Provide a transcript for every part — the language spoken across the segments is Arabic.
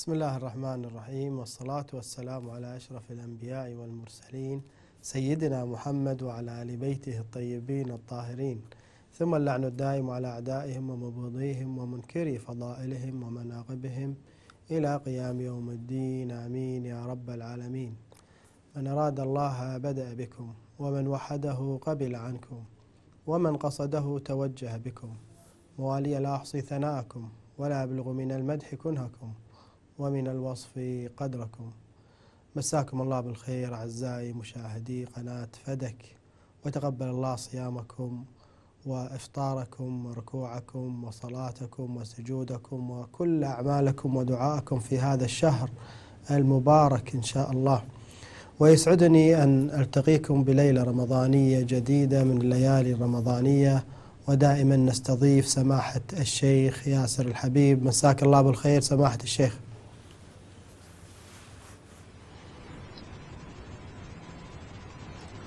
بسم الله الرحمن الرحيم والصلاة والسلام على أشرف الأنبياء والمرسلين سيدنا محمد وعلى آل بيته الطيبين الطاهرين. ثم اللعن الدائم على أعدائهم ومبغضيهم ومنكري فضائلهم ومناقبهم إلى قيام يوم الدين. آمين يا رب العالمين. من أراد الله بدأ بكم ومن وحده قبل عنكم ومن قصده توجه بكم. موالي لا أحصي ثناءكم ولا أبلغ من المدح كنهكم. ومن الوصف قدركم. مساكم الله بالخير أعزائي مشاهدي قناة فدك. وتقبل الله صيامكم وإفطاركم وركوعكم وصلاتكم وسجودكم وكل أعمالكم ودعائكم في هذا الشهر المبارك إن شاء الله. ويسعدني أن ألتقيكم بليلة رمضانية جديدة من الليالي الرمضانية. ودائما نستضيف سماحة الشيخ ياسر الحبيب. مساك الله بالخير سماحة الشيخ.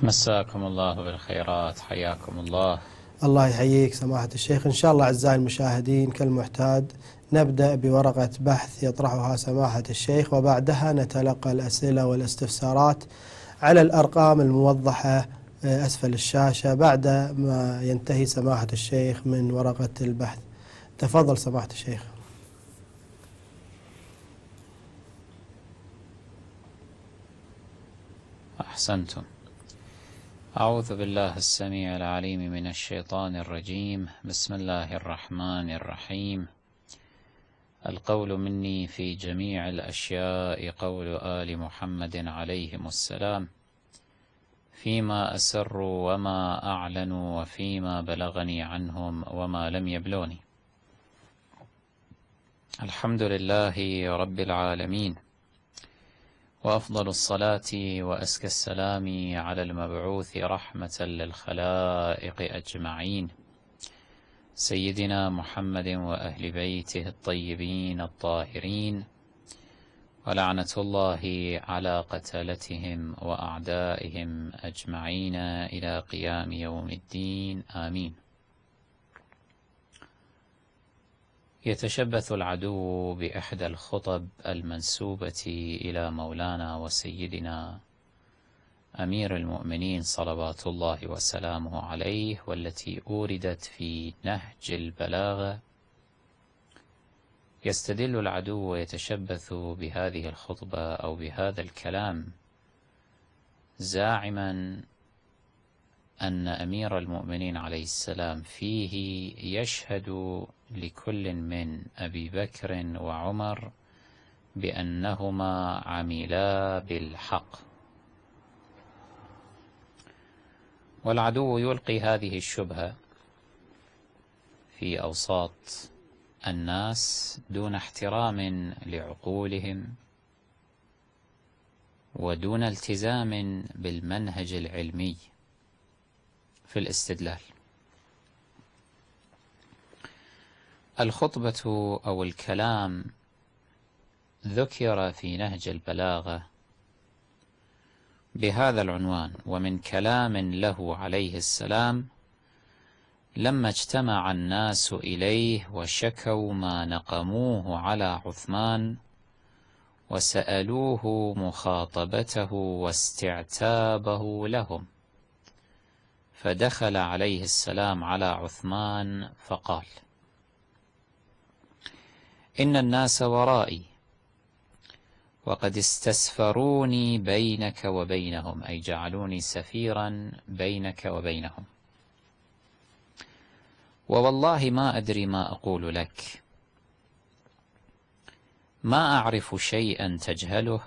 مساكم الله بالخيرات حياكم الله. الله يحييك سماحة الشيخ. إن شاء الله أعزائي المشاهدين كالمعتاد نبدأ بورقة بحث يطرحها سماحة الشيخ وبعدها نتلقى الأسئلة والاستفسارات على الأرقام الموضحة أسفل الشاشة. بعد ما ينتهي سماحة الشيخ من ورقة البحث. تفضل سماحة الشيخ. أحسنتم. أعوذ بالله السميع العليم من الشيطان الرجيم. بسم الله الرحمن الرحيم. القول مني في جميع الأشياء قول آل محمد عليهم السلام. فيما أسروا وما أعلنوا وفيما بلغني عنهم وما لم يبلوني. الحمد لله رب العالمين. وأفضل الصلاة وأزكى السلام على المبعوث رحمة للخلائق أجمعين. سيدنا محمد وأهل بيته الطيبين الطاهرين. ولعنة الله على قتلتهم وأعدائهم أجمعين إلى قيام يوم الدين. آمين. يتشبث العدو بإحدى الخطب المنسوبة إلى مولانا وسيدنا أمير المؤمنين صلوات الله وسلامه عليه والتي أوردت في نهج البلاغة. يستدل العدو ويتشبث بهذه الخطبة أو بهذا الكلام زاعما أن أمير المؤمنين عليه السلام فيه يشهد لكل من أبي بكر وعمر بأنهما عملا بالحق. والعدو يلقي هذه الشبهة في أوساط الناس دون احترام لعقولهم ودون التزام بالمنهج العلمي في الاستدلال. الخطبة أو الكلام ذكر في نهج البلاغة بهذا العنوان ومن كلام له عليه السلام لما اجتمع الناس إليه وشكوا ما نقموه على عثمان وسألوه مخاطبته واستعتابه لهم فدخل عليه السلام على عثمان فقال إن الناس ورائي. وقد استسفروني بينك وبينهم أي جعلوني سفيرا بينك وبينهم. ووالله ما أدري ما أقول لك. ما أعرف شيئا تجهله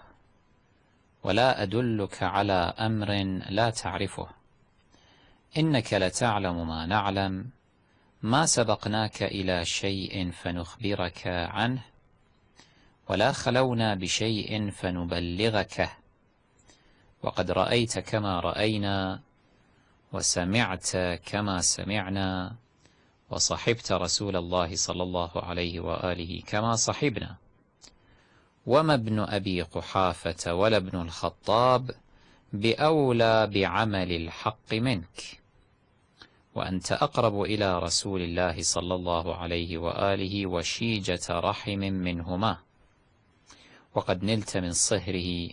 ولا أدلك على أمر لا تعرفه. إنك لتعلم ما نعلم ما سبقناك إلى شيء فنخبرك عنه ولا خلونا بشيء فنبلغك. وقد رأيت كما رأينا وسمعت كما سمعنا وصحبت رسول الله صلى الله عليه وآله كما صحبنا. وما ابن أبي قحافة ولا ابن الخطاب بأولى بعمل الحق منك. وأنت أقرب إلى رسول الله صلى الله عليه وآله وشيجة رحم منهما. وقد نلت من صهره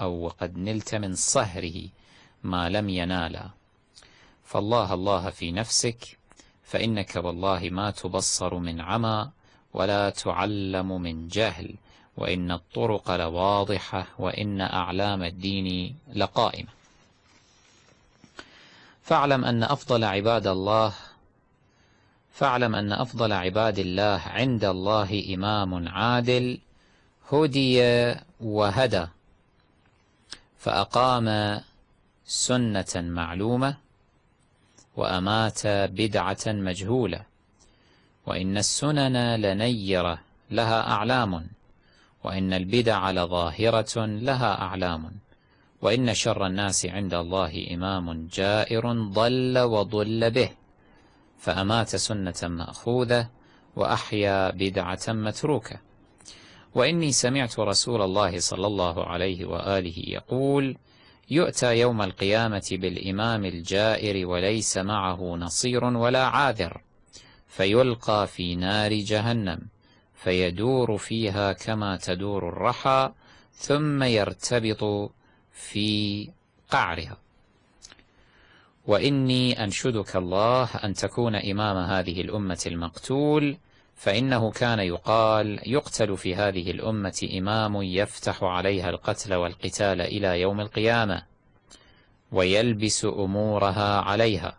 أو وقد نلت من صهره ما لم ينالا. فالله الله في نفسك فإنك والله ما تبصر من عمى ولا تعلم من جهل وإن الطرق لواضحة وإن أعلام الدين لقائمة. فاعلم أن أفضل عباد الله فاعلم أن أفضل عباد الله عند الله إمام عادل هدي وهدى فأقام سنة معلومة وأمات بدعة مجهولة وإن السنن لنيرة لها أعلام وإن البدع لظاهرة لها أعلام. وإن شر الناس عند الله إمام جائر ضل وضل به فأمات سنة مأخوذة وأحيا بدعة متروكة. وإني سمعت رسول الله صلى الله عليه وآله يقول يؤتى يوم القيامة بالإمام الجائر وليس معه نصير ولا عاذر فيلقى في نار جهنم فيدور فيها كما تدور الرحى ثم يرتبط في قعرها. وإني أنشدك الله أن تكون إمام هذه الأمة المقتول فإنه كان يقال يقتل في هذه الأمة إمام يفتح عليها القتل والقتال إلى يوم القيامة ويلبس أمورها عليها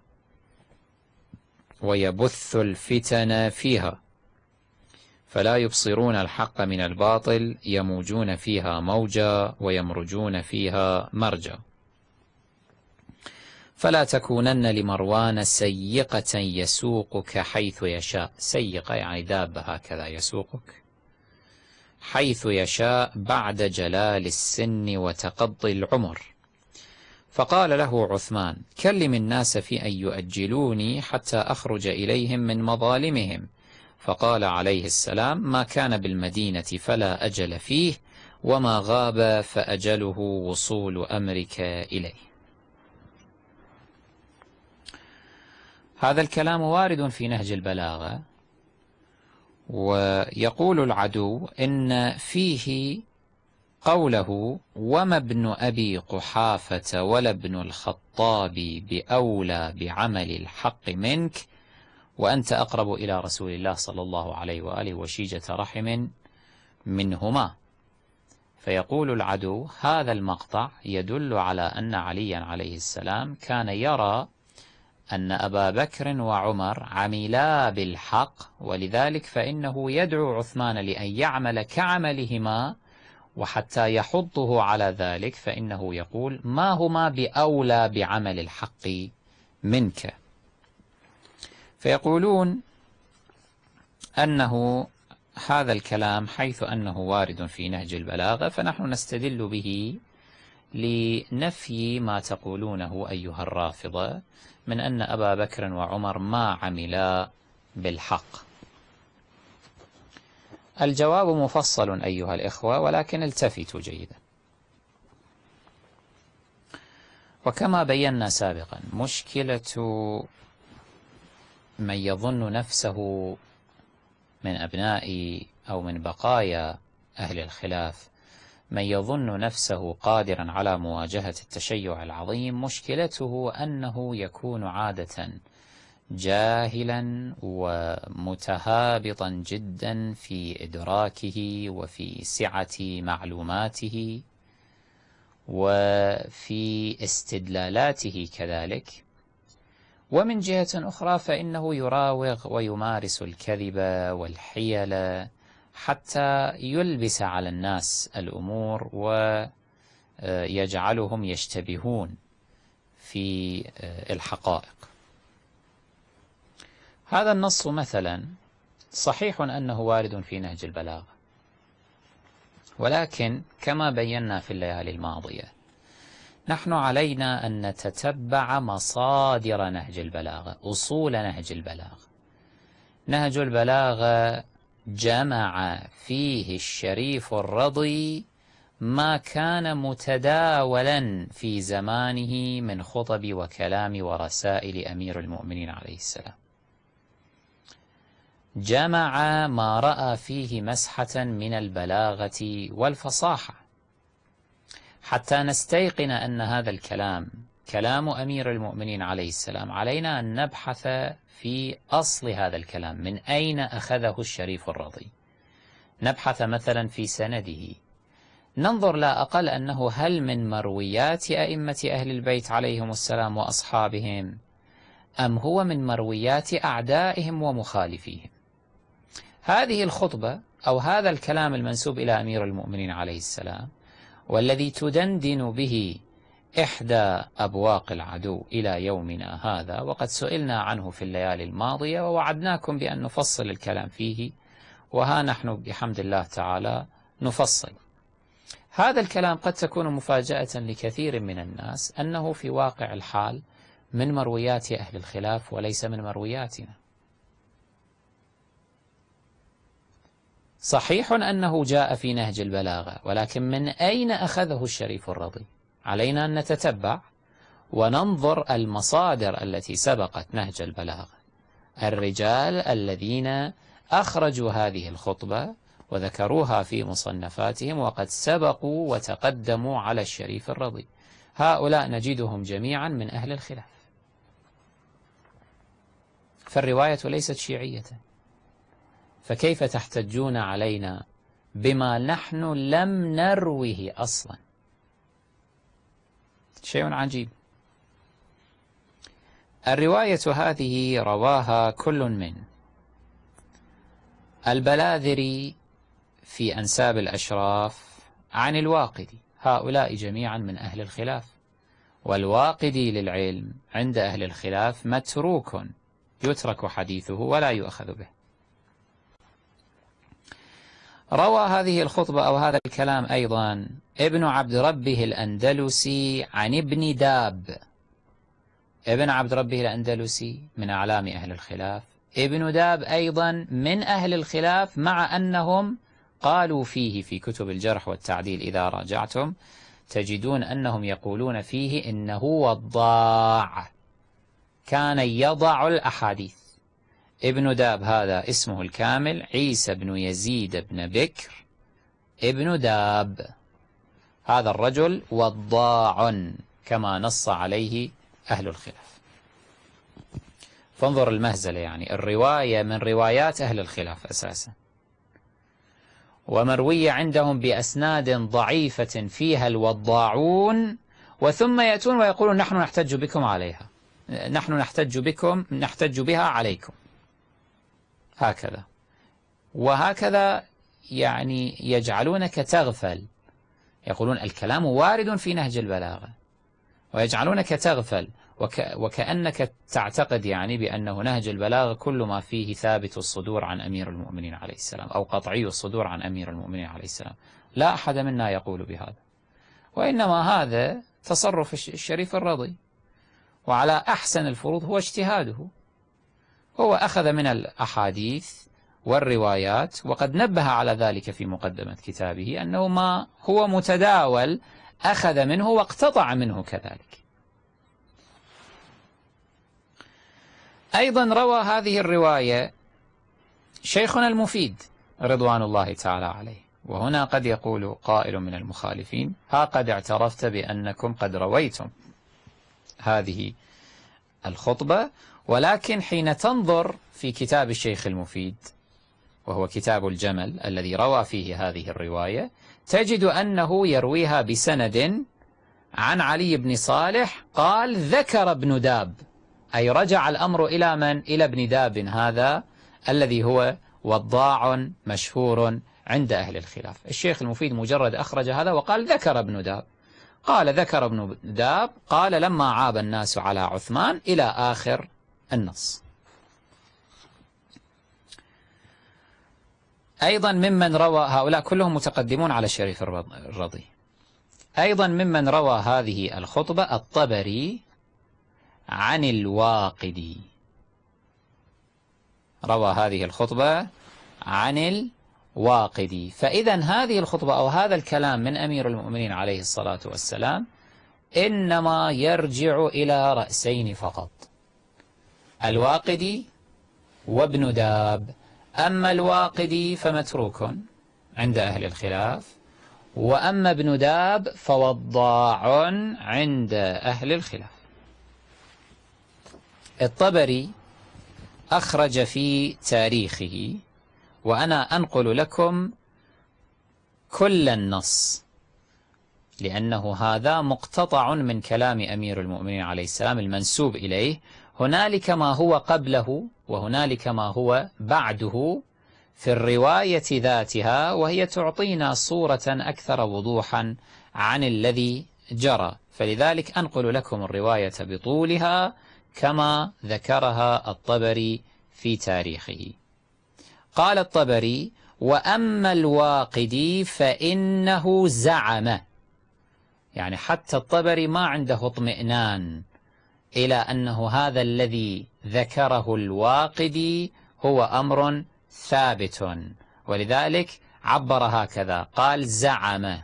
ويبث الفتن فيها. فلا يبصرون الحق من الباطل يموجون فيها موجا ويمرجون فيها مرجا. فلا تكونن لمروان سيقة يسوقك حيث يشاء. سيقة يعني دابة هكذا يسوقك. حيث يشاء بعد جلال السن وتقضي العمر. فقال له عثمان كلم الناس في أن يؤجلوني حتى أخرج إليهم من مظالمهم. فقال عليه السلام ما كان بالمدينة فلا أجل فيه وما غاب فأجله وصول أمرك إليه. هذا الكلام وارد في نهج البلاغة ويقول العدو إن فيه قوله وما ابن أبي قحافة ولا ابن الخطاب بأولى بعمل الحق منك وأنت أقرب إلى رسول الله صلى الله عليه وآله وشيجة رحم منهما. فيقول العدو هذا المقطع يدل على أن عليا عليه السلام كان يرى أن أبا بكر وعمر عملا بالحق ولذلك فإنه يدعو عثمان لأن يعمل كعملهما وحتى يحضه على ذلك فإنه يقول ما هما بأولى بعمل الحق منك؟ فيقولون أنه هذا الكلام حيث أنه وارد في نهج البلاغة فنحن نستدل به لنفي ما تقولونه أيها الرافضة من أن أبا بكر وعمر ما عملا بالحق. الجواب مفصل أيها الإخوة ولكن التفتوا جيدا. وكما بينا سابقا مشكلة من يظن نفسه من أبناء أو من بقايا أهل الخلاف من يظن نفسه قادرا على مواجهة التشيع العظيم مشكلته أنه يكون عادة جاهلا ومتهابطا جدا في إدراكه وفي سعة معلوماته وفي استدلالاته كذلك. ومن جهة أخرى فإنه يراوغ ويمارس الكذب والحيل حتى يلبس على الناس الأمور ويجعلهم يشتبهون في الحقائق. هذا النص مثلا صحيح أنه وارد في نهج البلاغة ولكن كما بينا في الليالي الماضية نحن علينا أن نتتبع مصادر نهج البلاغة أصول نهج البلاغة. نهج البلاغة جمع فيه الشريف الرضي ما كان متداولا في زمانه من خطب وكلام ورسائل أمير المؤمنين عليه السلام. جمع ما رأى فيه مسحة من البلاغة والفصاحة. حتى نستيقن أن هذا الكلام كلام أمير المؤمنين عليه السلام علينا أن نبحث في أصل هذا الكلام من أين أخذه الشريف الرضي؟ نبحث مثلا في سنده. ننظر لا أقل أنه هل من مرويات أئمة أهل البيت عليهم السلام وأصحابهم أم هو من مرويات أعدائهم ومخالفيهم؟ هذه الخطبة أو هذا الكلام المنسوب إلى أمير المؤمنين عليه السلام والذي تدندن به إحدى أبواق العدو إلى يومنا هذا. وقد سئلنا عنه في الليالي الماضية ووعدناكم بأن نفصل الكلام فيه. وها نحن بحمد الله تعالى نفصل. هذا الكلام قد تكون مفاجأة لكثير من الناس أنه في واقع الحال من مرويات أهل الخلاف وليس من مروياتنا. صحيح أنه جاء في نهج البلاغة ولكن من أين أخذه الشريف الرضي؟ علينا أن نتتبع وننظر المصادر التي سبقت نهج البلاغة. الرجال الذين أخرجوا هذه الخطبة وذكروها في مصنفاتهم وقد سبقوا وتقدموا على الشريف الرضي. هؤلاء نجدهم جميعا من أهل الخلاف. فالرواية ليست شيعية. فكيف تحتجون علينا بما نحن لم نروه أصلا؟ شيء عجيب. الرواية هذه رواها كل من البلاذري في أنساب الأشراف عن الواقدي هؤلاء جميعا من أهل الخلاف. والواقدي للعلم عند أهل الخلاف متروك يترك حديثه ولا يؤخذ به. روى هذه الخطبة أو هذا الكلام أيضا. ابن عبد ربه الأندلسي عن ابن داب. ابن عبد ربه الأندلسي من أعلام أهل الخلاف. ابن داب أيضا من أهل الخلاف مع أنهم قالوا فيه في كتب الجرح والتعديل إذا راجعتم. تجدون أنهم يقولون فيه إنه وضاع. كان يضع الأحاديث. ابن داب هذا اسمه الكامل عيسى بن يزيد بن بكر. ابن داب هذا الرجل وضاع كما نص عليه أهل الخلاف. فانظر المهزلة يعني الرواية من روايات أهل الخلاف أساسا. ومروية عندهم بأسناد ضعيفة فيها الوضاعون وثم يأتون ويقولون نحن نحتج بكم عليها. نحن نحتج بكم نحتج بها عليكم. هكذا. وهكذا يعني يجعلونك تغفل. يقولون الكلام وارد في نهج البلاغة. ويجعلونك تغفل. وك وكأنك تعتقد يعني بأنه نهج البلاغة كل ما فيه ثابت الصدور عن أمير المؤمنين عليه السلام أو قطعي الصدور عن أمير المؤمنين عليه السلام. لا أحد منا يقول بهذا. وإنما هذا تصرف الشريف الرضي. وعلى أحسن الفروض هو اجتهاده. هو أخذ من الأحاديث والروايات وقد نبه على ذلك في مقدمة كتابه أنه ما هو متداول أخذ منه واقتطع منه كذلك. أيضا روى هذه الرواية شيخنا المفيد رضوان الله تعالى عليه وهنا قد يقول قائل من المخالفين ها قد اعترفت بأنكم قد رويتم هذه الخطبة ولكن حين تنظر في كتاب الشيخ المفيد وهو كتاب الجمل الذي روى فيه هذه الرواية تجد أنه يرويها بسند عن علي بن صالح قال ذكر ابن داب. أي رجع الأمر إلى من؟ إلى ابن داب هذا الذي هو وضاع مشهور عند أهل الخلاف. الشيخ المفيد مجرد أخرج هذا وقال ذكر ابن داب. قال ذكر ابن داب. قال لما عاب الناس على عثمان إلى آخر النص. أيضا ممن روى هؤلاء كلهم متقدمون على الشريف الرضي. أيضا ممن روى هذه الخطبة الطبري عن الواقدي روى هذه الخطبة عن الواقدي فإذا هذه الخطبة أو هذا الكلام من أمير المؤمنين عليه الصلاة والسلام إنما يرجع إلى رأسين فقط. الواقدي وابن داب. أما الواقدي فمتروك عند أهل الخلاف وأما ابن داب فوضاع عند أهل الخلاف. الطبري أخرج في تاريخه وأنا أنقل لكم كل النص لأنه هذا مقتطع من كلام أمير المؤمنين عليه السلام المنسوب إليه هنالك ما هو قبله وهنالك ما هو بعده في الرواية ذاتها وهي تعطينا صورة أكثر وضوحا عن الذي جرى. فلذلك أنقل لكم الرواية بطولها كما ذكرها الطبري في تاريخه. قال الطبري وأما الواقدي فإنه زعم. يعني حتى الطبري ما عنده اطمئنان إلى أنه هذا الذي ذكره الواقدي هو أمر ثابت. ولذلك عبر هكذا قال زعم.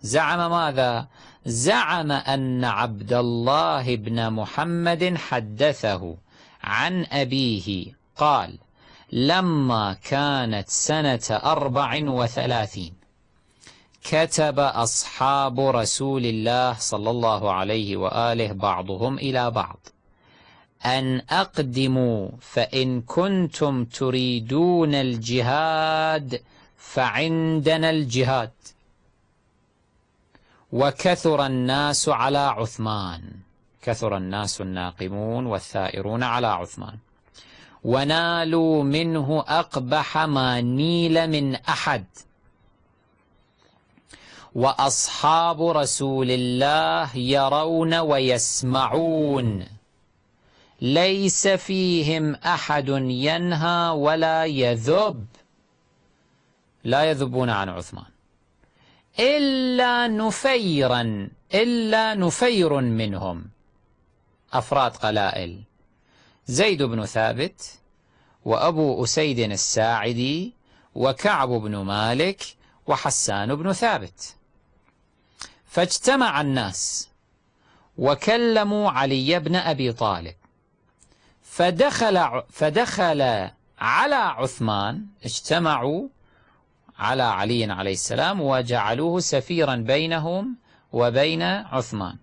زعم ماذا؟ زعم أن عبد الله بن محمد حدثه عن أبيه. قال لما كانت سنة أربع وثلاثين كتب أصحاب رسول الله صلى الله عليه وآله بعضهم إلى بعض. أن أقدموا فإن كنتم تريدون الجهاد فعندنا الجهاد. وكثر الناس على عثمان. كثر الناس الناقمون والثائرون على عثمان. ونالوا منه أقبح ما نيل من أحد. وأصحاب رسول الله يرون ويسمعون. ليس فيهم أحد ينهى ولا يذب. لا يذبون عن عثمان. إلا نفيرا إلا نفير منهم. أفراد قلائل. زيد بن ثابت وأبو أسيد الساعدي وكعب بن مالك وحسان بن ثابت. فاجتمع الناس وكلموا علي بن أبي طالب. فدخل فدخل على عثمان اجتمعوا على علي عليه السلام وجعلوه سفيرا بينهم وبين عثمان.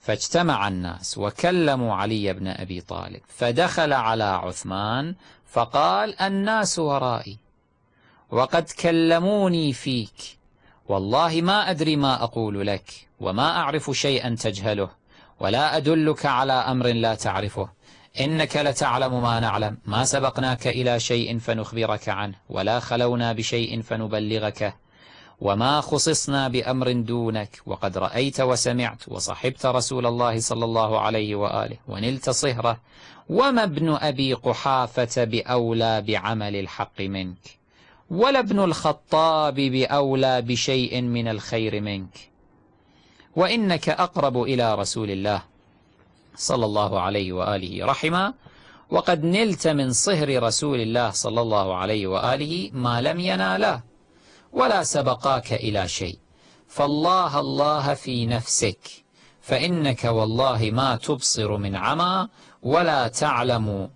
فاجتمع الناس وكلموا علي بن أبي طالب. فدخل على عثمان فقال الناس ورائي وقد كلموني فيك. والله ما أدري ما أقول لك وما أعرف شيئا تجهله ولا أدلك على أمر لا تعرفه. إنك لتعلم ما نعلم ما سبقناك إلى شيء فنخبرك عنه ولا خلونا بشيء فنبلغك. وما خصصنا بأمر دونك وقد رأيت وسمعت وصحبت رسول الله صلى الله عليه وآله ونلت صهره. وما ابن أبي قحافة بأولى بعمل الحق منك؟ ولا ابن الخطاب بأولى بشيء من الخير منك. وإنك أقرب إلى رسول الله صلى الله عليه وآله رحما وقد نلت من صهر رسول الله صلى الله عليه وآله ما لم يناله. ولا سبقاك إلى شيء. فالله الله في نفسك. فإنك والله ما تبصر من عمى. ولا تعلم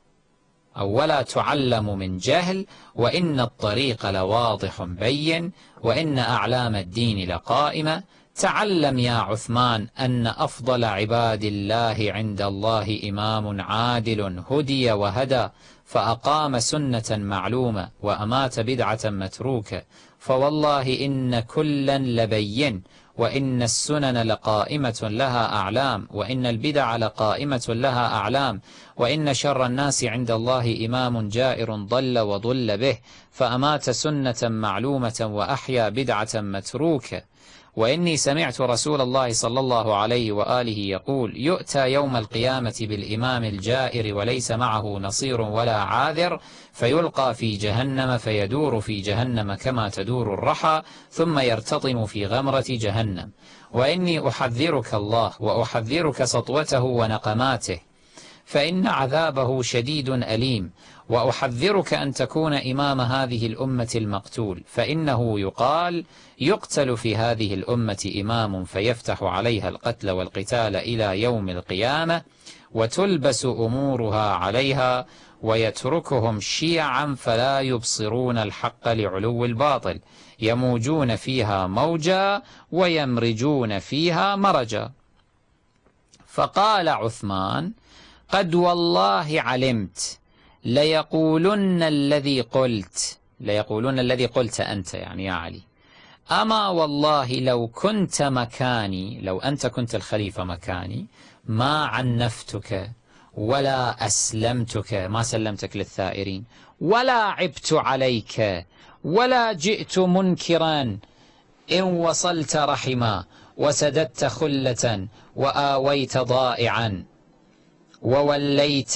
أو ولا تعلم من جهل وإن الطريق لواضح بين وإن أعلام الدين لقائمة. تعلم يا عثمان أن أفضل عباد الله عند الله إمام عادل هدي وهدى فأقام سنة معلومة وأمات بدعة متروكة. فوالله إن كلا لبين وإن السنن لقائمة لها أعلام وإن البدع لقائمة لها أعلام وإن شر الناس عند الله إمام جائر ضل وضل به فأمات سنة معلومة وأحيا بدعة متروكة وإني سمعت رسول الله صلى الله عليه وآله يقول يؤتى يوم القيامة بالإمام الجائر وليس معه نصير ولا عاذر فيلقى في جهنم فيدور في جهنم كما تدور الرحى ثم يرتطم في غمرة جهنم. وإني أحذرك الله وأحذرك سطوته ونقماته فإن عذابه شديد أليم. وأحذرك أن تكون إمام هذه الأمة المقتول فإنه يقال يقتل في هذه الأمة إمام فيفتح عليها القتل والقتال إلى يوم القيامة وتلبس أمورها عليها ويتركهم شيعا فلا يبصرون الحق لعلو الباطل يموجون فيها موجا ويمرجون فيها مرجا. فقال عثمان قد والله علمت ليقولن الذي قلت. ليقولن الذي قلت أنت يعني يا علي. أما والله لو كنت مكاني لو أنت كنت الخليفة مكاني ما عنفتك ولا أسلمتك ما سلمتك للثائرين ولا عبت عليك ولا جئت منكرا إن وصلت رحما وسددت خلة وآويت ضائعا ووليت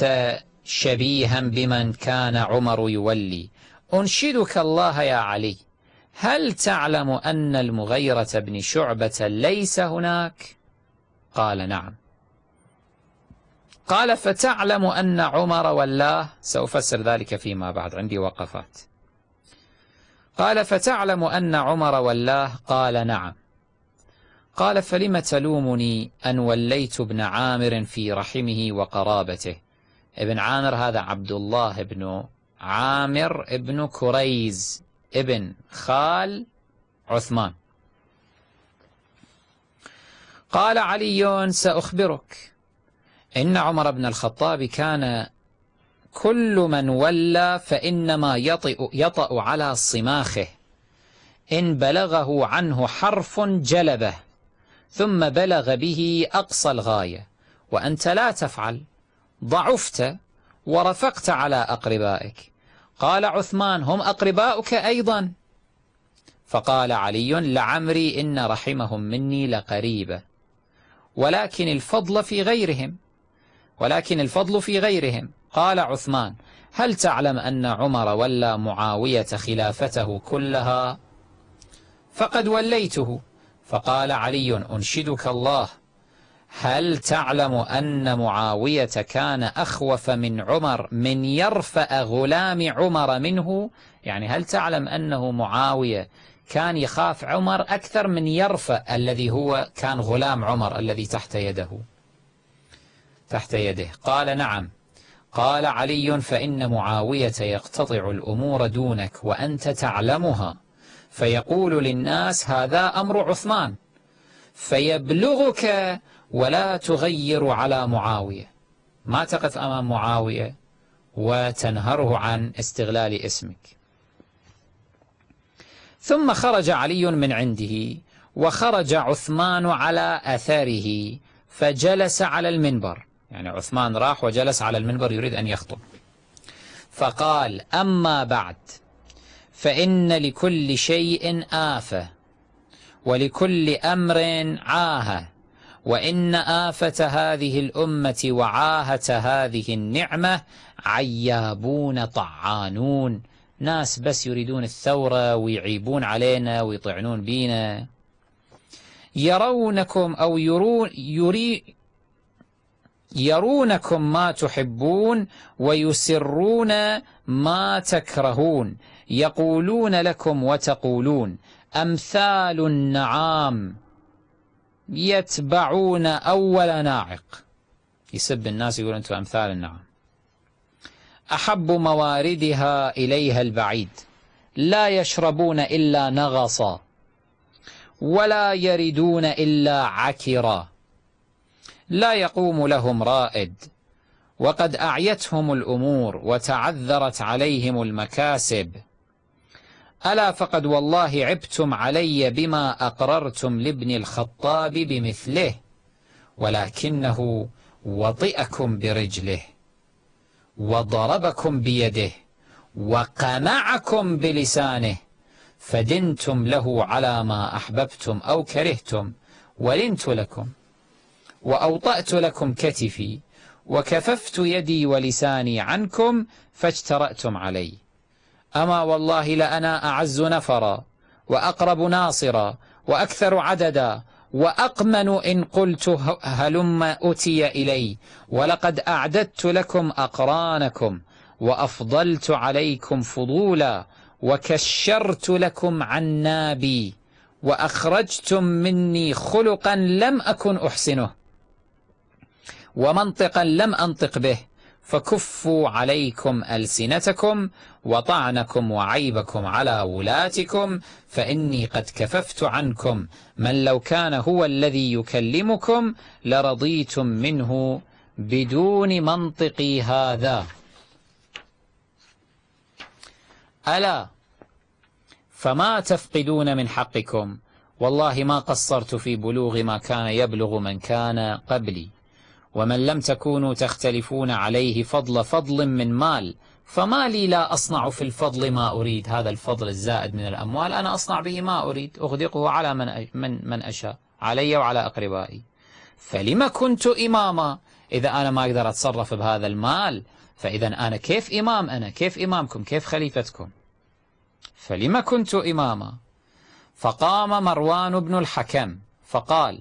شبيها بمن كان عمر يولي. أنشدك الله يا علي. هل تعلم أن المغيرة بن شعبة ليس هناك؟ قال نعم. قال فتعلم أن عمر ولاه. سأفسر ذلك فيما بعد. عندي وقفات. قال فتعلم أن عمر ولاه. قال نعم. قال فلم تلومني أن وليت ابن عامر في رحمه وقرابته؟ ابن عامر هذا عبد الله بن عامر ابن كريز ابن خال عثمان. قال علي سأخبرك إن عمر بن الخطاب كان كل من ولى فإنما يطئ, يطأ على صماخه. إن بلغه عنه حرف جلبه ثم بلغ به أقصى الغاية وأنت لا تفعل. ضعفت ورفقت على أقربائك. قال عثمان هم أقرباؤك أيضا. فقال علي لعمري إن رحمهم مني لقريبة ولكن الفضل في غيرهم. ولكن الفضل في غيرهم. قال عثمان هل تعلم أن عمر ولى معاوية خلافته كلها؟ فقد وليته. فقال علي أنشدك الله. هل تعلم أن معاوية كان أخوف من عمر من يرفأ غلام عمر منه؟ يعني هل تعلم أنه معاوية كان يخاف عمر أكثر من يرفأ الذي هو كان غلام عمر الذي تحت يده؟ تحت يده. قال نعم. قال علي فإن معاوية يقتطع الأمور دونك وأنت تعلمها. فيقول للناس هذا أمر عثمان. فيبلغك ولا تغير على معاوية. ما تقف أمام معاوية وتنهره عن استغلال اسمك. ثم خرج علي من عنده وخرج عثمان على أثره فجلس على المنبر. يعني عثمان راح وجلس على المنبر يريد أن يخطب. فقال أما بعد فإن لكل شيء آفة ولكل أمر عاهة. وإن آفة هذه الأمة وعاهة هذه النعمة عيابون طعانون. ناس بس يريدون الثورة ويعيبون علينا ويطعنون بينا. يرونكم أو يرون يري يرونكم ما تحبون ويسرون ما تكرهون. يقولون لكم وتقولون أمثال النعام. يتبعون أول ناعق. يسب الناس يقول أنتم أمثال النعام أحب مواردها إليها البعيد. لا يشربون إلا نغصا ولا يردون إلا عكرا. لا يقوم لهم رائد. وقد أعيتهم الأمور وتعذرت عليهم المكاسب. ألا فقد والله عبتم علي بما أقررتم لابن الخطاب بمثله ولكنه وطئكم برجله وضربكم بيده وقمعكم بلسانه فدنتم له على ما أحببتم أو كرهتم ولنت لكم وأوطأت لكم كتفي وكففت يدي ولساني عنكم فاجترأتم علي. أما والله لأنا أعز نفرا وأقرب ناصرا وأكثر عددا وأقمن إن قلت هلم أتي إلي ولقد أعددت لكم أقرانكم وأفضلت عليكم فضولا وكشرت لكم عنابي وأخرجتم مني خلقا لم أكن أحسنه ومنطقا لم أنطق به فكفوا عليكم ألسنتكم وطعنكم وعيبكم على ولاتكم فإني قد كففت عنكم. من لو كان هو الذي يكلمكم لرضيتم منه بدون منطقي هذا. ألا فما تفقدون من حقكم؟ والله ما قصرت في بلوغ ما كان يبلغ من كان قبلي. ومن لم تكونوا تختلفون عليه فضل فضل من مال فما لي لا أصنع في الفضل ما أريد. هذا الفضل الزائد من الأموال أنا أصنع به ما أريد أغدقه على من, من, من أشاء علي وعلى أقربائي. فلما كنت إماما؟ إذا أنا ما أقدر أتصرف بهذا المال فإذا أنا كيف إمام أنا؟ كيف إمامكم؟ كيف خليفتكم؟ فلما كنت إماما؟ فقام مروان بن الحكم فقال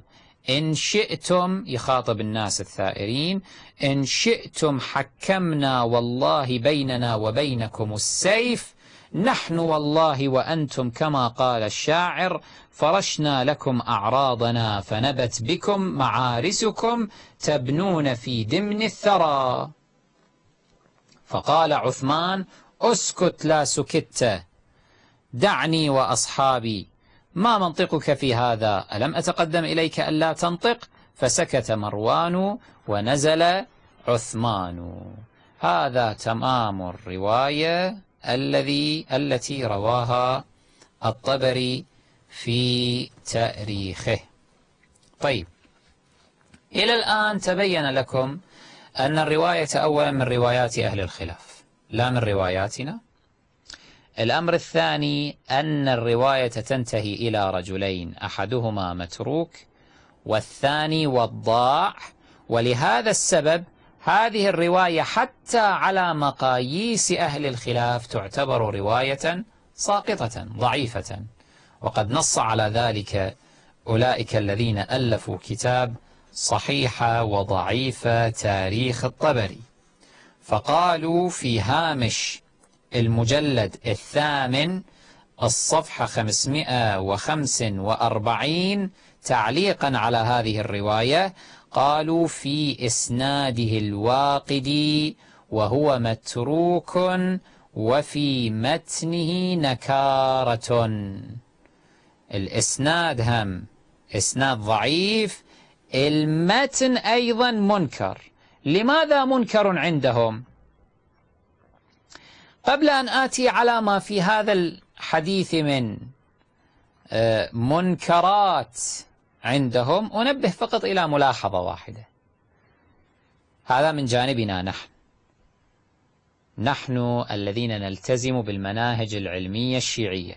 إن شئتم يخاطب الناس الثائرين إن شئتم حكمنا والله بيننا وبينكم السيف نحن والله وأنتم كما قال الشاعر فرشنا لكم أعراضنا فنبت بكم معارسكم تبنون في دمن الثرى. فقال عثمان أسكت لا سكت دعني وأصحابي ما منطقك في هذا؟ ألم أتقدم إليك ألا تنطق؟ فسكت مروان ونزل عثمان. هذا تمام الرواية الذي التي رواها الطبري في تاريخه. طيب. إلى الآن تبين لكم أن الرواية أولا من روايات أهل الخلاف لا من رواياتنا. الأمر الثاني أن الرواية تنتهي إلى رجلين أحدهما متروك والثاني وضاع ولهذا السبب هذه الرواية حتى على مقاييس أهل الخلاف تعتبر رواية ساقطة ضعيفة. وقد نص على ذلك أولئك الذين ألفوا كتاب صحيحة وضعيفة تاريخ الطبري. فقالوا في هامش المجلد الثامن الصفحة 545 تعليقا على هذه الرواية. قالوا في إسناده الواقدي وهو متروك وفي متنه نكارة. الإسناد هم إسناد ضعيف. المتن أيضا منكر. لماذا منكر عندهم؟ قبل أن آتي على ما في هذا الحديث من آه، منكرات عندهم أنبه فقط إلى ملاحظة واحدة. هذا من جانبنا نحن. نحن الذين نلتزم بالمناهج العلمية الشيعية.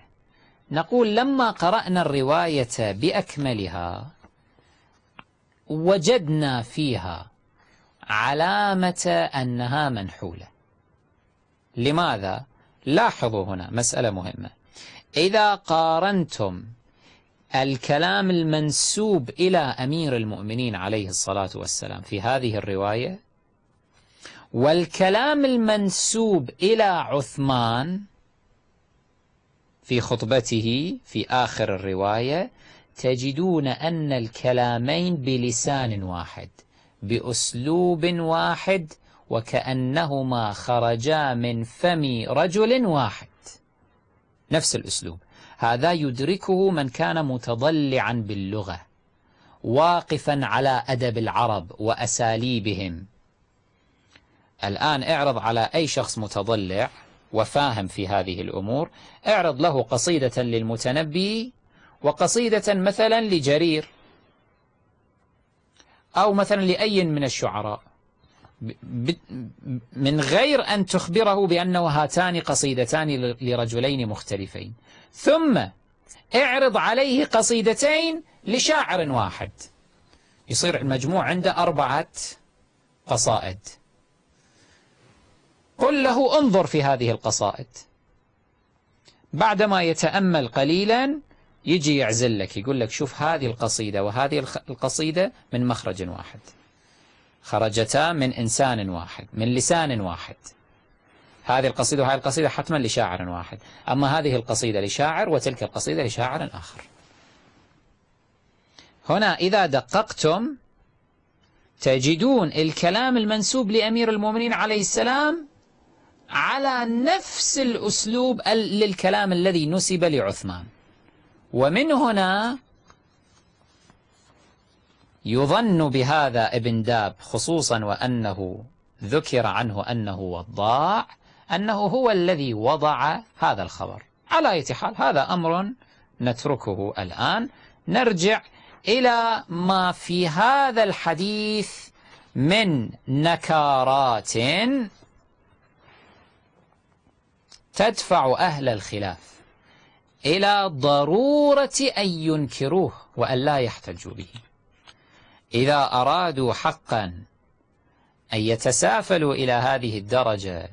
نقول لما قرأنا الرواية بأكملها وجدنا فيها علامة أنها منحولة. لماذا؟ لاحظوا هنا مسألة مهمة إذا قارنتم الكلام المنسوب إلى أمير المؤمنين عليه الصلاة والسلام في هذه الرواية والكلام المنسوب إلى عثمان في خطبته في آخر الرواية تجدون أن الكلامين بلسان واحد بأسلوب واحد وكأنهما خرجا من فم رجل واحد. نفس الأسلوب. هذا يدركه من كان متضلعا باللغة واقفا على أدب العرب وأساليبهم. الآن اعرض على أي شخص متضلع وفاهم في هذه الأمور. اعرض له قصيدة للمتنبي وقصيدة مثلا لجرير أو مثلا لأي من الشعراء. من غير أن تخبره بأنه هاتان قصيدتان لرجلين مختلفين. ثم اعرض عليه قصيدتين لشاعر واحد. يصير المجموع عنده أربعة قصائد. قل له انظر في هذه القصائد. بعدما يتأمل قليلا يجي يعزل لك يقول لك شوف هذه القصيدة وهذه القصيدة من مخرج واحد. خرجتا من إنسان واحد من لسان واحد. هذه القصيدة وهذه القصيدة حتما لشاعر واحد. أما هذه القصيدة لشاعر وتلك القصيدة لشاعر آخر. هنا إذا دققتم تجدون الكلام المنسوب لأمير المؤمنين عليه السلام على نفس الأسلوب للكلام الذي نسب لعثمان. ومن هنا يظن بهذا ابن داب خصوصا وأنه ذكر عنه أنه وضاع أنه هو الذي وضع هذا الخبر. على أي حال هذا أمر نتركه الآن. نرجع إلى ما في هذا الحديث من نكارات تدفع أهل الخلاف إلى ضرورة أن ينكروه وأن لا يحتجوا به. إذا أرادوا حقا أن يتسافلوا إلى هذه الدرجة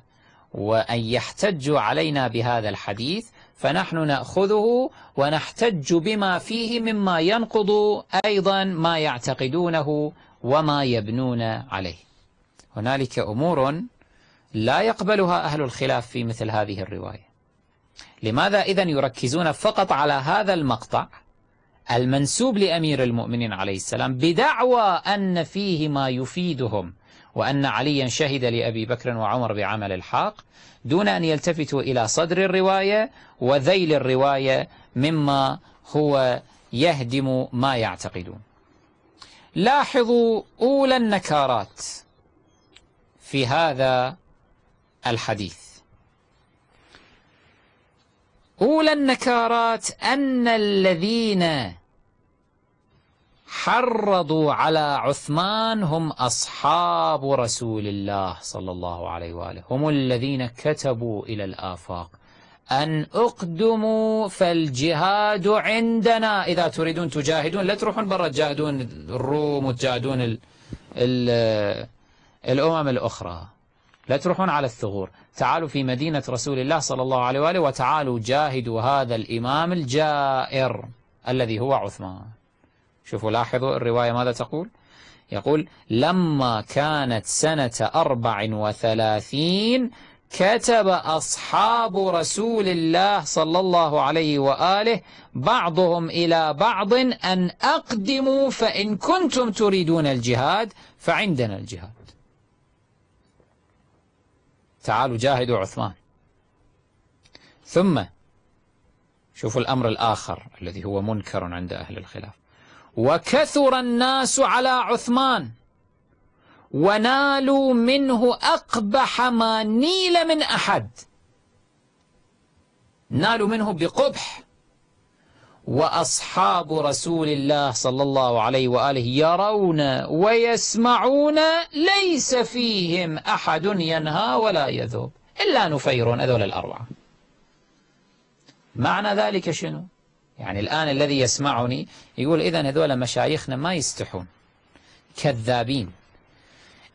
وأن يحتجوا علينا بهذا الحديث فنحن نأخذه ونحتج بما فيه مما ينقض أيضا ما يعتقدونه وما يبنون عليه. هنالك أمور لا يقبلها أهل الخلاف في مثل هذه الرواية. لماذا إذا يركزون فقط على هذا المقطع؟ المنسوب لأمير المؤمنين عليه السلام بدعوى أن فيه ما يفيدهم وأن عليا شهد لأبي بكر وعمر بعمل الحق دون أن يلتفتوا إلى صدر الرواية وذيل الرواية مما هو يهدم ما يعتقدون. لاحظوا أولى النكارات في هذا الحديث. أولى النكارات أن الذين حرضوا على عثمان هم أصحاب رسول الله صلى الله عليه وآله. هم الذين كتبوا إلى الآفاق. أن أقدموا فالجهاد عندنا. إذا تريدون تجاهدون لا تروحون برا تجاهدون الروم وتجاهدون ال ال الأمم الأخرى. لا تروحون على الثغور. تعالوا في مدينة رسول الله صلى الله عليه وآله وتعالوا جاهدوا هذا الإمام الجائر الذي هو عثمان. شوفوا لاحظوا الرواية ماذا تقول؟ يقول لما كانت سنة أربع وثلاثين كتب أصحاب رسول الله صلى الله عليه وآله بعضهم إلى بعض أن أقدموا فإن كنتم تريدون الجهاد فعندنا الجهاد. تعالوا جاهدوا عثمان. ثم شوفوا الأمر الآخر الذي هو منكر عند أهل الخلاف. وكثر الناس على عثمان ونالوا منه أقبح ما نيل من أحد. نالوا منه بقبح. وأصحاب رسول الله صلى الله عليه وآله يرون ويسمعون ليس فيهم أحد ينهى ولا يذوب. إلا نفيرون هذول الأربعة معنى ذلك شنو؟ يعني الآن الذي يسمعني يقول إذا هذول مشايخنا ما يستحون. كذابين.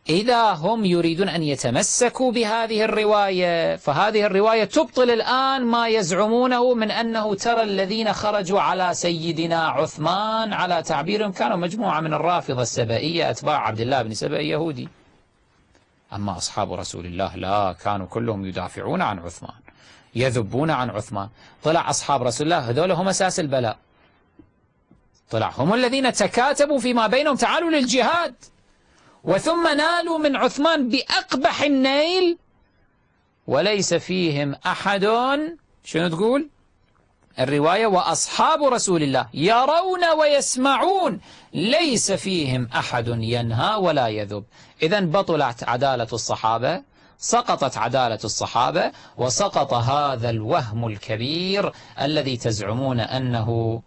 إذا هم يريدون أن يتمسكوا بهذه الرواية فهذه الرواية تبطل الآن ما يزعمونه من أنه ترى الذين خرجوا على سيدنا عثمان على تعبيرهم كانوا مجموعة من الرافضة السبائية أتباع عبد الله بن سبأ يهودي. أما أصحاب رسول الله لا كانوا كلهم يدافعون عن عثمان يذبون عن عثمان. طلع أصحاب رسول الله هذول هم أساس البلاء. طلع هم الذين تكاتبوا فيما بينهم تعالوا للجهاد. وثم نالوا من عثمان بأقبح النيل وليس فيهم أحد شنو تقول؟ الرواية وأصحاب رسول الله يرون ويسمعون ليس فيهم أحد ينهى ولا يذب. إذا بطلت عدالة الصحابة سقطت عدالة الصحابة وسقط هذا الوهم الكبير الذي تزعمون أنه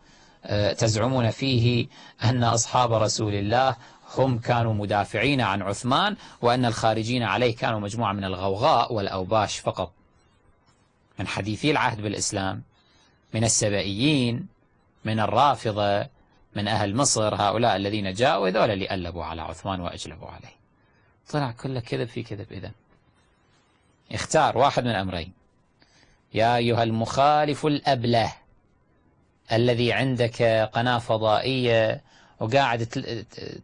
آه، تزعمون فيه أن أصحاب رسول الله هم كانوا مدافعين عن عثمان وأن الخارجين عليه كانوا مجموعة من الغوغاء والأوباش فقط. من حديثي العهد بالإسلام من السبائيين من الرافضة من أهل مصر هؤلاء الذين جاءوا ذولا اللي ألبوا على عثمان وأجلبوا عليه. طلع كله كذب في كذب إذن. اختار واحد من أمرين يا أيها المخالف الأبله الذي عندك قناة فضائية وقاعد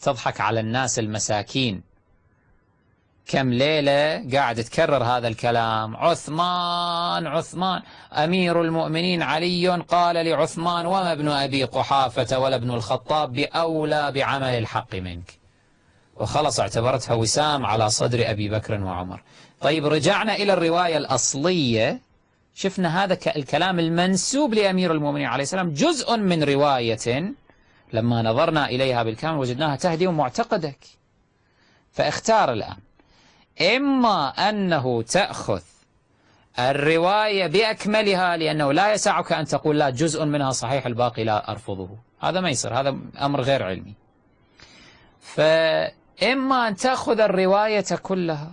تضحك على الناس المساكين. كم ليلة قاعد تكرر هذا الكلام. عثمان عثمان. أمير المؤمنين علي قال لعثمان وما ابن أبي قحافة ولا ابن الخطاب بأولى بعمل الحق منك. وخلص اعتبرتها وسام على صدر أبي بكر وعمر. طيب رجعنا إلى الرواية الأصلية. شفنا هذا الكلام المنسوب لأمير المؤمنين عليه السلام جزء من رواية لما نظرنا إليها بالكامل وجدناها تهدم معتقدك. فاختار الآن. إما أنه تأخذ الرواية بأكملها لأنه لا يسعك أن تقول لا جزء منها صحيح الباقي لا أرفضه. هذا ما يصير هذا أمر غير علمي. فإما أن تأخذ الرواية كلها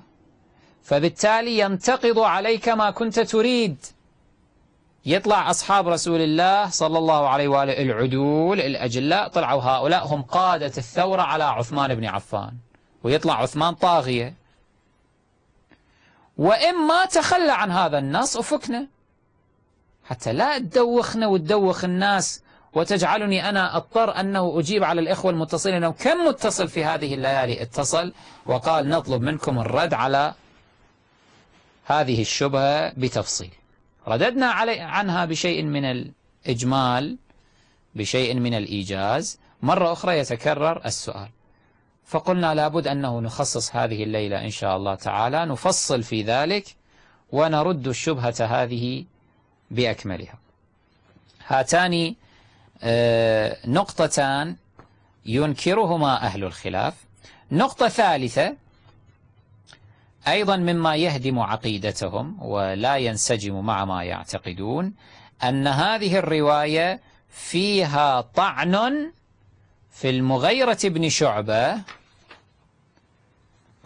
فبالتالي ينتقض عليك ما كنت تريد. يطلع أصحاب رسول الله صلى الله عليه وآله العدول الأجلاء طلعوا هؤلاء هم قادة الثورة على عثمان بن عفان. ويطلع عثمان طاغية. وإما تخلى عن هذا النص وفكنا. حتى لا تدوخنا وتدوخ الناس وتجعلني أنا أضطر أنه أجيب على الإخوة المتصلين أنه كم متصل في هذه الليالي؟ اتصل وقال نطلب منكم الرد على هذه الشبهة بتفصيل. رددنا علي عنها بشيء من الإجمال بشيء من الإيجاز. مرة أخرى يتكرر السؤال. فقلنا لابد أنه نخصص هذه الليلة إن شاء الله تعالى نفصل في ذلك ونرد الشبهة هذه بأكملها. هاتان آه، نقطتان ينكرهما أهل الخلاف. نقطة ثالثة أيضا مما يهدم عقيدتهم ولا ينسجم مع ما يعتقدون أن هذه الرواية فيها طعن في المغيرة بن شعبة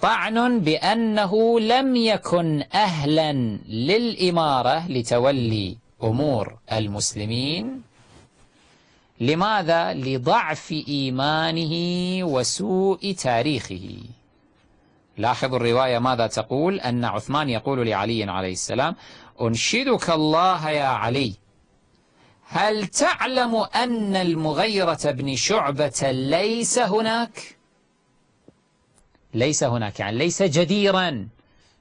طعن بأنه لم يكن أهلا للإمارة لتولي أمور المسلمين لماذا؟ لضعف إيمانه وسوء تاريخه لاحظوا الرواية ماذا تقول؟ أن عثمان يقول لعلي عليه السلام أنشدك الله يا علي. هل تعلم أن المغيرة بن شعبة ليس هناك؟ ليس هناك يعني ليس جديرا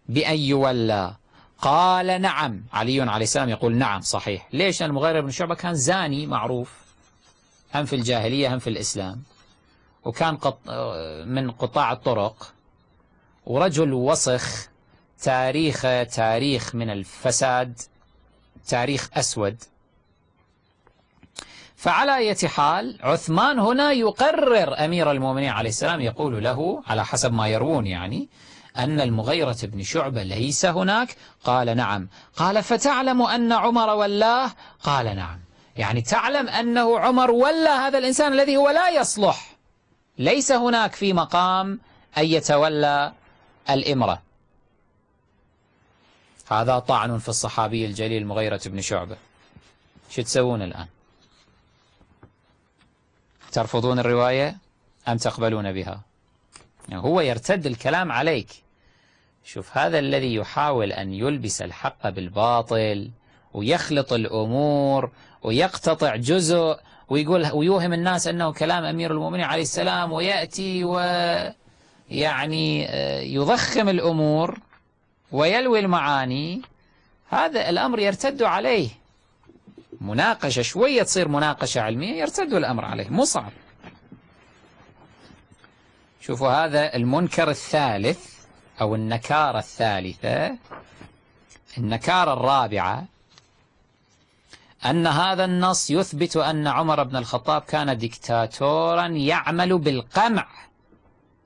بأن يولى. قال نعم. علي عليه السلام يقول نعم صحيح. ليش؟ المغيرة بن شعبة كان زاني معروف. هم في الجاهلية هم في الإسلام. وكان قط من قطاع الطرق. ورجل وسخ تاريخ تاريخ من الفساد تاريخ أسود. فعلى أي حال عثمان هنا يقرر أمير المؤمنين عليه السلام يقول له على حسب ما يروون يعني أن المغيرة بن شعبة ليس هناك؟ قال نعم. قال فتعلم أن عمر ولاه؟ قال نعم. يعني تعلم أنه عمر ولا هذا الإنسان الذي هو لا يصلح. ليس هناك في مقام أن يتولى الإمرة. هذا طعن في الصحابي الجليل مغيرة بن شعبة. شو تسوون الآن؟ ترفضون الرواية أم تقبلون بها؟ يعني هو يرتد الكلام عليك. شوف هذا الذي يحاول أن يلبس الحق بالباطل ويخلط الأمور ويقتطع جزء ويقول ويوهم الناس أنه كلام أمير المؤمنين عليه السلام ويأتي ويعني آه، يضخم الأمور ويلوي المعاني. هذا الأمر يرتد عليه. مناقشة شوية تصير مناقشة علمية يرتد الأمر عليه. مو صعب. شوفوا هذا المنكر الثالث أو النكارة الثالثة. النكارة الرابعة أن هذا النص يثبت أن عمر بن الخطاب كان دكتاتورا يعمل بالقمع.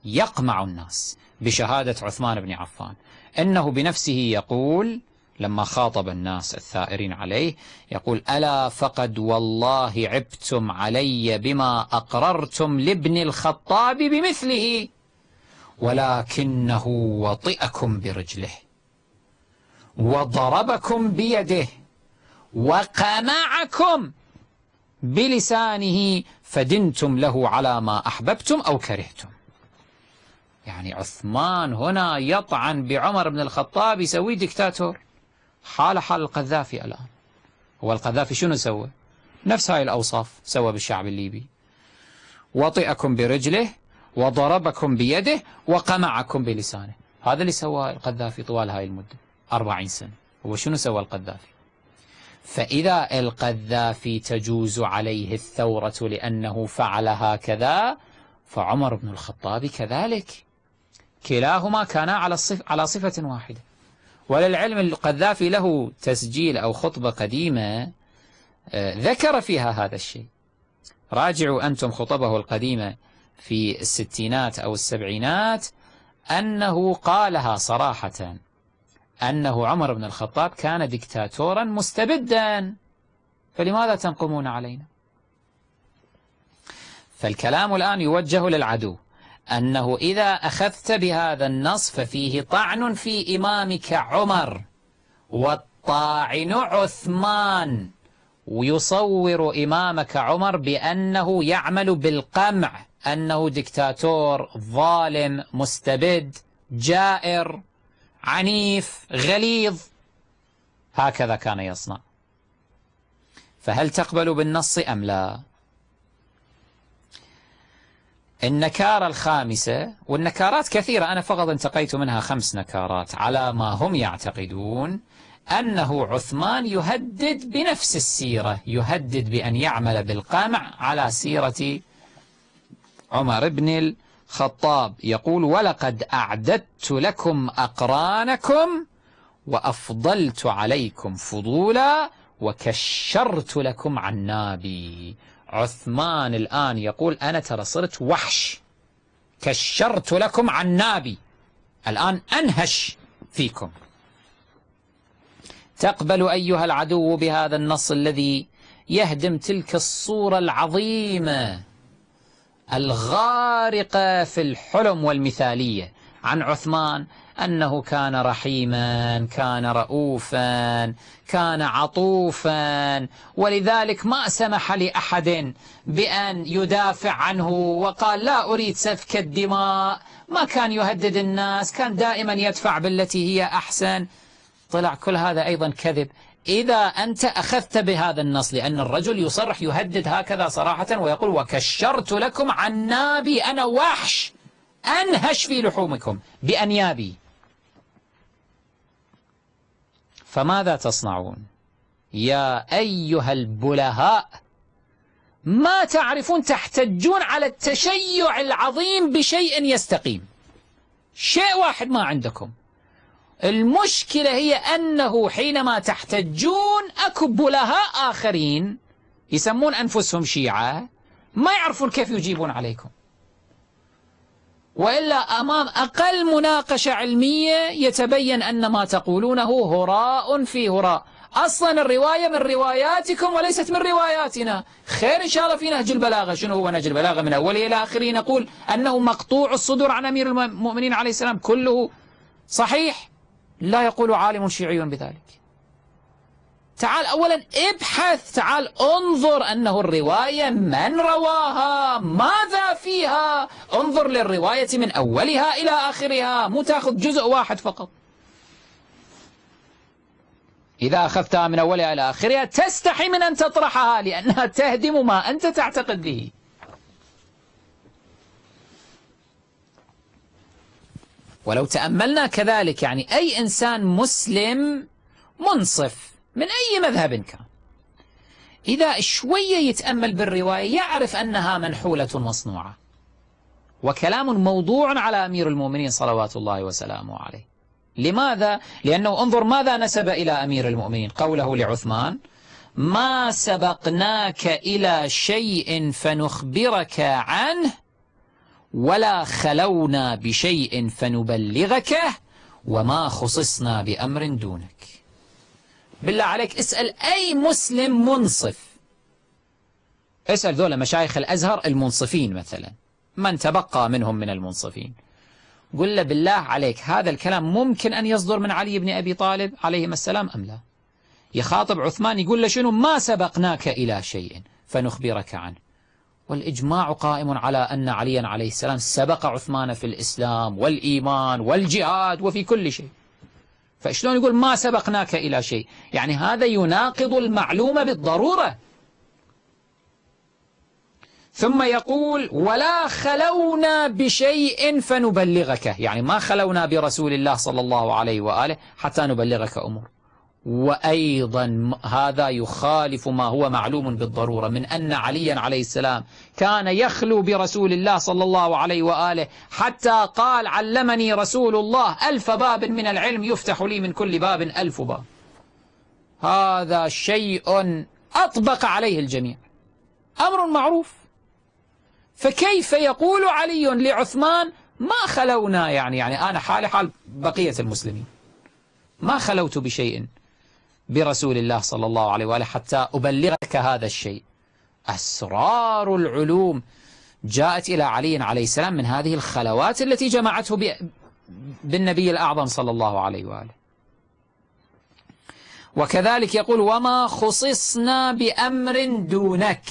يقمع الناس بشهادة عثمان بن عفان. إنه بنفسه يقول لما خاطب الناس الثائرين عليه يقول ألا فقد والله عبتم علي بما أقررتم لابن الخطاب بمثله ولكنه وطئكم برجله وضربكم بيده وقمعكم بلسانه فدنتم له على ما أحببتم أو كرهتم. يعني عثمان هنا يطعن بعمر بن الخطاب يسويه دكتاتور حال حال القذافي الآن. هو القذافي شنو سوى؟ نفس هاي الأوصاف سوى بالشعب الليبي. وطئكم برجله وضربكم بيده وقمعكم بلسانه. هذا اللي سواه القذافي طوال هاي المدة. أربعين سنة. هو شنو سوى القذافي؟ فإذا القذافي تجوز عليه الثورة لأنه فعل هكذا فعمر بن الخطاب كذلك. كلاهما كانا على الصف على صفة واحدة. وللعلم القذافي له تسجيل أو خطبة قديمة آه، ذكر فيها هذا الشيء. راجعوا أنتم خطبه القديمة في الستينات أو السبعينات أنه قالها صراحة أنه عمر بن الخطاب كان دكتاتورا مستبدا. فلماذا تنقمون علينا؟ فالكلام الآن يوجه للعدو. أنه إذا أخذت بهذا النص ففيه طعن في إمامك عمر والطاعن عثمان. ويصور إمامك عمر بأنه يعمل بالقمع أنه دكتاتور ظالم مستبد جائر عنيف غليظ. هكذا كان يصنع. فهل تقبل بالنص أم لا؟ النكارة الخامسة والنكارات كثيرة أنا فقط انتقيت منها خمس نكارات على ما هم يعتقدون أنه عثمان يهدد بنفس السيرة يهدد بأن يعمل بالقمع على سيرة عمر بن الخطاب. يقول ولقد أعددت لكم أقرانكم وأفضلت عليكم فضولا وكشرت لكم عنابي عثمان الآن يقول أنا ترى صرت وحش. كشرت لكم عنابي الآن أنهش فيكم. تقبل أيها العدو بهذا النص الذي يهدم تلك الصورة العظيمة الغارقة في الحلم والمثالية. عن عثمان أنه كان رحيما كان رؤوفا كان عطوفا. ولذلك ما سمح لأحد بأن يدافع عنه وقال لا أريد سفك الدماء. ما كان يهدد الناس كان دائما يدفع بالتي هي أحسن. طلع كل هذا أيضا كذب. إذا أنت أخذت بهذا النص لأن الرجل يصرح يهدد هكذا صراحة ويقول وكشرت لكم عنابي أنا وحش. أنهش في لحومكم بأنيابي. فماذا تصنعون؟ يا أيها البلهاء ما تعرفون تحتجون على التشيع العظيم بشيء يستقيم. شيء واحد ما عندكم. المشكلة هي أنه حينما تحتجون أكو بلهاء آخرين يسمون أنفسهم شيعة ما يعرفون كيف يجيبون عليكم. وإلا أمام أقل مناقشة علمية يتبين أن ما تقولونه هراء في هراء. أصلا الرواية من رواياتكم وليست من رواياتنا. خير إن شاء الله في نهج البلاغة. شنو هو نهج البلاغة؟ من أوله إلى آخره نقول أنه مقطوع الصدور عن أمير المؤمنين عليه السلام كله صحيح. لا يقول عالم شيعي بذلك. تعال أولا ابحث تعال انظر أنه الرواية من رواها؟ ماذا فيها؟ انظر للرواية من أولها إلى آخرها مو تأخذ جزء واحد فقط. إذا أخذتها من أولها إلى آخرها تستحي من أن تطرحها لأنها تهدم ما أنت تعتقد به. ولو تأملنا كذلك يعني أي إنسان مسلم منصف من أي مذهب كان. إذا شوية يتأمل بالرواية يعرف أنها منحولة مصنوعة. وكلام موضوع على أمير المؤمنين صلوات الله وسلامه عليه. لماذا؟ لأنه انظر ماذا نسب إلى أمير المؤمنين. قوله لعثمان ما سبقناك إلى شيء فنخبرك عنه ولا خلونا بشيء فنبلغك وما خصصنا بأمر دونك. بالله عليك اسأل أي مسلم منصف. اسأل ذولا مشايخ الأزهر المنصفين مثلا من تبقى منهم من المنصفين. قل له بالله عليك هذا الكلام ممكن أن يصدر من علي بن أبي طالب عليهما السلام أم لا؟ يخاطب عثمان يقول له شنو؟ ما سبقناك إلى شيء فنخبرك عنه. والإجماع قائم على أن عليا عليه السلام سبق عثمان في الإسلام والإيمان والجهاد وفي كل شيء. فشلون يقول ما سبقناك إلى شيء؟ يعني هذا يناقض المعلومة بالضرورة. ثم يقول ولا خلونا بشيء فنبلغك. يعني ما خلونا برسول الله صلى الله عليه وآله حتى نبلغك أمور. وأيضا هذا يخالف ما هو معلوم بالضرورة. من أن عليا عليه السلام كان يخلو برسول الله صلى الله عليه وآله حتى قال علمني رسول الله ألف باب من العلم يفتح لي من كل باب ألف باب. هذا شيء أطبق عليه الجميع. أمر معروف. فكيف يقول علي لعثمان ما خلونا يعني؟ يعني أنا حالي حال بقية المسلمين. ما خلوت بشيء. برسول الله صلى الله عليه وآله حتى أبلغك هذا الشيء. أسرار العلوم. جاءت إلى علي عليه السلام من هذه الخلوات التي جمعته بالنبي الأعظم صلى الله عليه وآله. وكذلك يقول وما خصصنا بأمر دونك.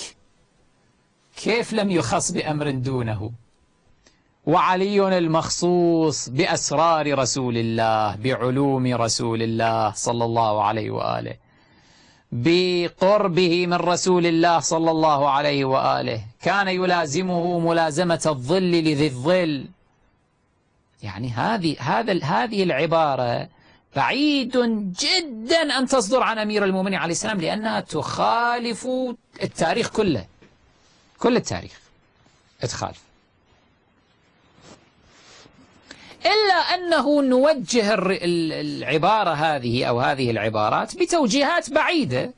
كيف لم يخص بأمر دونه؟ وعلي المخصوص بأسرار رسول الله بعلوم رسول الله صلى الله عليه وآله بقربه من رسول الله صلى الله عليه وآله. كان يلازمه ملازمة الظل لذي الظل. يعني هذه هذا هذه العبارة بعيد جدا أن تصدر عن أمير المؤمنين عليه السلام لأنها تخالف التاريخ كله كل التاريخ. تخالف إلا أنه نوجه العبارة هذه أو هذه العبارات بتوجيهات بعيدة.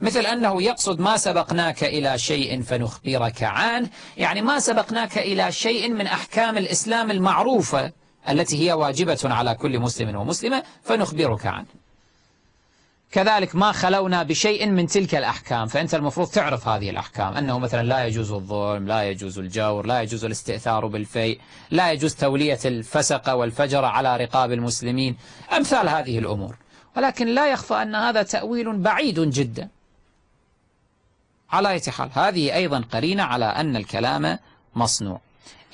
مثل أنه يقصد ما سبقناك إلى شيء فنخبرك عنه. يعني ما سبقناك إلى شيء من أحكام الإسلام المعروفة التي هي واجبة على كل مسلم ومسلمة فنخبرك عنه. كذلك ما خلونا بشيء من تلك الأحكام. فأنت المفروض تعرف هذه الأحكام. أنه مثلا لا يجوز الظلم لا يجوز الجور لا يجوز الاستئثار بالفيء لا يجوز تولية الفسق والفجر على رقاب المسلمين. أمثال هذه الأمور. ولكن لا يخفى أن هذا تأويل بعيد جدا. على أي حال هذه أيضا قرينة على أن الكلام مصنوع.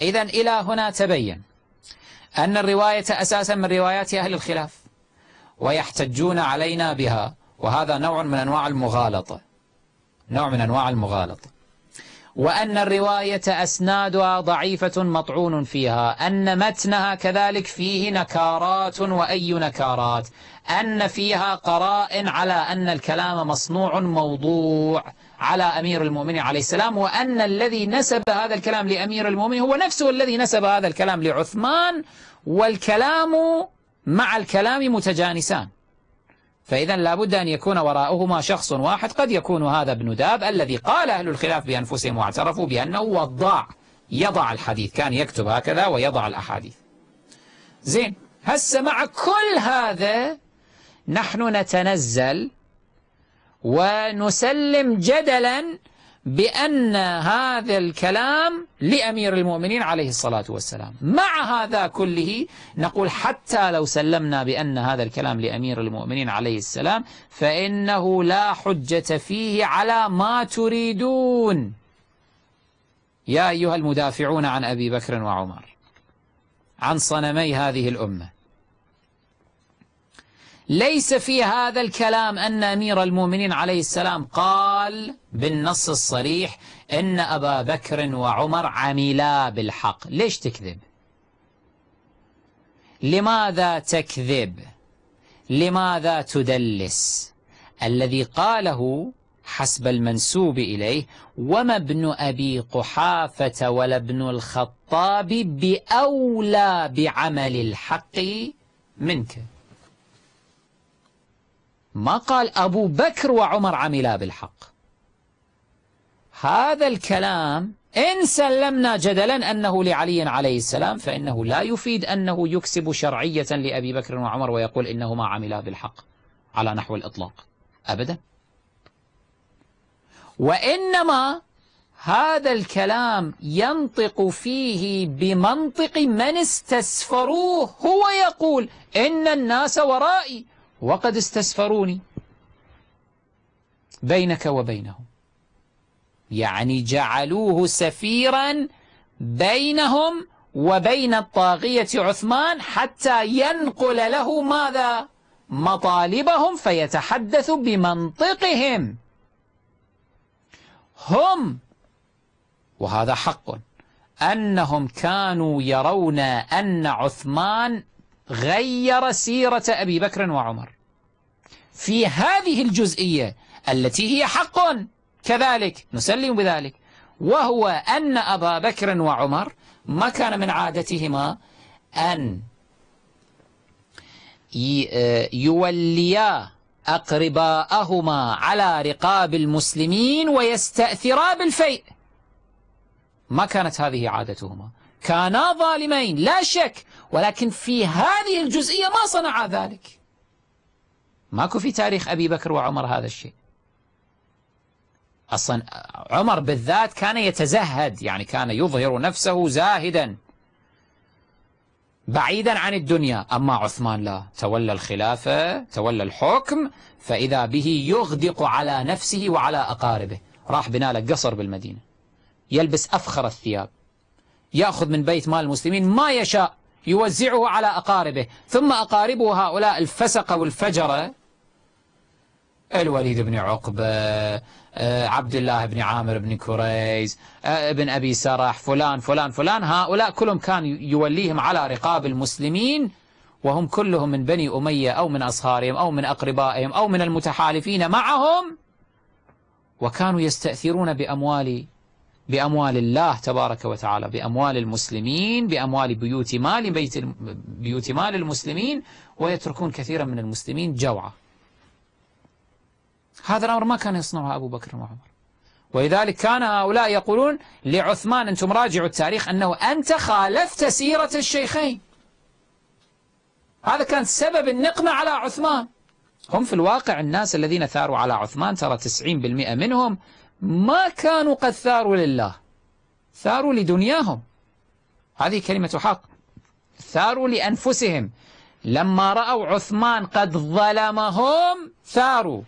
إذا إلى هنا تبين أن الرواية أساسا من روايات أهل الخلاف. ويحتجون علينا بها. وهذا نوع من أنواع المغالطة نوع من أنواع المغالطة وأن الرواية أسنادها ضعيفة مطعون فيها. أن متنها كذلك فيه نكارات وأي نكارات. أن فيها قرائن على أن الكلام مصنوع موضوع على أمير المؤمنين عليه السلام. وأن الذي نسب هذا الكلام لأمير المؤمنين هو نفسه الذي نسب هذا الكلام لعثمان. والكلام مع الكلام متجانسان. فإذا لابد أن يكون وراءهما شخص واحد. قد يكون هذا ابن داب الذي قال أهل الخلاف بأنفسهم واعترفوا بأنه وضع يضع الحديث. كان يكتب هكذا ويضع الأحاديث. زين هسه مع كل هذا نحن نتنزل ونسلم جدلا بأن هذا الكلام لأمير المؤمنين عليه الصلاة والسلام. مع هذا كله نقول حتى لو سلمنا بأن هذا الكلام لأمير المؤمنين عليه السلام فإنه لا حجة فيه على ما تريدون. يا أيها المدافعون عن أبي بكر وعمر عن صنمي هذه الأمة. ليس في هذا الكلام أن أمير المؤمنين عليه السلام قال بالنص الصريح إن أبا بكر وعمر عملا بالحق. ليش تكذب؟ لماذا تكذب؟ لماذا تدلس؟ الذي قاله حسب المنسوب إليه وما ابن أبي قحافة ولا ابن الخطاب بأولى بعمل الحق منك؟ ما قال أبو بكر وعمر عملا بالحق. هذا الكلام إن سلمنا جدلا أنه لعلي عليه السلام فإنه لا يفيد أنه يكسب شرعية لأبي بكر وعمر ويقول إنهما عملا بالحق على نحو الإطلاق. أبدا. وإنما هذا الكلام ينطق فيه بمنطق من استسفروه هو يقول إن الناس ورائي. وقد استسفروني بينك وبينهم. يعني جعلوه سفيرا بينهم وبين الطاغية عثمان حتى ينقل له ماذا؟ مطالبهم فيتحدث بمنطقهم. هم وهذا حق أنهم كانوا يرون أن عثمان غير سيرة أبي بكر وعمر. في هذه الجزئية التي هي حق كذلك نسلم بذلك وهو أن أبا بكر وعمر ما كان من عادتهما أن يوليا أقرباءهما على رقاب المسلمين ويستأثرا بالفيء. ما كانت هذه عادتهما. كانا ظالمين لا شك ولكن في هذه الجزئية ما صنعا ذلك. ماكو في تاريخ أبي بكر وعمر هذا الشيء. أصلا عمر بالذات كان يتزهد يعني كان يظهر نفسه زاهدا. بعيدا عن الدنيا. أما عثمان لا. تولى الخلافة تولى الحكم فإذا به يغدق على نفسه وعلى أقاربه. راح بنى قصر بالمدينة. يلبس أفخر الثياب. يأخذ من بيت مال المسلمين ما يشاء. يوزعه على أقاربه ثم أقاربه هؤلاء الفسق والفجرة الوليد بن عقبة آه، عبد الله بن عامر بن كريز آه، ابن أبي سرح فلان فلان فلان. هؤلاء كلهم كان يوليهم على رقاب المسلمين وهم كلهم من بني أمية أو من أصهارهم أو من أقربائهم أو من المتحالفين معهم وكانوا يستأثرون بأموال بأموال الله تبارك وتعالى بأموال المسلمين بأموال بيوت مال بيت بيوت مال المسلمين ويتركون كثيرا من المسلمين جوعا. هذا الأمر ما كان يصنعه أبو بكر وعمر. ولذلك كان هؤلاء يقولون لعثمان أنتم راجعوا التاريخ أنه أنت خالفت سيرة الشيخين. هذا كان سبب النقمة على عثمان. هم في الواقع الناس الذين ثاروا على عثمان ترى 90% منهم ما كانوا قد ثاروا لله. ثاروا لدنياهم. هذه كلمة حق. ثاروا لأنفسهم. لما رأوا عثمان قد ظلمهم ثاروا.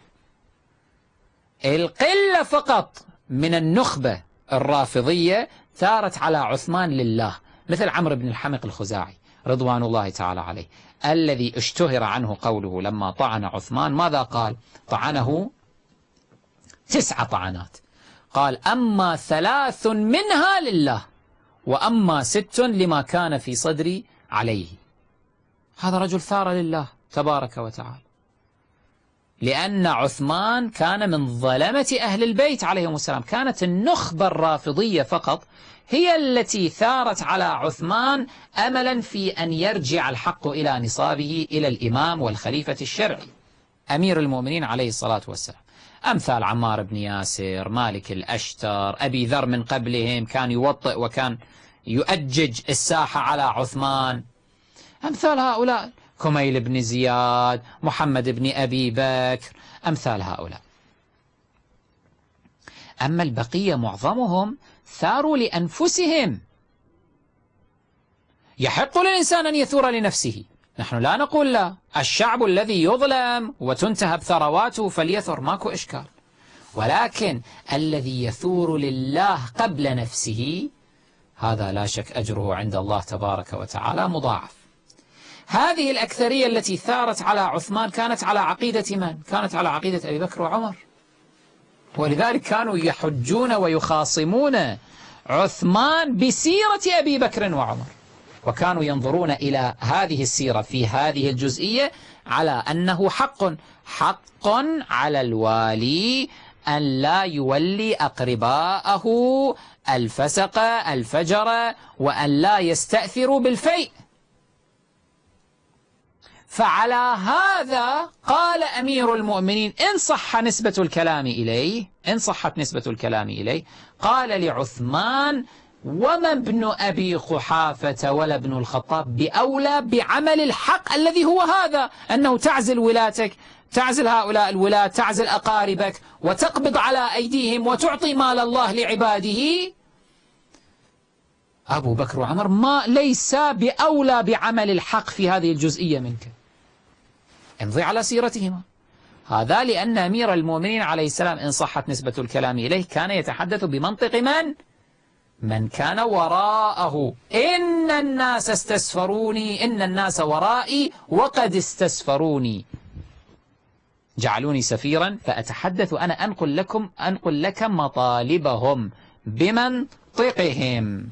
القلة فقط من النخبة الرافضية ثارت على عثمان لله. مثل عمرو بن الحمق الخزاعي رضوان الله تعالى عليه الذي اشتهر عنه قوله لما طعن عثمان ماذا قال؟ طعنه تسع طعنات. قال أما ثلاث منها لله وأما ست لما كان في صدري عليه. هذا رجل ثار لله تبارك وتعالى. لأن عثمان كان من ظلمة أهل البيت عليهم السلام. كانت النخبة الرافضية فقط هي التي ثارت على عثمان أملا في أن يرجع الحق إلى نصابه إلى الإمام والخليفة الشرعي. أمير المؤمنين عليه الصلاة والسلام. أمثال عمار بن ياسر مالك الأشتر أبي ذر من قبلهم كان يوطئ وكان يؤجج الساحة على عثمان. أمثال هؤلاء كميل بن زياد محمد بن أبي بكر أمثال هؤلاء. أما البقية معظمهم ثاروا لأنفسهم. يحق للإنسان أن يثور لنفسه. نحن لا نقول لا. الشعب الذي يظلم وتنتهب ثرواته فليثر ماكو إشكال. ولكن الذي يثور لله قبل نفسه هذا لا شك أجره عند الله تبارك وتعالى مضاعف. هذه الأكثرية التي ثارت على عثمان كانت على عقيدة من؟ كانت على عقيدة أبي بكر وعمر. ولذلك كانوا يحجون ويخاصمون عثمان بسيرة أبي بكر وعمر. وكانوا ينظرون إلى هذه السيرة في هذه الجزئية على أنه حق حق على الوالي أن لا يولي أقرباءه الفسق الفجر وأن لا يستأثروا بالفيء. فعلى هذا قال أمير المؤمنين إن صح نسبة الكلام إليه إن صحت نسبة الكلام إليه قال لعثمان وما ابن أبي قحافة ولا ابن الخطاب بأولى بعمل الحق الذي هو هذا؟ أنه تعزل ولاتك تعزل هؤلاء الولاة تعزل أقاربك وتقبض على أيديهم وتعطي مال الله لعباده. أبو بكر وعمر ما ليس بأولى بعمل الحق في هذه الجزئية منك. امضي على سيرتهما. هذا لأن أمير المؤمنين عليه السلام إن صحت نسبة الكلام إليه كان يتحدث بمنطق من؟ من كان وراءه. إن الناس استسفروني إن الناس ورائي وقد استسفروني. جعلوني سفيرا فأتحدث أنا أنقل لكم أنقل لك مطالبهم. بمن؟ منطقهم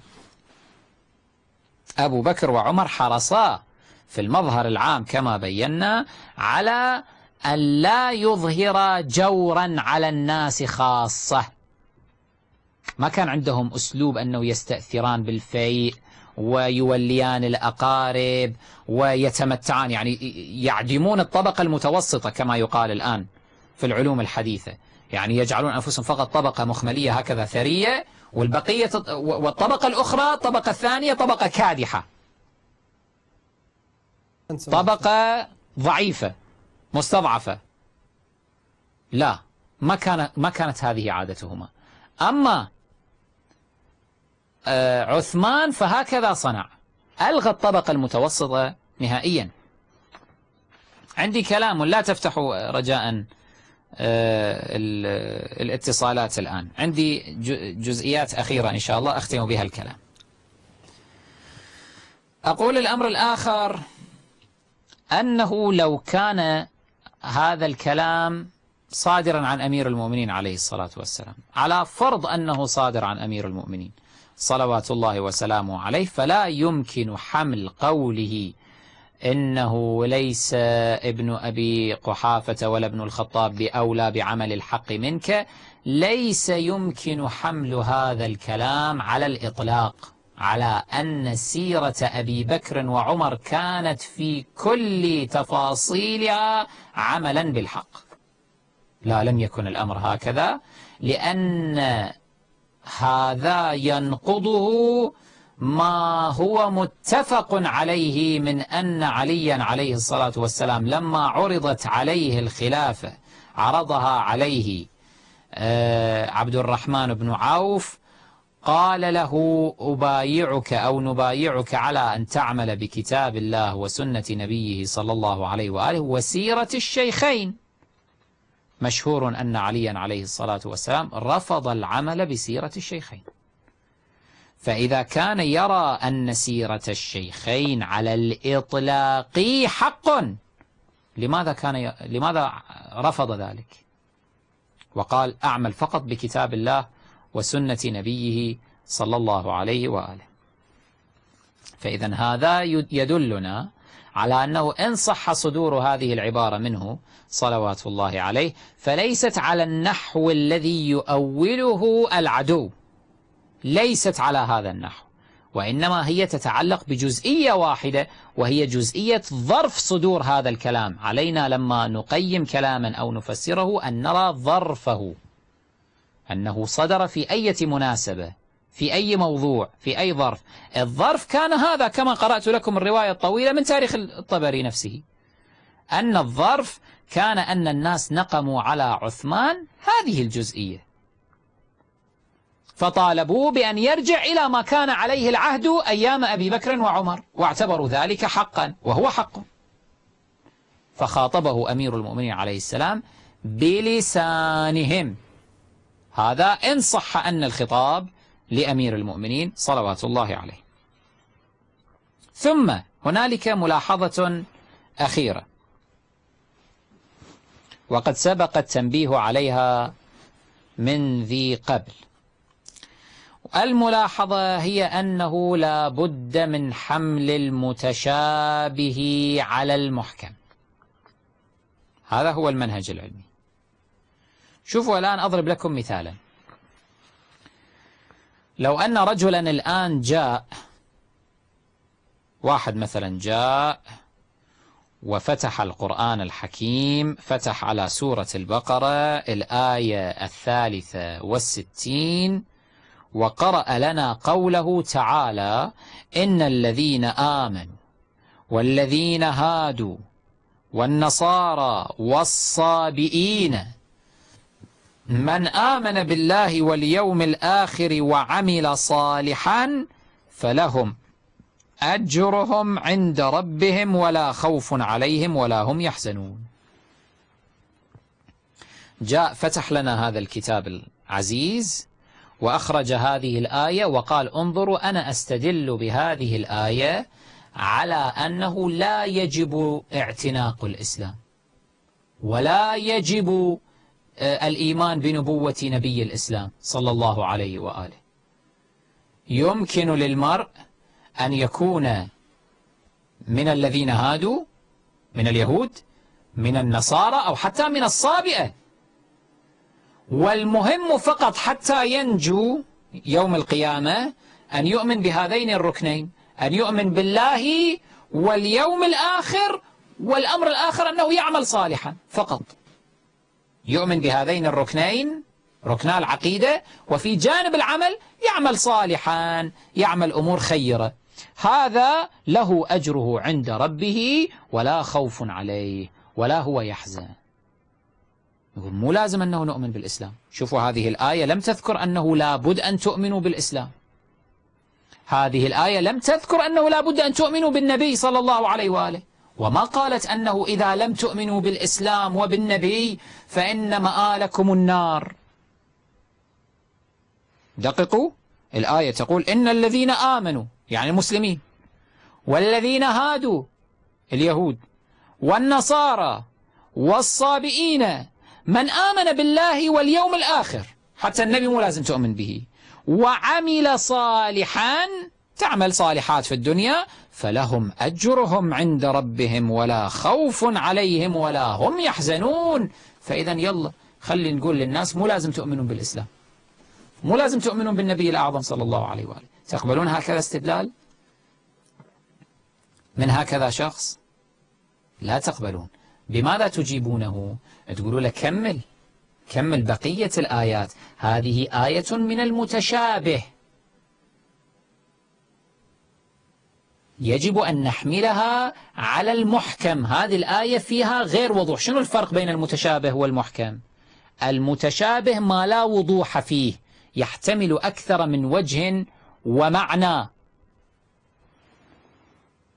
أبو بكر وعمر حرصا في المظهر العام كما بينا على أن لا يظهر جورا على الناس خاصة. ما كان عندهم أسلوب أنه يستأثران بالفيء ويوليان الأقارب ويتمتعان يعني يعدمون الطبقة المتوسطة كما يقال الآن في العلوم الحديثة. يعني يجعلون أنفسهم فقط طبقة مخملية هكذا ثرية والبقية والطبقة الأخرى الطبقة الثانية طبقة كادحة. طبقة ضعيفة مستضعفة. لا ما كان ما كانت هذه عادتهما. أما آه، عثمان فهكذا صنع. ألغى الطبقة المتوسطة نهائيا. عندي كلام لا تفتحوا رجاء آه، الاتصالات الآن. عندي جزئيات أخيرة إن شاء الله أختم بها الكلام. أقول الأمر الآخر أنه لو كان هذا الكلام صادرا عن أمير المؤمنين عليه الصلاة والسلام. على فرض أنه صادر عن أمير المؤمنين. صلوات الله وسلامه عليه. فلا يمكن حمل قوله إنه ليس ابن أبي قحافة ولا ابن الخطاب بأولى بعمل الحق منك. ليس يمكن حمل هذا الكلام على الإطلاق. على أن سيرة أبي بكر وعمر كانت في كل تفاصيلها عملا بالحق. لا لم يكن الأمر هكذا لأن هذا ينقضه ما هو متفق عليه من أن عليا عليه الصلاة والسلام لما عرضت عليه الخلافة عرضها عليه آه، عبد الرحمن بن عوف قال له أبايعك أو نبايعك على أن تعمل بكتاب الله وسنة نبيه صلى الله عليه وآله وسيرة الشيخين. مشهور أن عليا عليه الصلاة والسلام رفض العمل بسيرة الشيخين. فإذا كان يرى أن سيرة الشيخين على الإطلاق حق لماذا كان ي... لماذا رفض ذلك؟ وقال أعمل فقط بكتاب الله وسنة نبيه صلى الله عليه وآله. فإذا هذا يدلنا على أنه إن صح صدور هذه العبارة منه صلوات الله عليه فليست على النحو الذي يؤوله العدو. ليست على هذا النحو. وإنما هي تتعلق بجزئية واحدة وهي جزئية ظرف صدور هذا الكلام. علينا لما نقيم كلاما أو نفسره أن نرى ظرفه أنه صدر في أي مناسبة. في أي موضوع في أي ظرف. الظرف كان هذا كما قرأت لكم الرواية الطويلة من تاريخ الطبري نفسه. أن الظرف كان أن الناس نقموا على عثمان هذه الجزئية. فطالبوا بأن يرجع إلى ما كان عليه العهد أيام أبي بكر وعمر واعتبروا ذلك حقا وهو حق. فخاطبه أمير المؤمنين عليه السلام بلسانهم. هذا إن صح أن الخطاب لأمير المؤمنين صلوات الله عليه. ثم هنالك ملاحظة أخيرة. وقد سبق التنبيه عليها من ذي قبل. الملاحظة هي أنه لا بد من حمل المتشابه على المحكم. هذا هو المنهج العلمي. شوفوا الآن أضرب لكم مثالا. لو أن رجلا الآن جاء واحد مثلا جاء وفتح القرآن الحكيم فتح على سورة البقرة الآية الثالثة والستين وقرأ لنا قوله تعالى إن الذين آمنوا والذين هادوا والنصارى والصابئين من آمن بالله واليوم الآخر وعمل صالحا فلهم أجرهم عند ربهم ولا خوف عليهم ولا هم يحزنون. جاء فتح لنا هذا الكتاب العزيز وأخرج هذه الآية وقال انظروا أنا أستدل بهذه الآية على أنه لا يجب اعتناق الإسلام ولا يجب الإيمان بنبوة نبي الإسلام صلى الله عليه وآله. يمكن للمرء أن يكون من الذين هادوا من اليهود من النصارى أو حتى من الصابئة. والمهم فقط حتى ينجو يوم القيامة أن يؤمن بهذين الركنين أن يؤمن بالله واليوم الآخر والأمر الآخر أنه يعمل صالحا فقط. يؤمن بهذين الركنين ركنا العقيدة وفي جانب العمل يعمل صالحا يعمل أمور خيرة. هذا له أجره عند ربه ولا خوف عليه ولا هو يحزن. يقول مو لازم أنه نؤمن بالإسلام. شوفوا هذه الآية لم تذكر أنه لابد أن تؤمنوا بالإسلام. هذه الآية لم تذكر أنه لابد أن تؤمنوا بالنبي صلى الله عليه وآله. وما قالت أنه إذا لم تؤمنوا بالإسلام وبالنبي فإن مآلكم النار. دققوا. الآية تقول إن الذين آمنوا يعني المسلمين والذين هادوا اليهود والنصارى والصابئين من آمن بالله واليوم الآخر حتى النبي مو لازم تؤمن به وعمل صالحا تعمل صالحات في الدنيا فلهم أجرهم عند ربهم ولا خوف عليهم ولا هم يحزنون. فإذا يلا خلي نقول للناس مو لازم تؤمنون بالإسلام. مو لازم تؤمنون بالنبي الأعظم صلى الله عليه وآله. تقبلون هكذا استدلال؟ من هكذا شخص؟ لا تقبلون. بماذا تجيبونه؟ تقولوا له كمل كمل بقية الآيات. هذه آية من المتشابه. يجب أن نحملها على المحكم. هذه الآية فيها غير وضوح. شنو الفرق بين المتشابه والمحكم؟ المتشابه ما لا وضوح فيه يحتمل أكثر من وجه ومعنى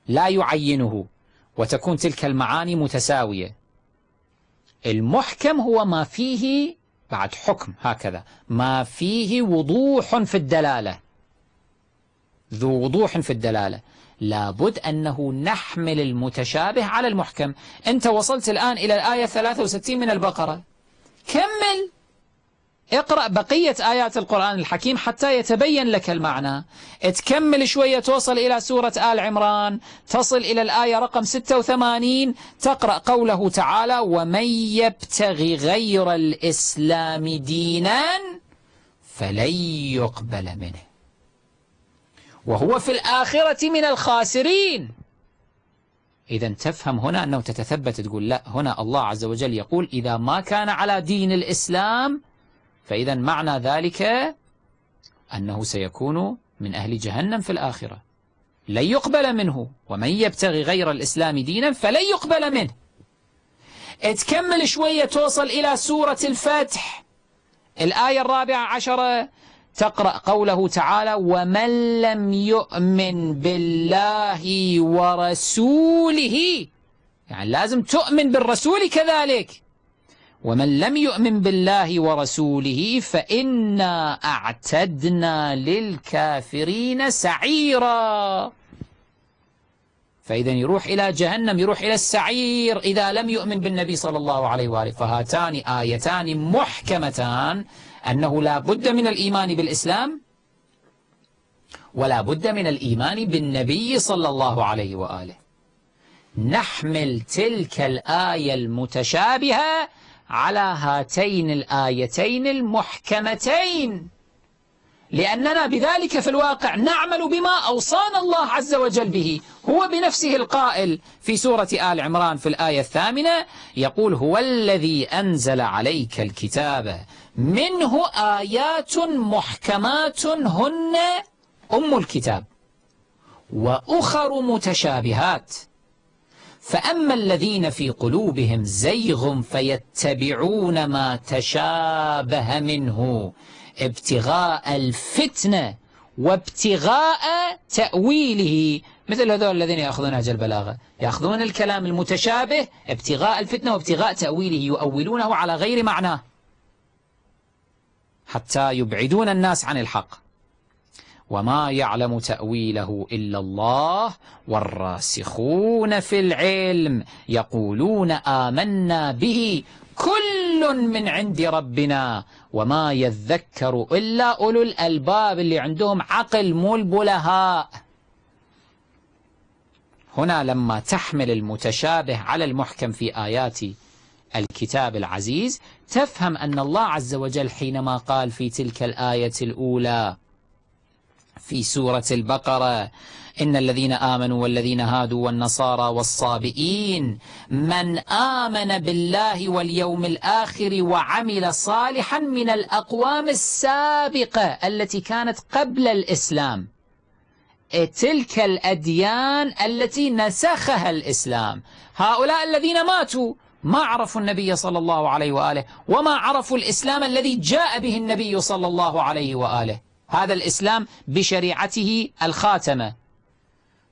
لا يعينه وتكون تلك المعاني متساوية. المحكم هو ما فيه بعد حكم هكذا ما فيه وضوح في الدلالة. ذو وضوح في الدلالة. لابد أنه نحمل المتشابه على المحكم. أنت وصلت الآن إلى الآية 63 من البقرة. كمل. اقرأ بقية آيات القرآن الحكيم حتى يتبين لك المعنى. تكمل شوية توصل إلى سورة آل عمران. تصل إلى الآية رقم 86 تقرأ قوله تعالى ومن يبتغي غير الإسلام دينا فلن يقبل منه. وهو في الآخرة من الخاسرين. إذا تفهم هنا أنه تتثبت تقول لا هنا الله عز وجل يقول إذا ما كان على دين الإسلام فإذا معنى ذلك أنه سيكون من أهل جهنم في الآخرة. لن يقبل منه ومن يبتغي غير الإسلام دينا فلن يقبل منه. تكمل شوية توصل إلى سورة الفتح. الآية الرابعة عشرة تقرأ قوله تعالى ومن لم يؤمن بالله ورسوله يعني لازم تؤمن بالرسول كذلك. ومن لم يؤمن بالله ورسوله فإنا أعتدنا للكافرين سعيرا. فإذا يروح إلى جهنم يروح إلى السعير. إذا لم يؤمن بالنبي صلى الله عليه وآله فهاتان آيتان محكمتان. أنه لا بد من الإيمان بالإسلام ولا بد من الإيمان بالنبي صلى الله عليه وآله. نحمل تلك الآية المتشابهة على هاتين الآيتين المحكمتين. لأننا بذلك في الواقع نعمل بما أوصانا الله عز وجل به. هو بنفسه القائل في سورة آل عمران في الآية الثامنة يقول هو الذي أنزل عليك الكتاب منه آيات محكمات هن أم الكتاب وأخر متشابهات. فأما الذين في قلوبهم زيغ فيتبعون ما تشابه منه ابتغاء الفتنة وابتغاء تأويله. مثل هذول الذين يأخذون أجل البلاغة. يأخذون الكلام المتشابه ابتغاء الفتنة وابتغاء تأويله يؤولونه على غير معناه. حتى يبعدون الناس عن الحق. وما يعلم تأويله إلا الله والراسخون في العلم يقولون آمنا به كل من عند ربنا وما يذكر إلا أولو الألباب اللي عندهم عقل مو البلهاء. هنا لما تحمل المتشابه على المحكم في آيات الكتاب العزيز تفهم أن الله عز وجل حينما قال في تلك الآية الأولى في سورة البقرة إن الذين آمنوا والذين هادوا والنصارى والصابئين من آمن بالله واليوم الآخر وعمل صالحا من الأقوام السابقة التي كانت قبل الإسلام. تلك الأديان التي نسخها الإسلام. هؤلاء الذين ماتوا ما عرفوا النبي صلى الله عليه وآله وما عرفوا الإسلام الذي جاء به النبي صلى الله عليه وآله. هذا الإسلام بشريعته الخاتمة.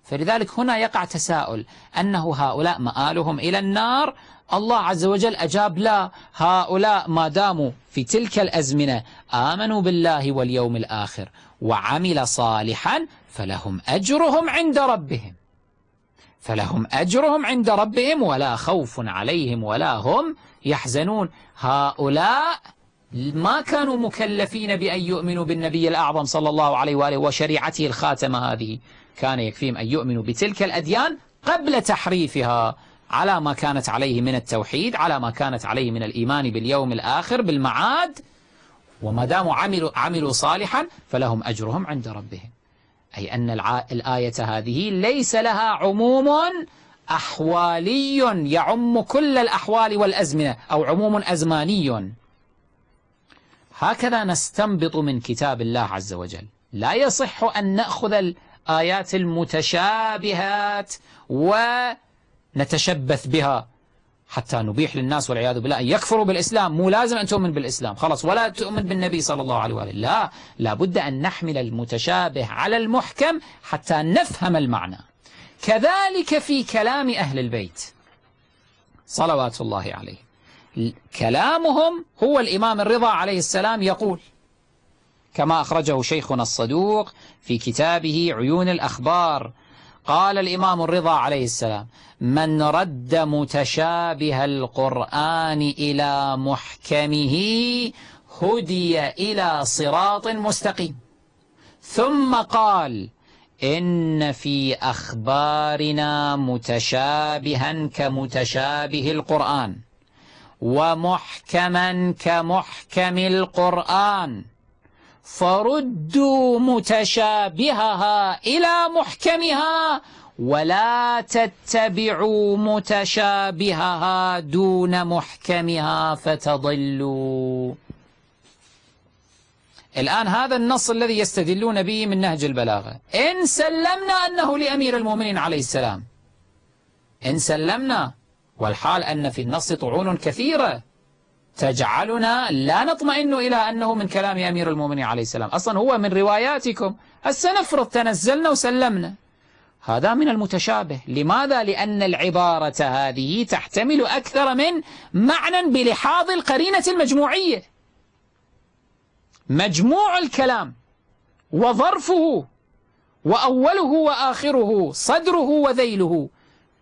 فلذلك هنا يقع تساؤل أنه هؤلاء مآلهم إلى النار؟ الله عز وجل أجاب لا هؤلاء ما داموا في تلك الأزمنة آمنوا بالله واليوم الآخر وعمل صالحا فلهم أجرهم عند ربهم. فلهم أجرهم عند ربهم ولا خوف عليهم ولا هم يحزنون. هؤلاء ما كانوا مكلفين بأن يؤمنوا بالنبي الأعظم صلى الله عليه وآله وشريعته الخاتمة هذه. كان يكفيهم أن يؤمنوا بتلك الأديان قبل تحريفها على ما كانت عليه من التوحيد على ما كانت عليه من الإيمان باليوم الآخر بالمعاد. وما داموا عملوا, عملوا صالحا فلهم أجرهم عند ربهم. أي أن الآية هذه ليس لها عموم أحوالي يعم كل الأحوال والأزمنة أو عموم أزماني. هكذا نستنبط من كتاب الله عز وجل. لا يصح أن نأخذ الآيات المتشابهات ونتشبث بها حتى نبيح للناس والعياذ بالله أن يكفروا بالإسلام. مو لازم أن تؤمن بالإسلام. خلاص ولا تؤمن بالنبي صلى الله عليه وآله. لا لابد أن نحمل المتشابه على المحكم حتى نفهم المعنى. كذلك في كلام أهل البيت. صلوات الله عليه. كلامهم هو الإمام الرضا عليه السلام يقول كما أخرجه شيخنا الصدوق في كتابه عيون الأخبار قال الإمام الرضا عليه السلام من رد متشابه القرآن إلى محكمه هدي إلى صراط مستقيم. ثم قال إن في أخبارنا متشابها كمتشابه القرآن ومحكما كمحكم القرآن. فردوا متشابهها إلى محكمها ولا تتبعوا متشابهها دون محكمها فتضلوا. الآن هذا النص الذي يستدلون به من نهج البلاغة. إن سلمنا أنه لأمير المؤمنين عليه السلام. إن سلمنا والحال أن في النص طعون كثيرة. تجعلنا لا نطمئن إلى أنه من كلام أمير المؤمنين عليه السلام. أصلا هو من رواياتكم. السنفرض تنزلنا وسلمنا. هذا من المتشابه. لماذا؟ لأن العبارة هذه تحتمل أكثر من معنى بلحاظ القرينة المجموعية. مجموع الكلام وظرفه وأوله وآخره صدره وذيله.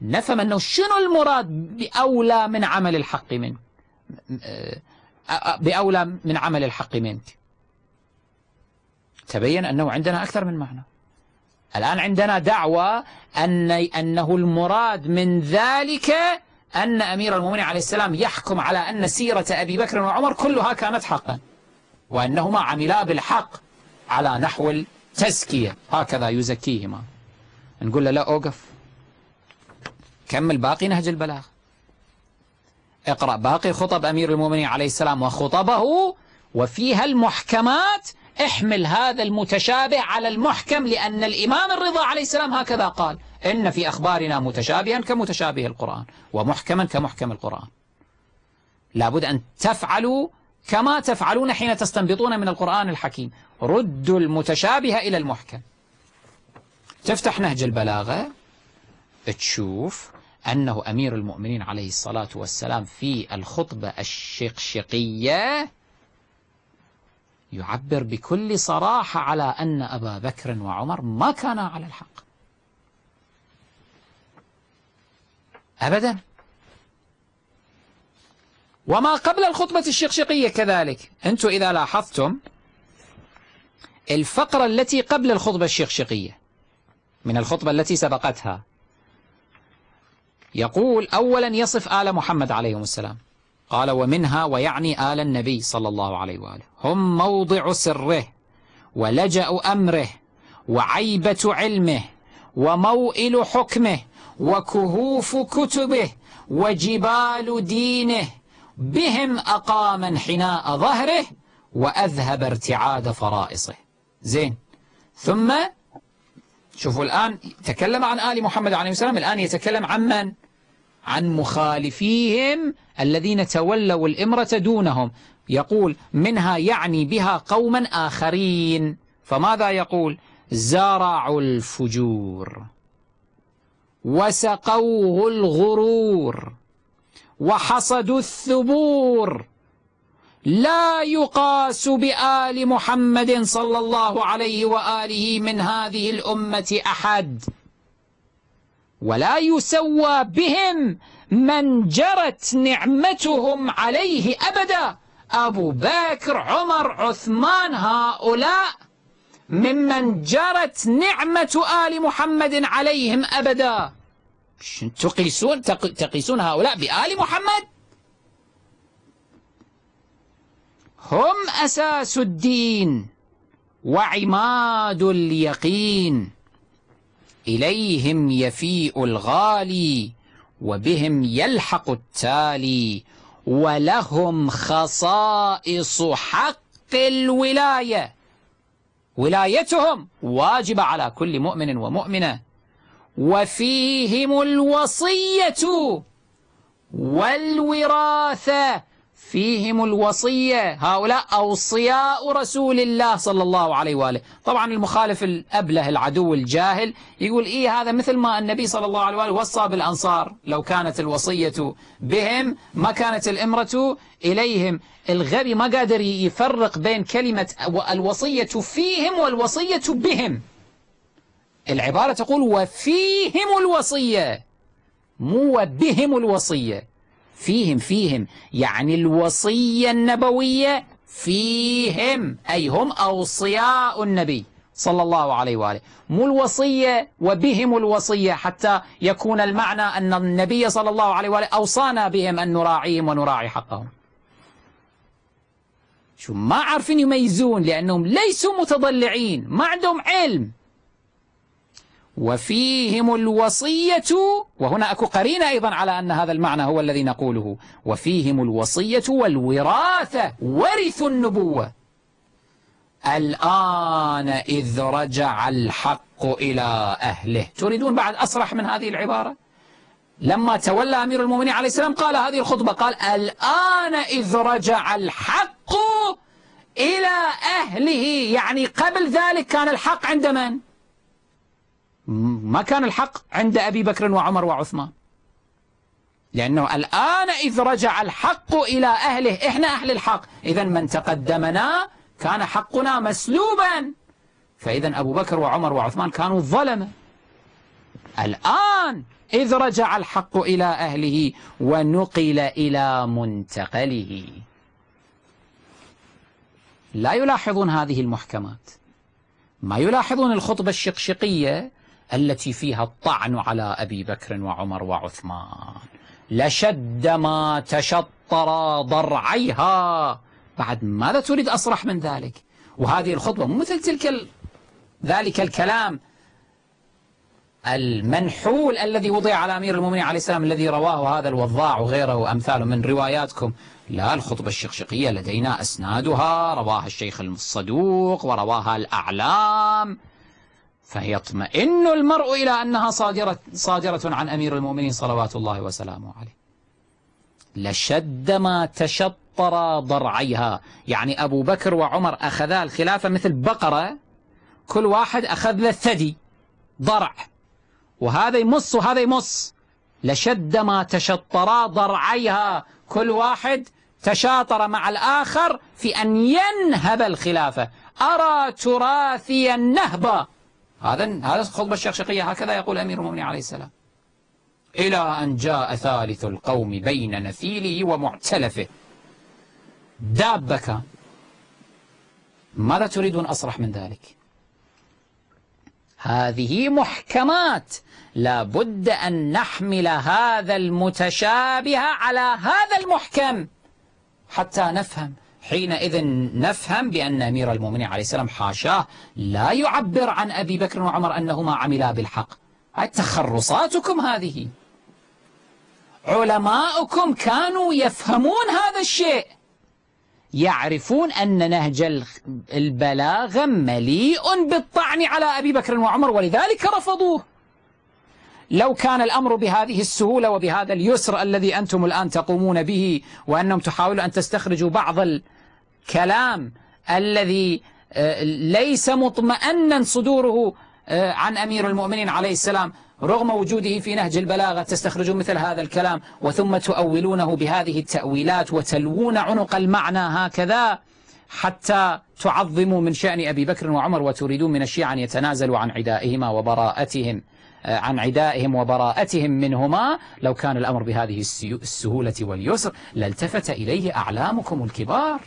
نفهم أنه شنو المراد بأولى من عمل الحق منه. بأولى من عمل الحق منك. تبين أنه عندنا أكثر من معنى. الآن عندنا دعوة أن أنه المراد من ذلك أن أمير المؤمنين عليه السلام يحكم على أن سيرة أبي بكر وعمر كلها كانت حقا وأنهما عملا بالحق على نحو التزكية. هكذا يزكيهما. نقول له لا أوقف. كمل باقي نهج البلاغ اقرأ باقي خطب أمير المؤمنين عليه السلام وخطبه وفيها المحكمات احمل هذا المتشابه على المحكم لأن الإمام الرضا عليه السلام هكذا قال إن في أخبارنا متشابها كمتشابه القرآن ومحكما كمحكم القرآن. لابد أن تفعلوا كما تفعلون حين تستنبطون من القرآن الحكيم. ردوا المتشابه إلى المحكم. تفتح نهج البلاغة تشوف أنه أمير المؤمنين عليه الصلاة والسلام في الخطبة الشقشقية يعبر بكل صراحة على أن أبا بكر وعمر ما كانا على الحق. أبدا. وما قبل الخطبة الشقشقية كذلك. أنتم إذا لاحظتم الفقرة التي قبل الخطبة الشقشقية من الخطبة التي سبقتها يقول أولا يصف آل محمد عليهم السلام. قال ومنها ويعني آل النبي صلى الله عليه وآله. هم موضع سره ولجأ أمره وعيبة علمه وموئل حكمه وكهوف كتبه وجبال دينه. بهم أقام انحناء ظهره وأذهب ارتعاد فرائصه. زين. ثم شوفوا الآن تكلم عن آل محمد عليه السلام الآن يتكلم عن من؟ عن مخالفيهم الذين تولوا الإمرة دونهم. يقول منها يعني بها قوما آخرين. فماذا يقول؟ زارعوا الفجور. وسقوه الغرور. وحصدوا الثبور. لا يقاس بآل محمد صلى الله عليه وآله من هذه الأمة أحد. ولا يسوى بهم من جرت نعمتهم عليه أبدا. أبو بكر عمر عثمان هؤلاء ممن جرت نعمة آل محمد عليهم أبدا. تقيسون؟ تقيسون هؤلاء بآل محمد؟ هم أساس الدين وعماد اليقين. إليهم يفيء الغالي وبهم يلحق التالي ولهم خصائص حق الولاية. ولايتهم واجبة على كل مؤمن ومؤمنة. وفيهم الوصية والوراثة فيهم الوصية. هؤلاء أوصياء رسول الله صلى الله عليه وآله. طبعا المخالف الأبله العدو الجاهل يقول إيه هذا مثل ما النبي صلى الله عليه وآله وصى بالأنصار. لو كانت الوصية بهم ما كانت الإمرة إليهم. الغبي ما قادر يفرق بين كلمة الوصية فيهم والوصية بهم. العبارة تقول وفيهم الوصية مو وبهم الوصية. فيهم فيهم. يعني الوصية النبوية فيهم. أي هم أوصياء النبي صلى الله عليه وآله. مو الوصية وبهم الوصية حتى يكون المعنى أن النبي صلى الله عليه وآله أوصانا بهم أن نراعيهم ونراعي حقهم. شو ما عارفين يميزون لأنهم ليسوا متضلعين ما عندهم علم. وفيهم الوصية وهنا أكو قرينة أيضا على أن هذا المعنى هو الذي نقوله. وفيهم الوصية والوراثة ورثوا النبوة. الآن إذ رجع الحق إلى أهله. تريدون بعد أصرح من هذه العبارة؟ لما تولى أمير المؤمنين عليه السلام قال هذه الخطبة قال الآن إذ رجع الحق إلى أهله. يعني قبل ذلك كان الحق عند من؟ ما كان الحق عند أبي بكر وعمر وعثمان. لأنه الآن إذ رجع الحق إلى أهله إحنا أهل الحق. إذا من تقدمنا كان حقنا مسلوبا. فإذا أبو بكر وعمر وعثمان كانوا الظلمة الآن إذ رجع الحق إلى أهله ونقل إلى منتقله. لا يلاحظون هذه المحكمات. ما يلاحظون الخطبة الشقشقية التي فيها الطعن على أبي بكر وعمر وعثمان. لشد ما تشطر ضرعيها. بعد ماذا تريد أصرح من ذلك؟ وهذه الخطبة مثل تلك ال... ذلك الكلام المنحول الذي وضع على أمير المؤمنين عليه السلام الذي رواه هذا الوضاع وغيره وأمثاله من رواياتكم. لا الخطبة الشقشقية لدينا أسنادها رواها الشيخ الصدوق ورواها الأعلام. فيطمئن المرء إلى أنها صادرة, صادرة عن أمير المؤمنين صلوات الله وسلامه عليه. لشد ما تشطر ضرعيها. يعني أبو بكر وعمر أخذا الخلافة مثل بقرة كل واحد أخذ له الثدي ضرع. وهذا يمص وهذا يمص. لشد ما تشطرا ضرعيها. كل واحد تشاطر مع الآخر في أن ينهب الخلافة. أرى تراثي النهبة هذا هذا خطبة الشقشقية هكذا يقول أمير المؤمنين عليه السلام. إلى أن جاء ثالث القوم بين نثيله ومعتلفه. دابة كان ماذا تريدون أصرح من ذلك؟ هذه محكمات. لا بد أن نحمل هذا المتشابه على هذا المحكم حتى نفهم حينئذ نفهم بأن أمير المؤمنين عليه السلام حاشاه لا يعبر عن أبي بكر وعمر أنهما عملا بالحق. تخرصاتكم هذه. علماؤكم كانوا يفهمون هذا الشيء. يعرفون أن نهج البلاغة مليء بالطعن على أبي بكر وعمر ولذلك رفضوه. لو كان الأمر بهذه السهولة وبهذا اليسر الذي أنتم الآن تقومون به وأنهم تحاولوا أن تستخرجوا بعض الكلام الذي آه، ليس مطمئنا صدوره آه، عن أمير المؤمنين عليه السلام رغم وجوده في نهج البلاغة تستخرجون مثل هذا الكلام وثم تؤولونه بهذه التأويلات وتلوون عنق المعنى هكذا حتى تعظموا من شأن أبي بكر وعمر وتريدون من الشيعة أن يتنازلوا عن عدائهما وبراءتهم آه، عن عدائهم وبراءتهم منهما. لو كان الأمر بهذه السهولة واليسر لالتفت إليه أعلامكم الكبار.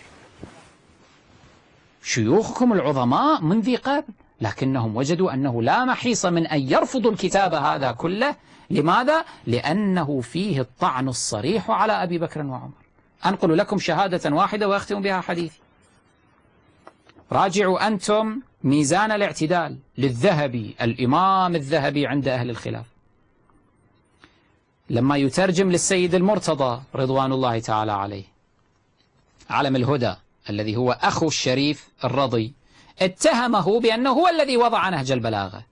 شيوخكم العظماء من ذي قبل لكنهم وجدوا أنه لا محيص من أن يرفضوا الكتاب هذا كله. لماذا؟ لأنه فيه الطعن الصريح على أبي بكر وعمر. أنقل لكم شهادة واحدة وأختم بها حديثي. راجعوا أنتم ميزان الاعتدال للذهبي الإمام الذهبي عند أهل الخلاف. لما يترجم للسيد المرتضى رضوان الله تعالى عليه. علم الهدى. الذي هو أخو الشريف الرضي اتهمه بأنه هو الذي وضع نهج البلاغة.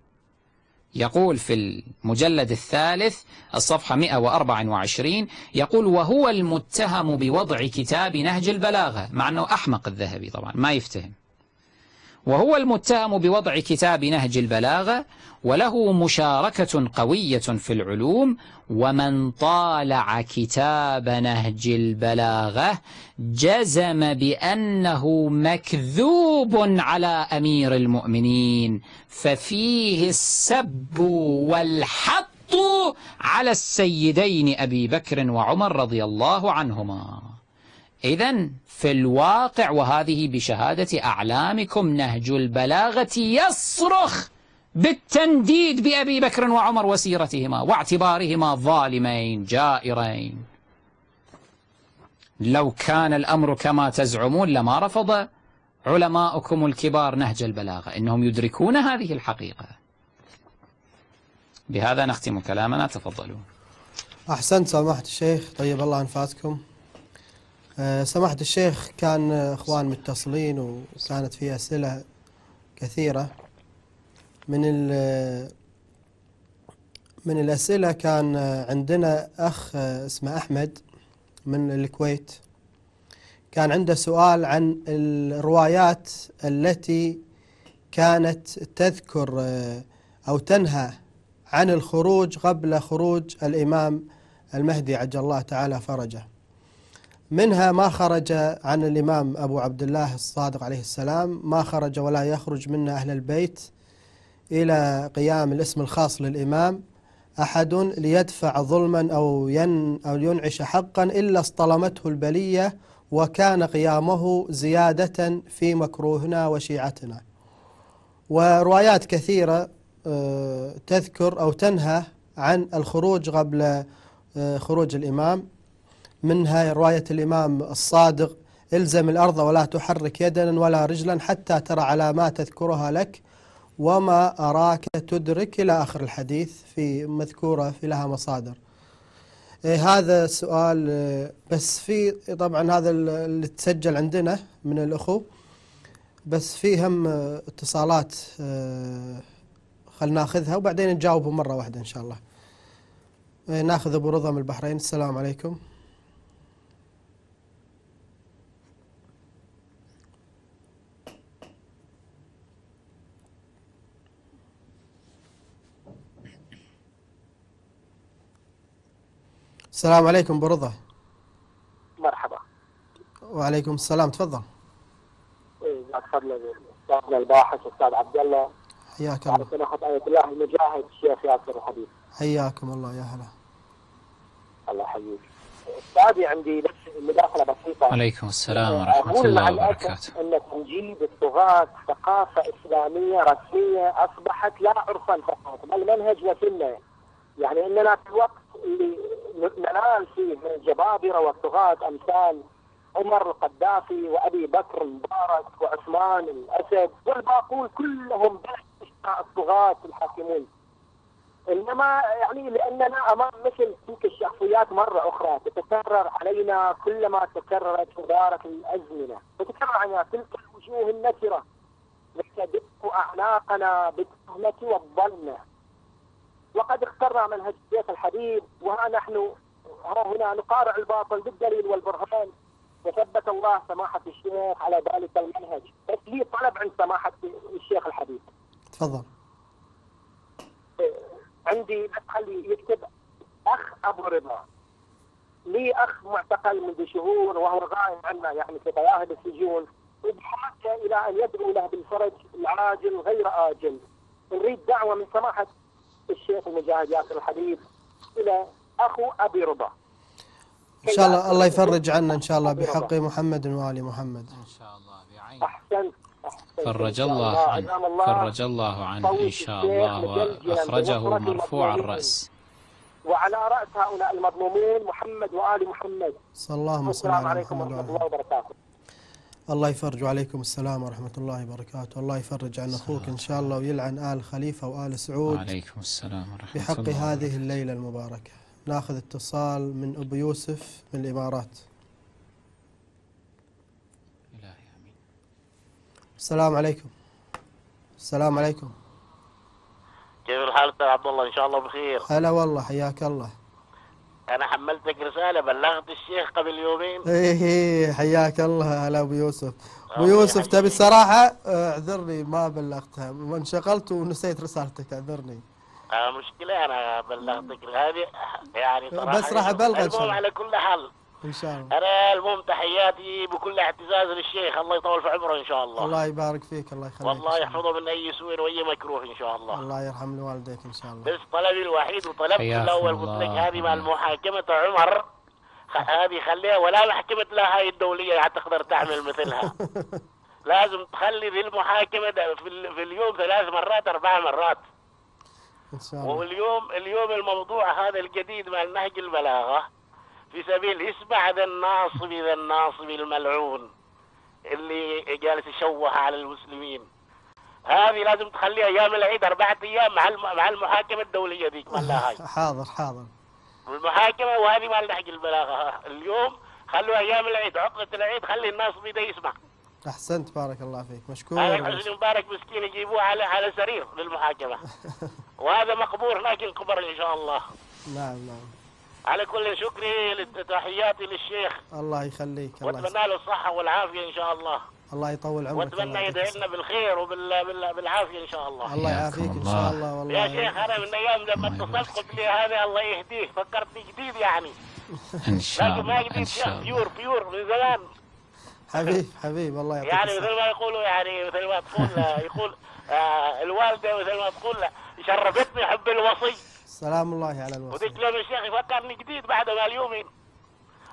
يقول في المجلد الثالث الصفحة 124 يقول وهو المتهم بوضع كتاب نهج البلاغة مع أنه أحمق الذهبي طبعا ما يفتهم. وهو المتهم بوضع كتاب نهج البلاغة وله مشاركة قوية في العلوم ومن طالع كتاب نهج البلاغة جزم بأنه مكذوب على أمير المؤمنين ففيه السب والحط على السيدين أبي بكر وعمر رضي الله عنهما. إذا في الواقع وهذه بشهادة أعلامكم نهج البلاغة يصرخ بالتنديد بأبي بكر وعمر وسيرتهما واعتبارهما ظالمين جائرين. لو كان الأمر كما تزعمون لما رفض علماؤكم الكبار نهج البلاغة إنهم يدركون هذه الحقيقة. بهذا نختم كلامنا تفضلوا. أحسنت سماحة الشيخ طيب الله أنفاسكم سماحة الشيخ كان إخوان متصلين وكانت في أسئلة كثيرة. من من الأسئلة كان عندنا أخ اسمه أحمد من الكويت. كان عنده سؤال عن الروايات التي كانت تذكر أو تنهى عن الخروج قبل خروج الإمام المهدي عجل الله تعالى فرجه. منها ما خرج عن الإمام أبو عبد الله الصادق عليه السلام ما خرج ولا يخرج منا أهل البيت إلى قيام الاسم الخاص للإمام أحد ليدفع ظلما أو, ين أو ينعش حقا إلا اصطلمته البلية وكان قيامه زيادة في مكروهنا وشيعتنا. وروايات كثيرة آه، تذكر أو تنهى عن الخروج قبل آه، خروج الإمام. منها رواية الإمام الصادق إلزم الأرض ولا تحرك يدا ولا رجلا حتى ترى علامات تذكرها لك وما أراك تدرك إلى آخر الحديث في مذكورة في لها مصادر. إيه هذا إيه بس في طبعا هذا اللي تسجل عندنا من الأخو بس في هم اتصالات إيه خلنا ناخذها وبعدين نجاوبه مرة واحدة إن شاء الله. إيه ناخذ أبو رضا من البحرين. السلام عليكم. السلام عليكم برضا مرحبا. وعليكم السلام تفضل. إيه، فضل استاذنا الباحث أستاذ عبد الله. حياك الله. سماحه آية الله المجاهد الشيخ ياسر الحبيب حياكم الله يا هلا. الله يحييك. أستاذي عندي بس مداخلة بسيطة. عليكم السلام أقول ورحمة الله وبركاته. أن تمجيد الطغاة ثقافة إسلامية رسمية أصبحت لا عرفا فقط بل منهج وسنة. يعني أننا في الوقت اللي ننال فيه من الجبابرة والطغاة أمثال عمر القذافي وأبي بكر المبارك وعثمان الأسد والباقون كلهم بلا الطغاة الحاكمون إنما يعني لأننا أمام مثل تلك الشخصيات مرة أخرى تتكرر علينا كلما تكررت تدارك الأزمنة، تتكرر علينا تلك الوجوه النكرة نستدق أعناقنا بالتهمة والظلمة. وقد اخترنا منهج الشيخ الحبيب وها نحن ها هنا نقارع الباطل بالدليل والبرهان. وثبت الله سماحة الشيخ على ذلك المنهج، بس لي طلب عند سماحة الشيخ الحبيب. تفضل. عندي بس خلي يكتب أخ أبو رضا. لي أخ معتقل منذ شهور وهو غائب عنا يعني في ضياهب السجون. وبحاجة إلى أن يدعو له بالفرج العاجل غير آجل. نريد دعوة من سماحة الشيخ المجاهد ياسر الحبيب إلى أخو أبي رضا إن شاء الله الله يفرج عنا إن شاء الله بحق محمد وآل محمد. إن شاء الله بعين احسنت فرج الله عنه. فرج الله عنه إن شاء الله وأخرجه مرفوع الرأس. وعلى رأس هؤلاء المظلومين محمد وآل محمد. صلى الله وسلم عليكم وآله. الله وبركاته. الله يفرج وعليكم السلام ورحمة الله وبركاته. الله يفرج عن أخوك إن شاء الله ويلعن آل خليفة وآل سعود وعليكم السلام ورحمة بحق الله هذه الليلة المباركة. ناخذ اتصال من أبو يوسف من الإمارات. السلام عليكم. السلام عليكم. كيف الحال أستاذ عبد الله؟ إن شاء الله بخير. هلا والله حياك الله. أنا حملتك رسالة بلغت الشيخ قبل يومين. إيه إيه، حياك الله. هلا أبو يوسف. أبو يوسف. تبي الصراحة؟ آه، اعذرني ما بلغتها. وانشغلت ونسيت رسالتك اعذرني. آه مشكلة أنا بلغتك. هذه يعني صراحة بس راح الله. على كل حال. إن شاء الله. أنا المهم تحياتي بكل اعتزاز للشيخ. الله يطول في عمره إن شاء الله, الله يبارك فيك الله يخليك. والله. يحفظه من أي سوء وأي مكروه إن شاء الله. الله يرحم الوالديك إن شاء الله. بس طلبي الوحيد وطلبت الأول قلت لك. هذه مع المحاكمه عمر. هذه خليها ولا محكمه لا هاي الدولية تقدر تعمل مثلها. لازم تخلي ذي المحاكمة ده في, ال- في اليوم ثلاث مرات أربع مرات. إن شاء الله. واليوم اليوم الموضوع هذا الجديد مع نهج البلاغة. في سبيل اسمع ذا الناصب ذا الناصب الملعون اللي جالس يشوه على المسلمين. هذه لازم تخليها أيام العيد أربعة أيام مع الم- مع المحاكمة الدولية ذيك مالها هاي. حاضر حاضر. والمحاكمه وهذه مال نهج البلاغة. اليوم خلوا أيام العيد عطلة العيد خلي الناس بده يسمع. أحسنت بارك الله فيك. مشكور حسني مبارك مسكين يجيبوه على على سرير للمحاكمة. وهذا مقبور هناك القبر إن شاء الله. نعم نعم. على كل شكري تحياتي للشيخ. الله يخليك الله واتمنى. له الصحة والعافية إن شاء الله. الله يطول عمرك واتمنى يدعي لنا بالخير وبالعافيه إن شاء الله. الله يعافيك إن شاء الله والله يا شيخ أنا من أيام لما اتصلت قلت لي هذا الله يهديه فكرتني جديد يعني. إن شاء ما الله إن جديد شاء شيخ الله. بيور بيور من زمان. حبيب حبيب الله يعطيك يعني الصحة. مثل ما يقولوا يعني مثل ما تقول يقول آه الوالدة مثل ما تقول شرفتني حب الوصي. سلام الله على وذيك الوصي يوم الشيخ يفكرني جديد بعد ما اليومين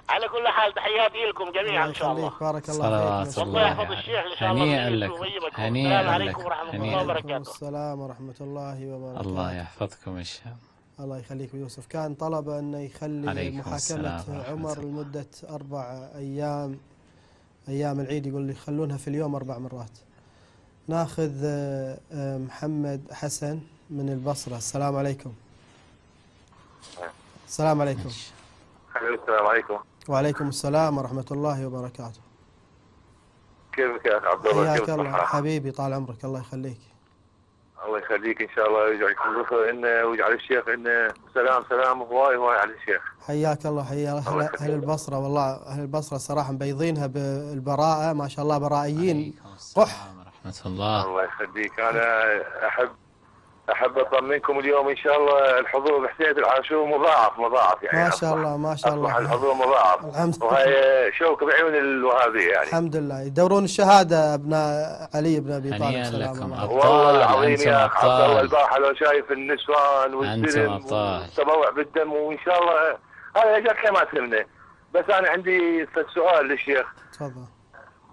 على كل حال تحياتي لكم جميعا إن شاء الله. بارك الله فيك. الله يحفظ. الشيخ إن شاء الله هنيئا ويجيبكم. هنيئا السلام عليكم ورحمة الله وبركاته. السلام ورحمة الله وبركاته. الله يحفظكم إن شاء الله. الله يخليك يوسف. كان طلب أنه يخلي محاكمة عمر. لمدة أربع أيام أيام العيد يقول لي خلونها في اليوم أربع مرات. ناخذ آه، آه، محمد حسن من البصرة. السلام عليكم. السلام عليكم. السلام عليكم. وعليكم السلام ورحمة الله وبركاته. كيفك يا عبد الله؟ حياك الله؟ حبيبي طال عمرك. الله يخليك. الله يخليك إن شاء الله. ويجعلك بالخير انه ويجعل الشيخ انه سلام سلام هواي هواي على الشيخ. حياك الله حيا أهل, الله أهل. البصرة. والله أهل البصرة صراحة مبيضينها بالبراءة. ما شاء الله برائيين. قح. ورحمة الله. الله يخليك. أنا أحب أحب اطمنكم اليوم إن شاء الله الحضور بحسينة العاشور مضاعف مضاعف يعني. ما شاء الله ما شاء الله. الحضور مضاعف. الحمد لله. وهي شوك بعيون الوهابيه يعني. الحمد لله. يدورون الشهادة أبناء علي بن أبي طالب. سلام لكم. الله. والله العظيم يا اخ عبد الله. البارحه لو شايف النسوان أبطال. والتبوع بالدم وإن شاء الله هذا أجل كما تهمنا بس أنا عندي سؤال للشيخ. تفضل.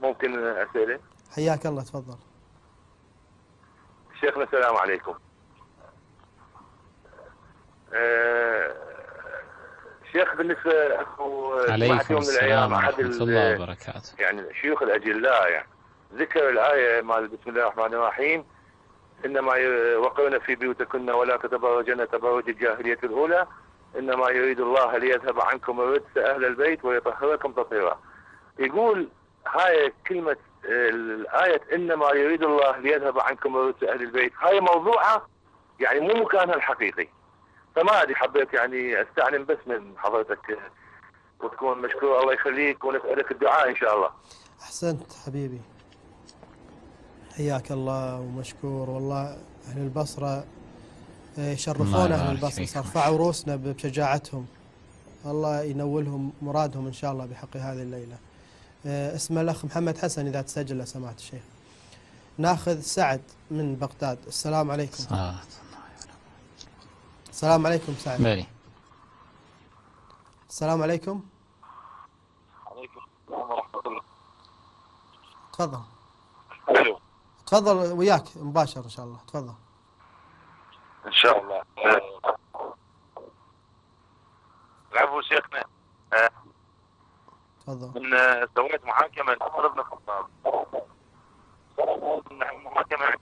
ممكن أسأله؟ حياك الله تفضل. شيخنا السلام عليكم. شيخ بالنسبة أكو سمعت عليكم السلام ال- الله وبركاته يعني شيوخ الأجلاء يعني ذكر الآية مال بسم الله الرحمن الرحيم إنما وقرن في بيوتكن ولا تتبرجن تبرج الجاهلية الأولى إنما يريد الله ليذهب عنكم الرجس أهل البيت ويطهركم تطهيرا. يقول هاي كلمة آه، الآية إنما يريد الله ليذهب عنكم الرجس أهل البيت هاي موضوعة يعني مو مكانها الحقيقي. فما ادري حبيت يعني استعلم بس من حضرتك وتكون مشكور. الله يخليك ونسألك الدعاء إن شاء الله. أحسنت حبيبي. حياك الله ومشكور. والله أهل البصرة آه، يشرفون الله أهل يبارك البصرة. فيكم. رفعوا رؤوسنا بشجاعتهم. الله ينولهم مرادهم إن شاء الله بحق هذه الليلة. آه، اسم الأخ محمد حسن إذا تسجل لو سمحت الشيخ ناخذ سعد من بغداد. السلام عليكم. صلاة السلام عليكم سعد. بلي السلام عليكم. عليكم السلام ورحمة الله. تفضل. أيوه تفضل وياك مباشر إن شاء الله. تفضل. إن شاء الله. العفو شيخنا. تفضل. من سويت محاكمة عمر بن الخطاب. محاكمه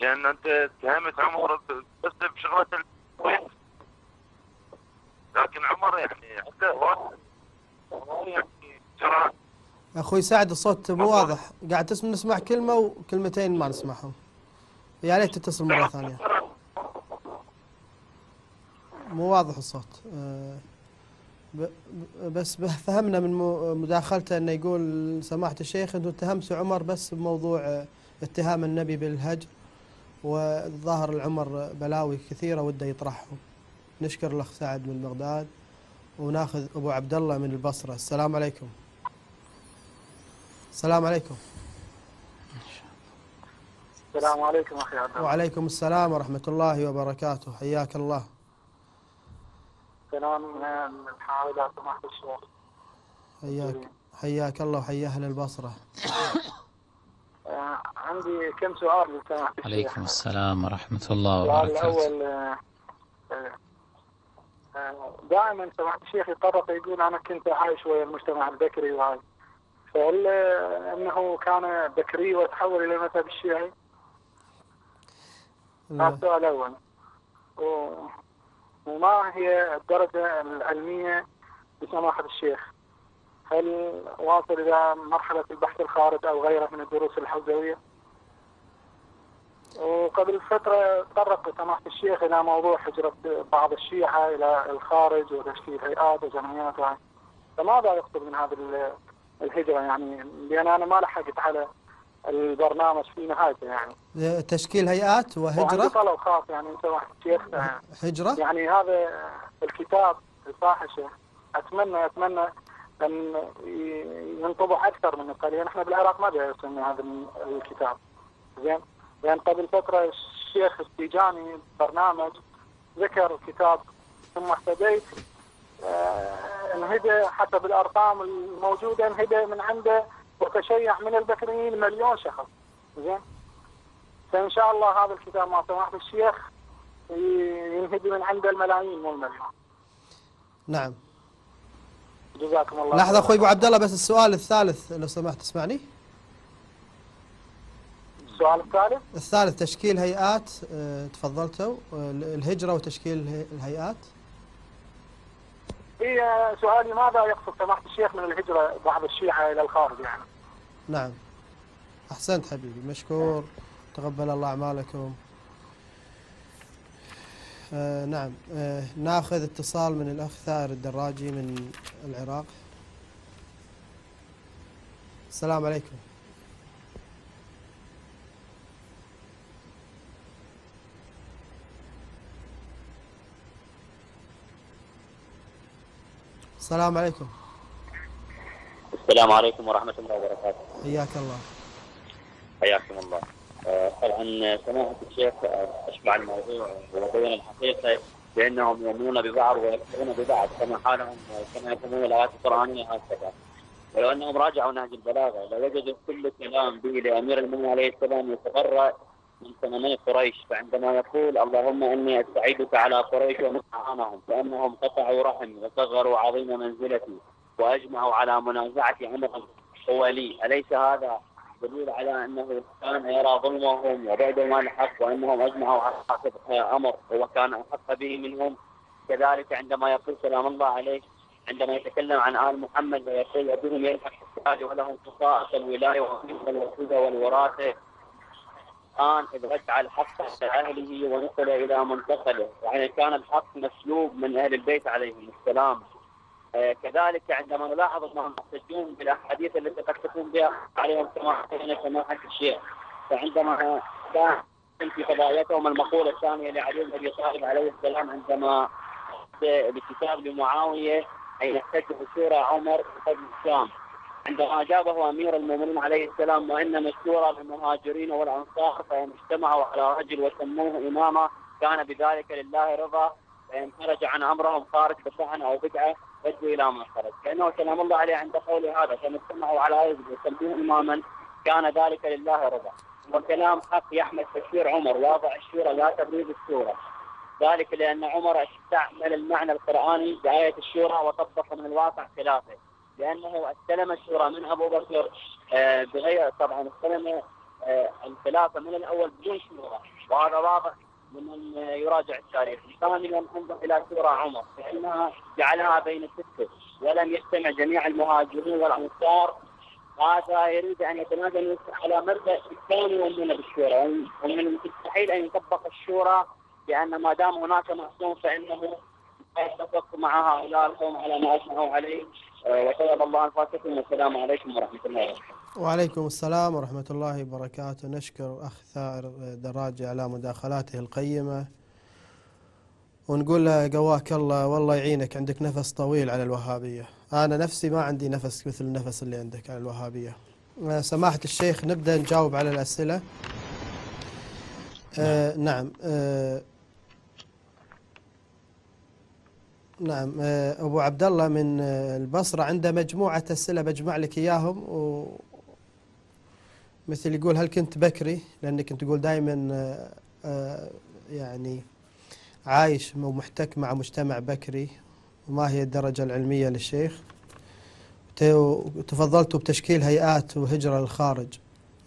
لأن أنت اتهمت عمر بس بشغله الكويت لكن عمر يعني عنده واحد يعني أخوي سعد الصوت مو واضح. قاعد تسمع نسمع كلمة وكلمتين ما نسمعهم. يا ريت تتصل مرة ثانية. مو واضح الصوت. آه، بس فهمنا من مداخلته إنه يقول سماحة الشيخ أنتم اتهمتوا عمر بس بموضوع آه، اتهام النبي بالهجر. والظاهر العمر بلاوي كثيرة وده يطرحهم. نشكر الأخ سعد من بغداد وناخذ أبو عبد الله من البصرة. السلام عليكم. السلام عليكم. السلام عليكم أخي عبد الله. وعليكم السلام ورحمة الله وبركاته. حياك الله. سلام من محاولات سماحه الشيخ حياك حياك الله وحيا أهل البصرة. عندي كم سؤال عليكم السلام ورحمة الله السؤال وبركاته. الأول آه، آه، آه، دائما سماحة الشيخ يطرق يقول أنا كنت عايش ويا المجتمع البكري وهاي. فهل أنه كان بكري وتحول إلى المذهب الشيعي؟ هذا السؤال الأول. وما هي الدرجة العلمية لسماحة الشيخ؟ هل واصل إلى مرحلة البحث الخارج أو غيره من الدروس الحوزوية؟ وقبل فترة تطرق سماحة الشيخ إلى موضوع هجرة بعض الشيعة إلى الخارج وتشكيل هيئات وجمعيات. فماذا يقصد من هذه ال- الهجرة يعني؟ لأن أنا ما لحقت على البرنامج في نهايته يعني. تشكيل هيئات وعندي وهجرة طلب خاص يعني سماحة الشيخ هجرة؟ يعني هذا الكتاب الفاحشة أتمنى أتمنى ي- ينطبع أكثر من نسخة لأن إحنا بالعراق ما جاي هذا الكتاب. زين؟ لأن قبل فترة الشيخ التيجاني برنامج ذكر كتاب ثم اهتديت آه، انهدى حسب الأرقام الموجودة انهدى من عنده وتشيع من البكريين مليون شخص. زين؟ فإن شاء الله هذا الكتاب مع سماحة الشيخ ينهدي من عنده الملايين مو المليون. نعم. جزاكم الله لحظة. أخوي أبو عبد الله بس السؤال الثالث لو سمحت تسمعني السؤال الثالث؟ الثالث تشكيل هيئات آه، تفضلتوا. آه، الهجرة وتشكيل هي- الهيئات. هي سؤالي ماذا يقصد سماحة الشيخ من الهجرة بعض الشيعة إلى الخارج يعني؟ نعم. أحسنت حبيبي مشكور. تقبل الله أعمالكم. آه نعم. آه ناخذ اتصال من الأخ ثائر الدراجي من العراق. السلام عليكم. السلام عليكم. السلام عليكم ورحمة الله وبركاته. حياك الله. حياكم الله. طبعا سماحة الشيخ أشبع الموضوع وبين الحقيقة بأنهم يؤمنون ببعض ويكفرون ببعض كما حالهم كما يفهمون الآيات القرآنية هكذا. ولو أنهم راجعوا نهج البلاغة لوجدوا كل كلام به لأمير المؤمنين عليه السلام يتبرأ من ثمني قريش فعندما يقول اللهم إني أستعيدك على قريش ومطعمهم فإنهم قطعوا رحمي وصغروا عظيم منزلتي وأجمعوا على منازعة عمر هو لي أليس هذا دليل على أنه كان يرى ظلمهم وبعدهم عن الحق وأنهم أجمعوا على أمر هو كان أحق به منهم. كذلك عندما يقول سلام الله عليه عندما يتكلم عن آل محمد ويقول وبهم يلحق السؤال ولهم خصائص الولاية والوسيلة والوراثة الآن إذ رجع الحق إلى أهله ونقل إلى منتقله. يعني كان الحق مسلوب من أهل البيت عليهم. السلام. كذلك عندما نلاحظ أنهم يحتجون بالأحاديث التي قد تكون بها عليهم حكينا سماحه الشيخ. فعندما كان في قضايتهم المقوله الثانية لعلي بن أبي طالب عليه السلام عندما بكتاب لمعاوية أن يحتج بشورى عمر قبل الشام عندما أجابه أمير المؤمنين عليه السلام وانما الشورى للمهاجرين والأنصار فهم اجتمعوا على رجل وسموه إماما كان بذلك لله رضا فإن خرج عن أمرهم خارج بطعن أو بدعة ردوا إلى ما خرج. كانه سلام الله عليه عند قول هذا فان اجتمعوا على رجل وسموه إماما كان ذلك لله رضا. وكلام حق يحمل تشوير عمر واضع الشورى لا تبريد الشورى ذلك لأن عمر استعمل المعنى القرآني بآية الشورى وطبق من الواقع خلافه. لأنه استلم الشورى من أبو بكر آه، بغير طبعا استلم آه، الخلافة من الأول بدون شورى وهذا واضح لمن يراجع التاريخ. ثانيا أنظر إلى شورى عمر فانها جعلها بين الستة ولم يجتمع جميع المهاجرين والأنصار. هذا يريد أن يتنازل على مبدأ الثاني يؤمنون بالشورى ومن المستحيل أن يطبق الشورى لأن ما دام هناك معصوم فإنه يتفق مع هؤلاء القوم على ما اجمعوا عليه. وطيب الله انفاسكم والسلام عليكم ورحمة الله وبركاته. وعليكم السلام ورحمة الله وبركاته. نشكر أخ ثائر دراجي على مداخلاته القيمة. ونقول له قواك الله والله يعينك عندك نفس طويل على الوهابية. أنا نفسي ما عندي نفس مثل النفس اللي عندك على الوهابية. آه، سماحة الشيخ نبدأ نجاوب على الأسئلة. آه نعم. آه نعم آه أبو عبد الله من البصرة عنده مجموعة أسئلة بجمع لك إياهم و مثل يقول هل كنت بكري؟ لأنك أنت تقول دائما آه، آه، يعني عايش ومحتك مع مجتمع بكري. وما هي الدرجة العلمية للشيخ؟ ت- تفضلتوا بتشكيل هيئات وهجرة للخارج.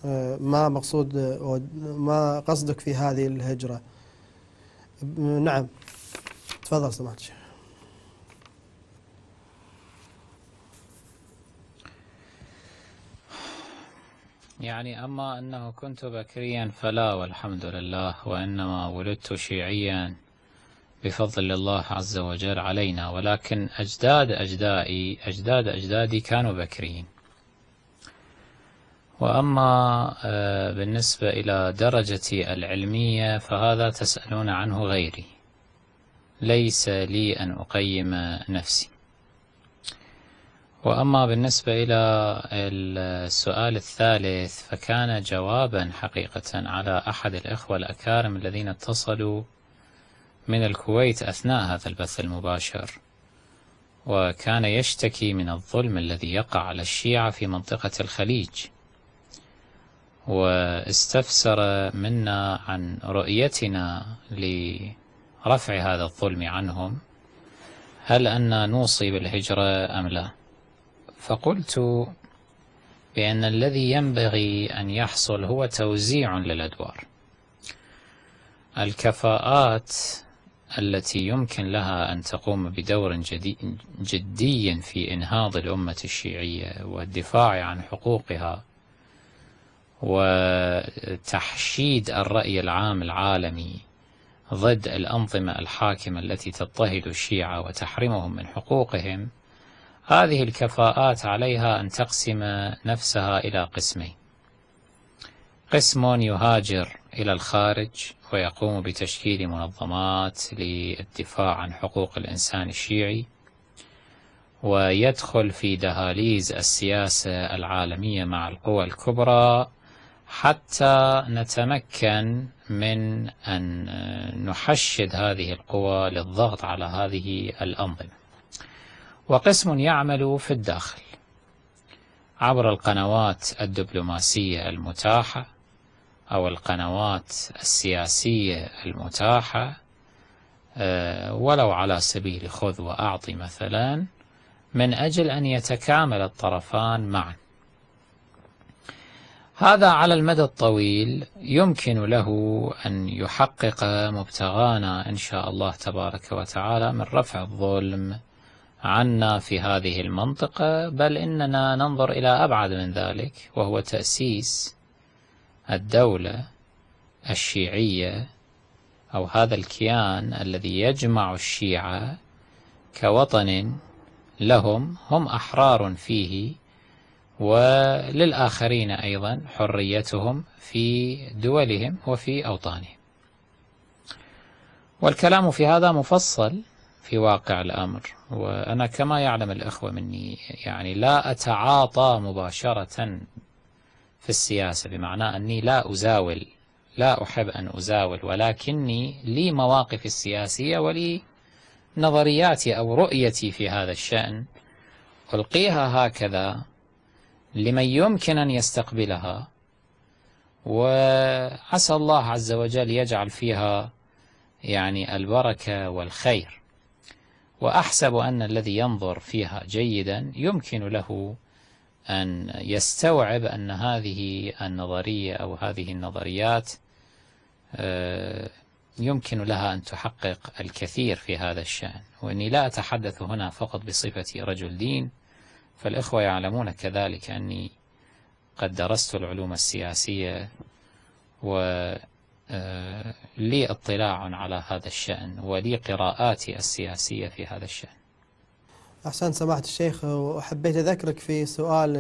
آه، ما مقصود ما قصدك في هذه الهجرة. نعم تفضل سماحة الشيخ. يعني أما أنه كنت بكريا فلا والحمد لله وإنما ولدت شيعيا بفضل الله عز وجل علينا ولكن أجداد أجدائي أجداد أجدادي كانوا بكريين. وأما آه، بالنسبة إلى درجتي العلمية فهذا تسألون عنه غيري. ليس لي أن أقيم نفسي. وأما بالنسبة إلى السؤال الثالث فكان جوابا حقيقة على أحد الإخوة الأكارم الذين اتصلوا من الكويت أثناء هذا البث المباشر. وكان يشتكي من الظلم الذي يقع على الشيعة في منطقة الخليج. واستفسر منا عن رؤيتنا لرفع هذا الظلم عنهم. هل أن نوصي بالهجرة أم لا؟ فقلت بأن الذي ينبغي أن يحصل هو توزيع للأدوار. الكفاءات التي يمكن لها أن تقوم بدور جدي في إنهاض الأمة الشيعية والدفاع عن حقوقها وتحشيد الرأي العام العالمي ضد الأنظمة الحاكمة التي تضطهد الشيعة وتحرمهم من حقوقهم هذه الكفاءات عليها أن تقسم نفسها إلى قسمين. قسم يهاجر إلى الخارج ويقوم بتشكيل منظمات للدفاع عن حقوق الإنسان الشيعي ويدخل في دهاليز السياسة العالمية مع القوى الكبرى حتى نتمكن من أن نحشد هذه القوى للضغط على هذه الأنظمة. وقسم يعمل في الداخل. عبر القنوات الدبلوماسية المتاحة أو القنوات السياسية المتاحة آه، ولو على سبيل خذ وأعطي مثلا من أجل أن يتكامل الطرفان معا. هذا على المدى الطويل يمكن له أن يحقق مبتغانا إن شاء الله تبارك وتعالى من رفع الظلم عنا في هذه المنطقة بل إننا ننظر إلى أبعد من ذلك وهو تأسيس الدولة الشيعية أو هذا الكيان الذي يجمع الشيعة كوطن لهم هم أحرار فيه وللآخرين أيضا حريتهم في دولهم وفي أوطانهم. والكلام في هذا مفصل في واقع الأمر. وأنا كما يعلم الأخوة مني يعني لا أتعاطى مباشرة في السياسة بمعنى أني لا أزاول لا أحب أن أزاول ولكني لي مواقف السياسية ولي نظرياتي أو رؤيتي في هذا الشأن ألقيها هكذا لمن يمكن أن يستقبلها. وعسى الله عز وجل يجعل فيها يعني البركة والخير. وأحسب أن الذي ينظر فيها جيدا يمكن له أن يستوعب أن هذه النظرية أو هذه النظريات آه، يمكن لها أن تحقق الكثير في هذا الشأن. وإني لا أتحدث هنا فقط بصفتي رجل دين فالإخوة يعلمون كذلك أني قد درست العلوم السياسية ولي آه، اطلاع على هذا الشأن ولي قراءاتي السياسية في هذا الشأن. أحسن سماحة الشيخ وحبيت أذكرك في سؤال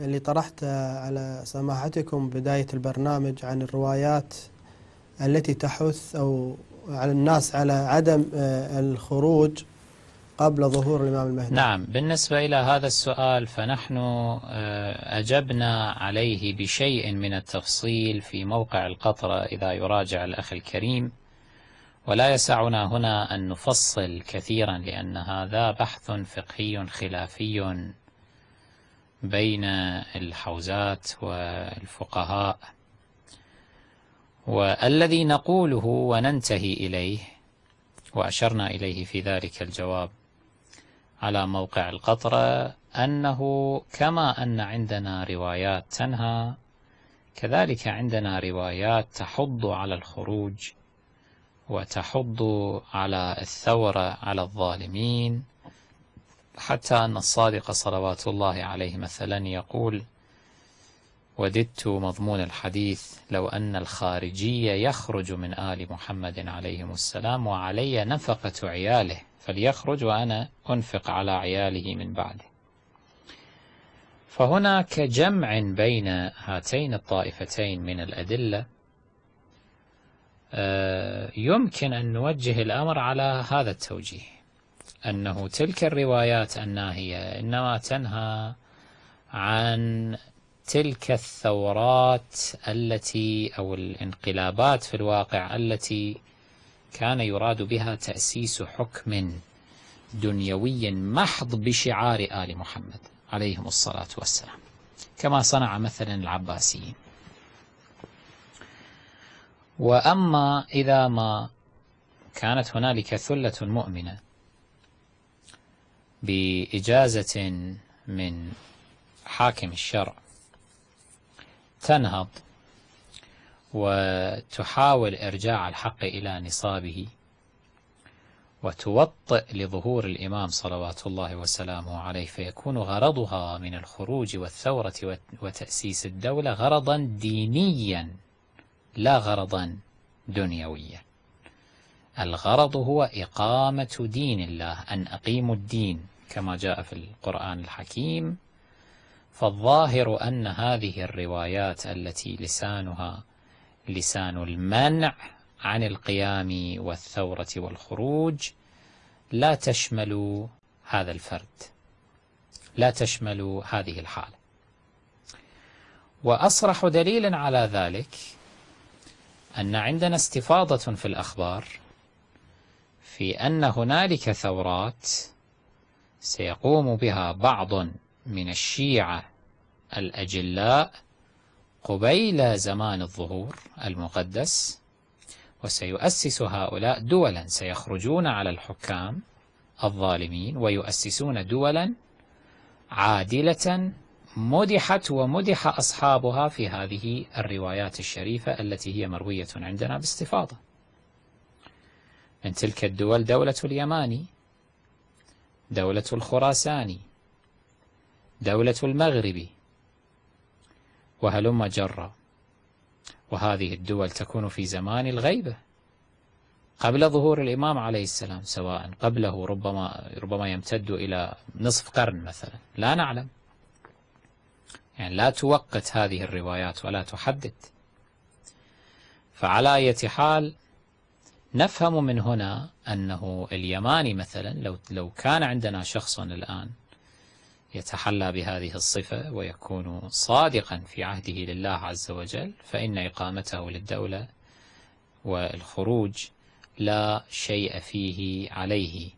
اللي طرحته على سماحتكم بداية البرنامج عن الروايات التي تحث أو على الناس على عدم آه، الخروج قبل ظهور الإمام المهدي. نعم بالنسبة إلى هذا السؤال فنحن آه، أجبنا عليه بشيء من التفصيل في موقع القطرة إذا يراجع الأخ الكريم. ولا يسعنا هنا أن نفصل كثيرا لأن هذا بحث فقهي خلافي بين الحوزات والفقهاء. والذي نقوله وننتهي إليه وأشرنا إليه في ذلك الجواب على موقع القطرة أنه كما أن عندنا روايات تنهى كذلك عندنا روايات تحض على الخروج وتحض على الثورة على الظالمين. حتى أن الصادق صلوات الله عليه مثلا يقول وددت مضمون الحديث لو أن الخارجي يخرج من آل محمد عليهم السلام وعلي نفقة عياله فليخرج وأنا أنفق على عياله من بعده فهناك جمع بين هاتين الطائفتين من الأدلة. آه، يمكن أن نوجه الأمر على هذا التوجيه أنه تلك الروايات الناهية إنما تنهى عن تلك الثورات التي أو الانقلابات في الواقع التي كان يراد بها تأسيس حكم دنيوي محض بشعار آل محمد عليهم الصلاة والسلام. كما صنع مثلا العباسيين. وأما إذا ما كانت هنالك ثلة مؤمنة بإجازة من حاكم الشرع تنهض وتحاول إرجاع الحق إلى نصابه وتوطئ لظهور الإمام صلوات الله وسلامه عليه فيكون غرضها من الخروج والثورة وتأسيس الدولة غرضا دينيا لا غرضا دنيويا. الغرض هو إقامة دين الله أن أقيموا الدين كما جاء في القرآن الحكيم. فالظاهر أن هذه الروايات التي لسانها لسان المنع عن القيام والثورة والخروج. لا تشمل هذا الفرد. لا تشمل هذه الحالة. وأصرح دليل على ذلك أن عندنا استفاضة في الأخبار في أن هنالك ثورات سيقوم بها بعض من الشيعة الأجلاء قبيل زمان الظهور المقدس وسيؤسس هؤلاء دولا. سيخرجون على الحكام الظالمين ويؤسسون دولا عادلة مدحت ومدح أصحابها في هذه الروايات الشريفة التي هي مروية عندنا باستفاضة. من تلك الدول دولة اليماني دولة الخراساني دولة المغربي وهلم جرا. وهذه الدول تكون في زمان الغيبة. قبل ظهور الإمام عليه السلام سواء قبله ربما ربما يمتد إلى نصف قرن مثلا. لا نعلم. يعني لا توقت هذه الروايات ولا تحدد. فعلى أي حال نفهم من هنا أنه اليماني مثلا لو لو كان عندنا شخص الآن يتحلى بهذه الصفة ويكون صادقا في عهده لله عز وجل فإن إقامته للدولة والخروج لا شيء فيه عليه.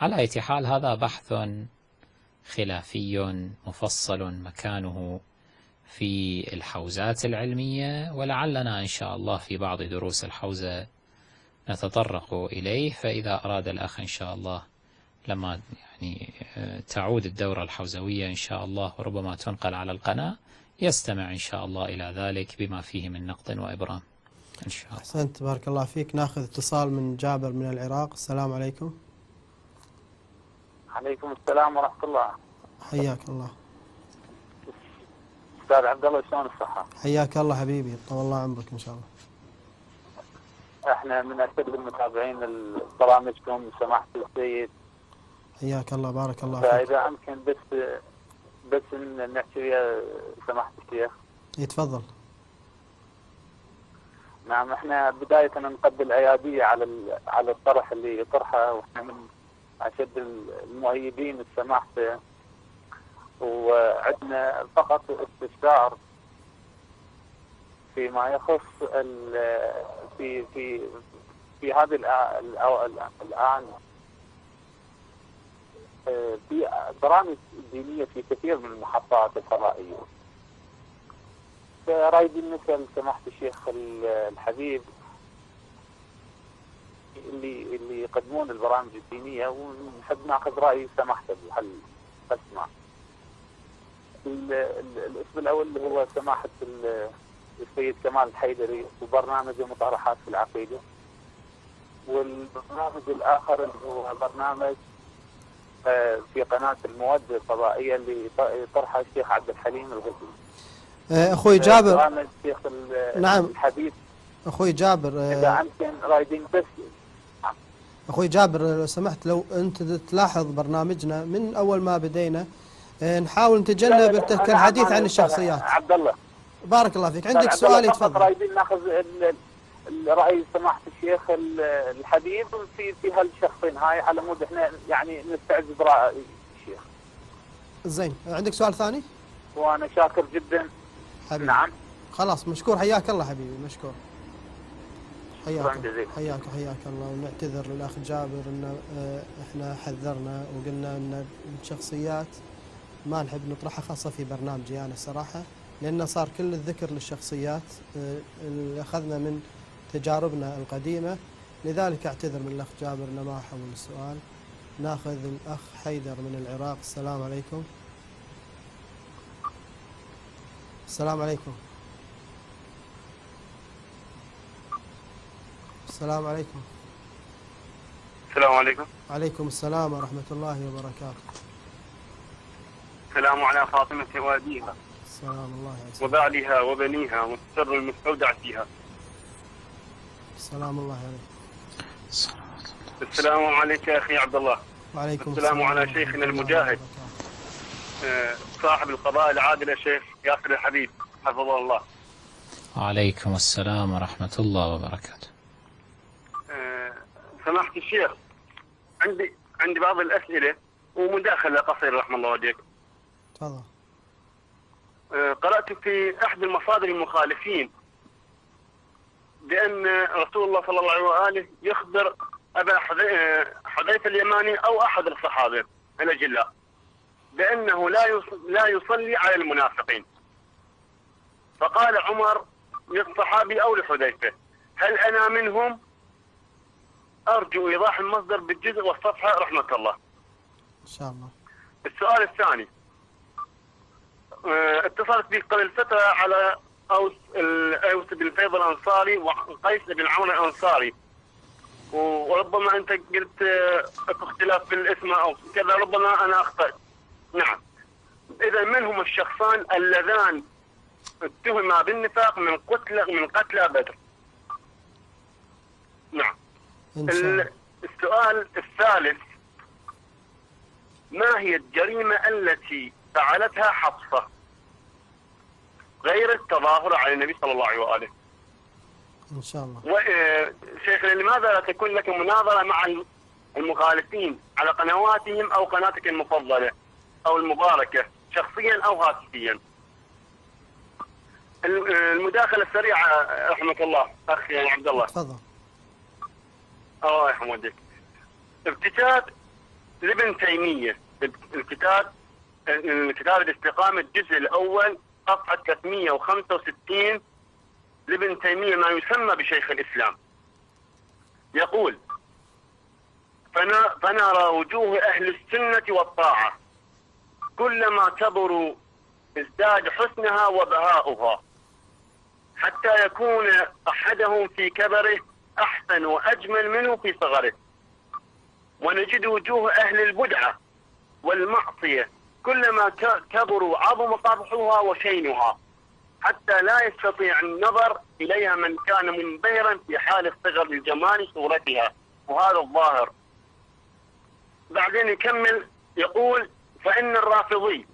على أي حال هذا بحث خلافي مفصل مكانه في الحوزات العلمية ولعلنا إن شاء الله في بعض دروس الحوزة نتطرق إليه. فإذا أراد الأخ إن شاء الله لما يعني تعود الدورة الحوزوية إن شاء الله وربما تنقل على القناة يستمع إن شاء الله إلى ذلك بما فيه من نقد وإبرام. إن شاء الله. أحسنت. بارك الله فيك. ناخذ اتصال من جابر من العراق. السلام عليكم. عليكم السلام ورحمة الله. حياك الله. أستاذ عبد الله شلون الصحة؟ حياك الله حبيبي. طول الله عمرك إن شاء الله. إحنا من أشد المتابعين برامجكم سماحة السيد. حياك الله بارك الله فيك. فإذا أمكن بس بس نحكي ويا سماحة الشيخ يتفضل نعم إحنا بداية نقبل أيادية على ال- على الطرح اللي يطرحه وإحنا من أشد المؤيدين لسماحته وعندنا فقط استفسار فيما يخص ال- في في في هذه آه، في برامج دينية في كثير من المحطات الفضائية رايدين نسأل سماحة الشيخ ال- الحبيب اللي اللي يقدمون البرامج الدينية ونحب نأخذ رأي سماحته بهالقسمة. ال- ال- الاسم الأول اللي هو سماحة ال- السيد كمال الحيدري وبرنامجه مطارحات في العقيدة. والبرنامج الآخر اللي هو برنامج آه، في قناة المودة الفضائية اللي طرحها الشيخ عبد الحليم الغزي. آه، أخوي جابر. الشيخ ال- نعم. الحبيب أخوي جابر إذا آه، أمكن رايدين بس. أخوي جابر لو سمحت لو أنت تلاحظ برنامجنا من أول ما بدينا آه، نحاول نتجنب الحديث عن الشخصيات. عبد الله. بارك الله فيك. عندك سؤال يتفضل رايدين ناخذ راي سماحة الشيخ ال- الحبيب في في هالشخصين هاي على مود إحنا يعني نستعز براي الشيخ. زين عندك سؤال ثاني؟ وأنا شاكر جدا. حبيبي. نعم. خلاص مشكور. حياك الله حبيبي مشكور. حياك. حياك حياك الله. ونعتذر للأخ جابر إن إحنا حذرنا وقلنا إن الشخصيات ما نحب نطرحها خاصة في برنامجي أنا الصراحه لأن صار كل الذكر للشخصيات. آه، اللي أخذنا من تجاربنا القديمة. لذلك أعتذر من الأخ جابر انه ما حول السؤال. ناخذ الأخ حيدر من العراق. السلام عليكم. السلام عليكم. السلام عليكم. السلام عليكم. عليكم السلام ورحمة الله وبركاته. السلام على فاطمة وأبيها. السلام الله عليكم. وبعلها وبنيها والسر المستودع فيها. السلام الله عليكم السلام عليك يا أخي عبد الله وعليكم السلام على شيخنا المجاهد. آه، صاحب القضاء العادل الشيخ ياسر الحبيب حفظه الله. وعليكم السلام ورحمة الله وبركاته. آه، سماحة الشيخ عندي عندي بعض الأسئلة ومداخلة قصيرة رحم الله وجهك تفضل. آه، قرأت في أحد المصادر المخالفين بأن رسول الله صلى الله عليه وآله يخبر أبا حذي- حذيفة اليماني أو أحد الصحابة الأجلاء بأنه لا لا يصلي على المنافقين. فقال عمر للصحابي أو لحذيفة هل أنا منهم؟ أرجو إيضاح المصدر بالجزء والصفحة رحمة الله. إن شاء الله. السؤال الثاني. آه، اتصلت بي قبل فترة على أوس ال- أوس بن فيض الأنصاري وقيس بن عمرو الأنصاري وربما أنت قلت آه، اختلاف في الاسم أو كذا ربما أنا أخطأت. نعم. إذا من هم الشخصان اللذان اتهما بالنفاق من قتل من قتلى بدر؟ نعم. السؤال الثالث ما هي الجريمة التي فعلتها حفصة؟ غير التظاهر على النبي صلى الله عليه وآله. إن شاء الله. وشيخنا لماذا لا تكون لك مناظرة مع المخالفين على قنواتهم أو قناتك المفضلة أو المباركة شخصيا أو هاتفيا؟ ال- المداخلة السريعة رحمة الله. أخي عبد الله. تفضل. الله يحمدك. ابتكار لابن تيمية. الكتاب الكتاب الاستقامة الجزء الأول صفحة 365 لابن تيمية ما يسمى بشيخ الإسلام. يقول فنرى وجوه أهل السنة والطاعة كلما كبروا ازداد حسنها وبهاؤها حتى يكون أحدهم في كبره أحسن وأجمل منه في صغره. ونجد وجوه أهل البدعة والمعصية كلما ك- كبروا عظم قبحها وشينها حتى لا يستطيع النظر إليها من كان منبهرا في حال الصغر لجمال صورتها وهذا الظاهر. بعدين يكمل يقول فإن الرافضي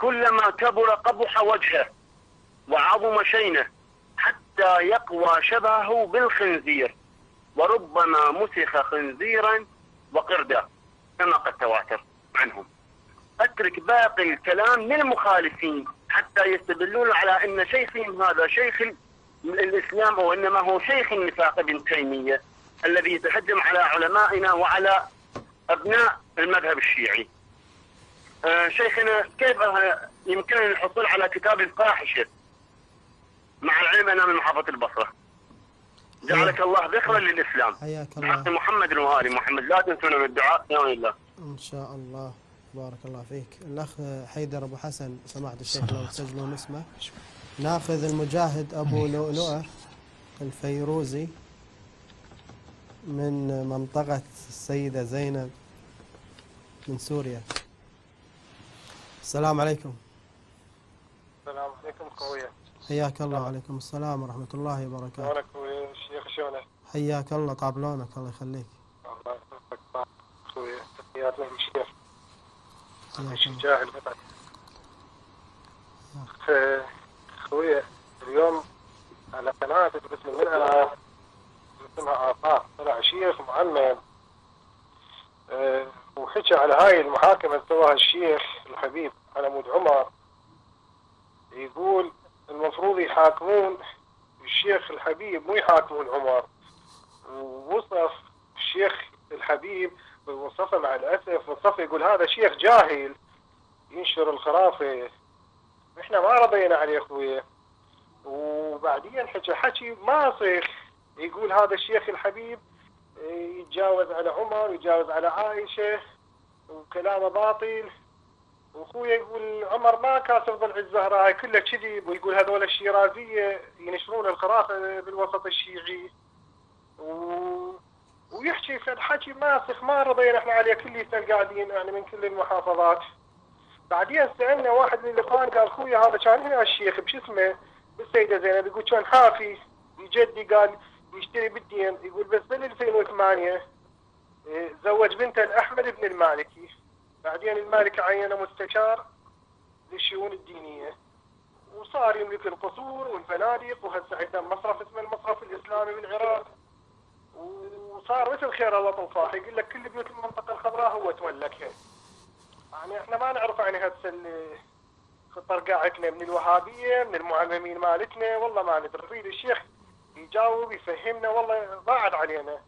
كلما كبر قبح وجهه وعظم شينه حتى يقوى شبهه بالخنزير وربما مسخ خنزيرا وقردا كما قد تواتر عنهم. اترك باقي الكلام للمخالفين حتى يستدلون على إن شيخهم هذا شيخ ال- الإسلام أو إنما هو شيخ النفاق ابن تيمية الذي يتهجم على علمائنا وعلى أبناء المذهب الشيعي. آه شيخنا كيف يمكننا الحصول على كتاب الفاحشة مع العلم أنا من محافظة البصرة. جعلك الله ذخرا للإسلام. حياك بحق الله محمد وآل محمد لا تنسونا من الدعاء يا الله. إن شاء الله بارك الله فيك. الأخ حيدر أبو حسن سماحة الشيخ لو تسجلون اسمه. ناخذ المجاهد أبو لؤلؤة الفيروزي من منطقة السيدة زينب من سوريا. السلام عليكم. السلام عليكم خويا. حياك الله. وعليكم السلام ورحمة الله وبركاته. شلونك خويا؟ الشيخ شلونك؟ حياك الله. طابلونك الله يخليك. الله يحفظك خويا. تحياتنا للشيخ. حياك الله جاهل فتح آه، خويا اليوم على قناة باسم منها اسمها آفاق. طلع شيخ معلم آه، وحكى على هاي المحاكمة اللي سواها الشيخ الحبيب على مود عمر. يقول المفروض يحاكمون الشيخ الحبيب مو يحاكمون عمر. ووصف الشيخ الحبيب وصفه مع الأسف. وصفه يقول هذا شيخ جاهل ينشر الخرافة. إحنا ما رضينا عليه اخويا وبعدين حكى حكي ما صيخ يقول هذا الشيخ الحبيب إيه، يتجاوز على عمر ويتجاوز على عائشة وكلامه باطل. واخويا يقول عمر ما كان تفضل الزهراء كلها كذب ويقول هذول الشيرازية ينشرون الخرافة بالوسط الشيعي. و... ويحكي في الحكي ماسخ ما رضينا إحنا عليه كل قاعدين يعني من كل المحافظات. بعدين سألنا واحد من الإخوان قال خويا هذا كان هنا الشيخ بش اسمه؟ بالسيدة زينب يقول كان حافي جدي قال يشتري بالدين. يقول بس بال 2008 إيه، زوج بنته لاحمد بن المالكي. بعدين المالك عينه مستشار للشؤون الدينية. وصار يملك القصور والفنادق وهسه عندنا مصرف اسمه المصرف الإسلامي بالعراق وصار مثل خير الله طلفاح يقول لك كل بيوت المنطقة الخضراء هو تملكها يعني إحنا ما نعرف يعني هسه اللي طرقعتنا من الوهابية من المعلمين مالتنا. والله ما ندري. نريد الشيخ يجاوب يفهمنا. والله ضاعت علينا.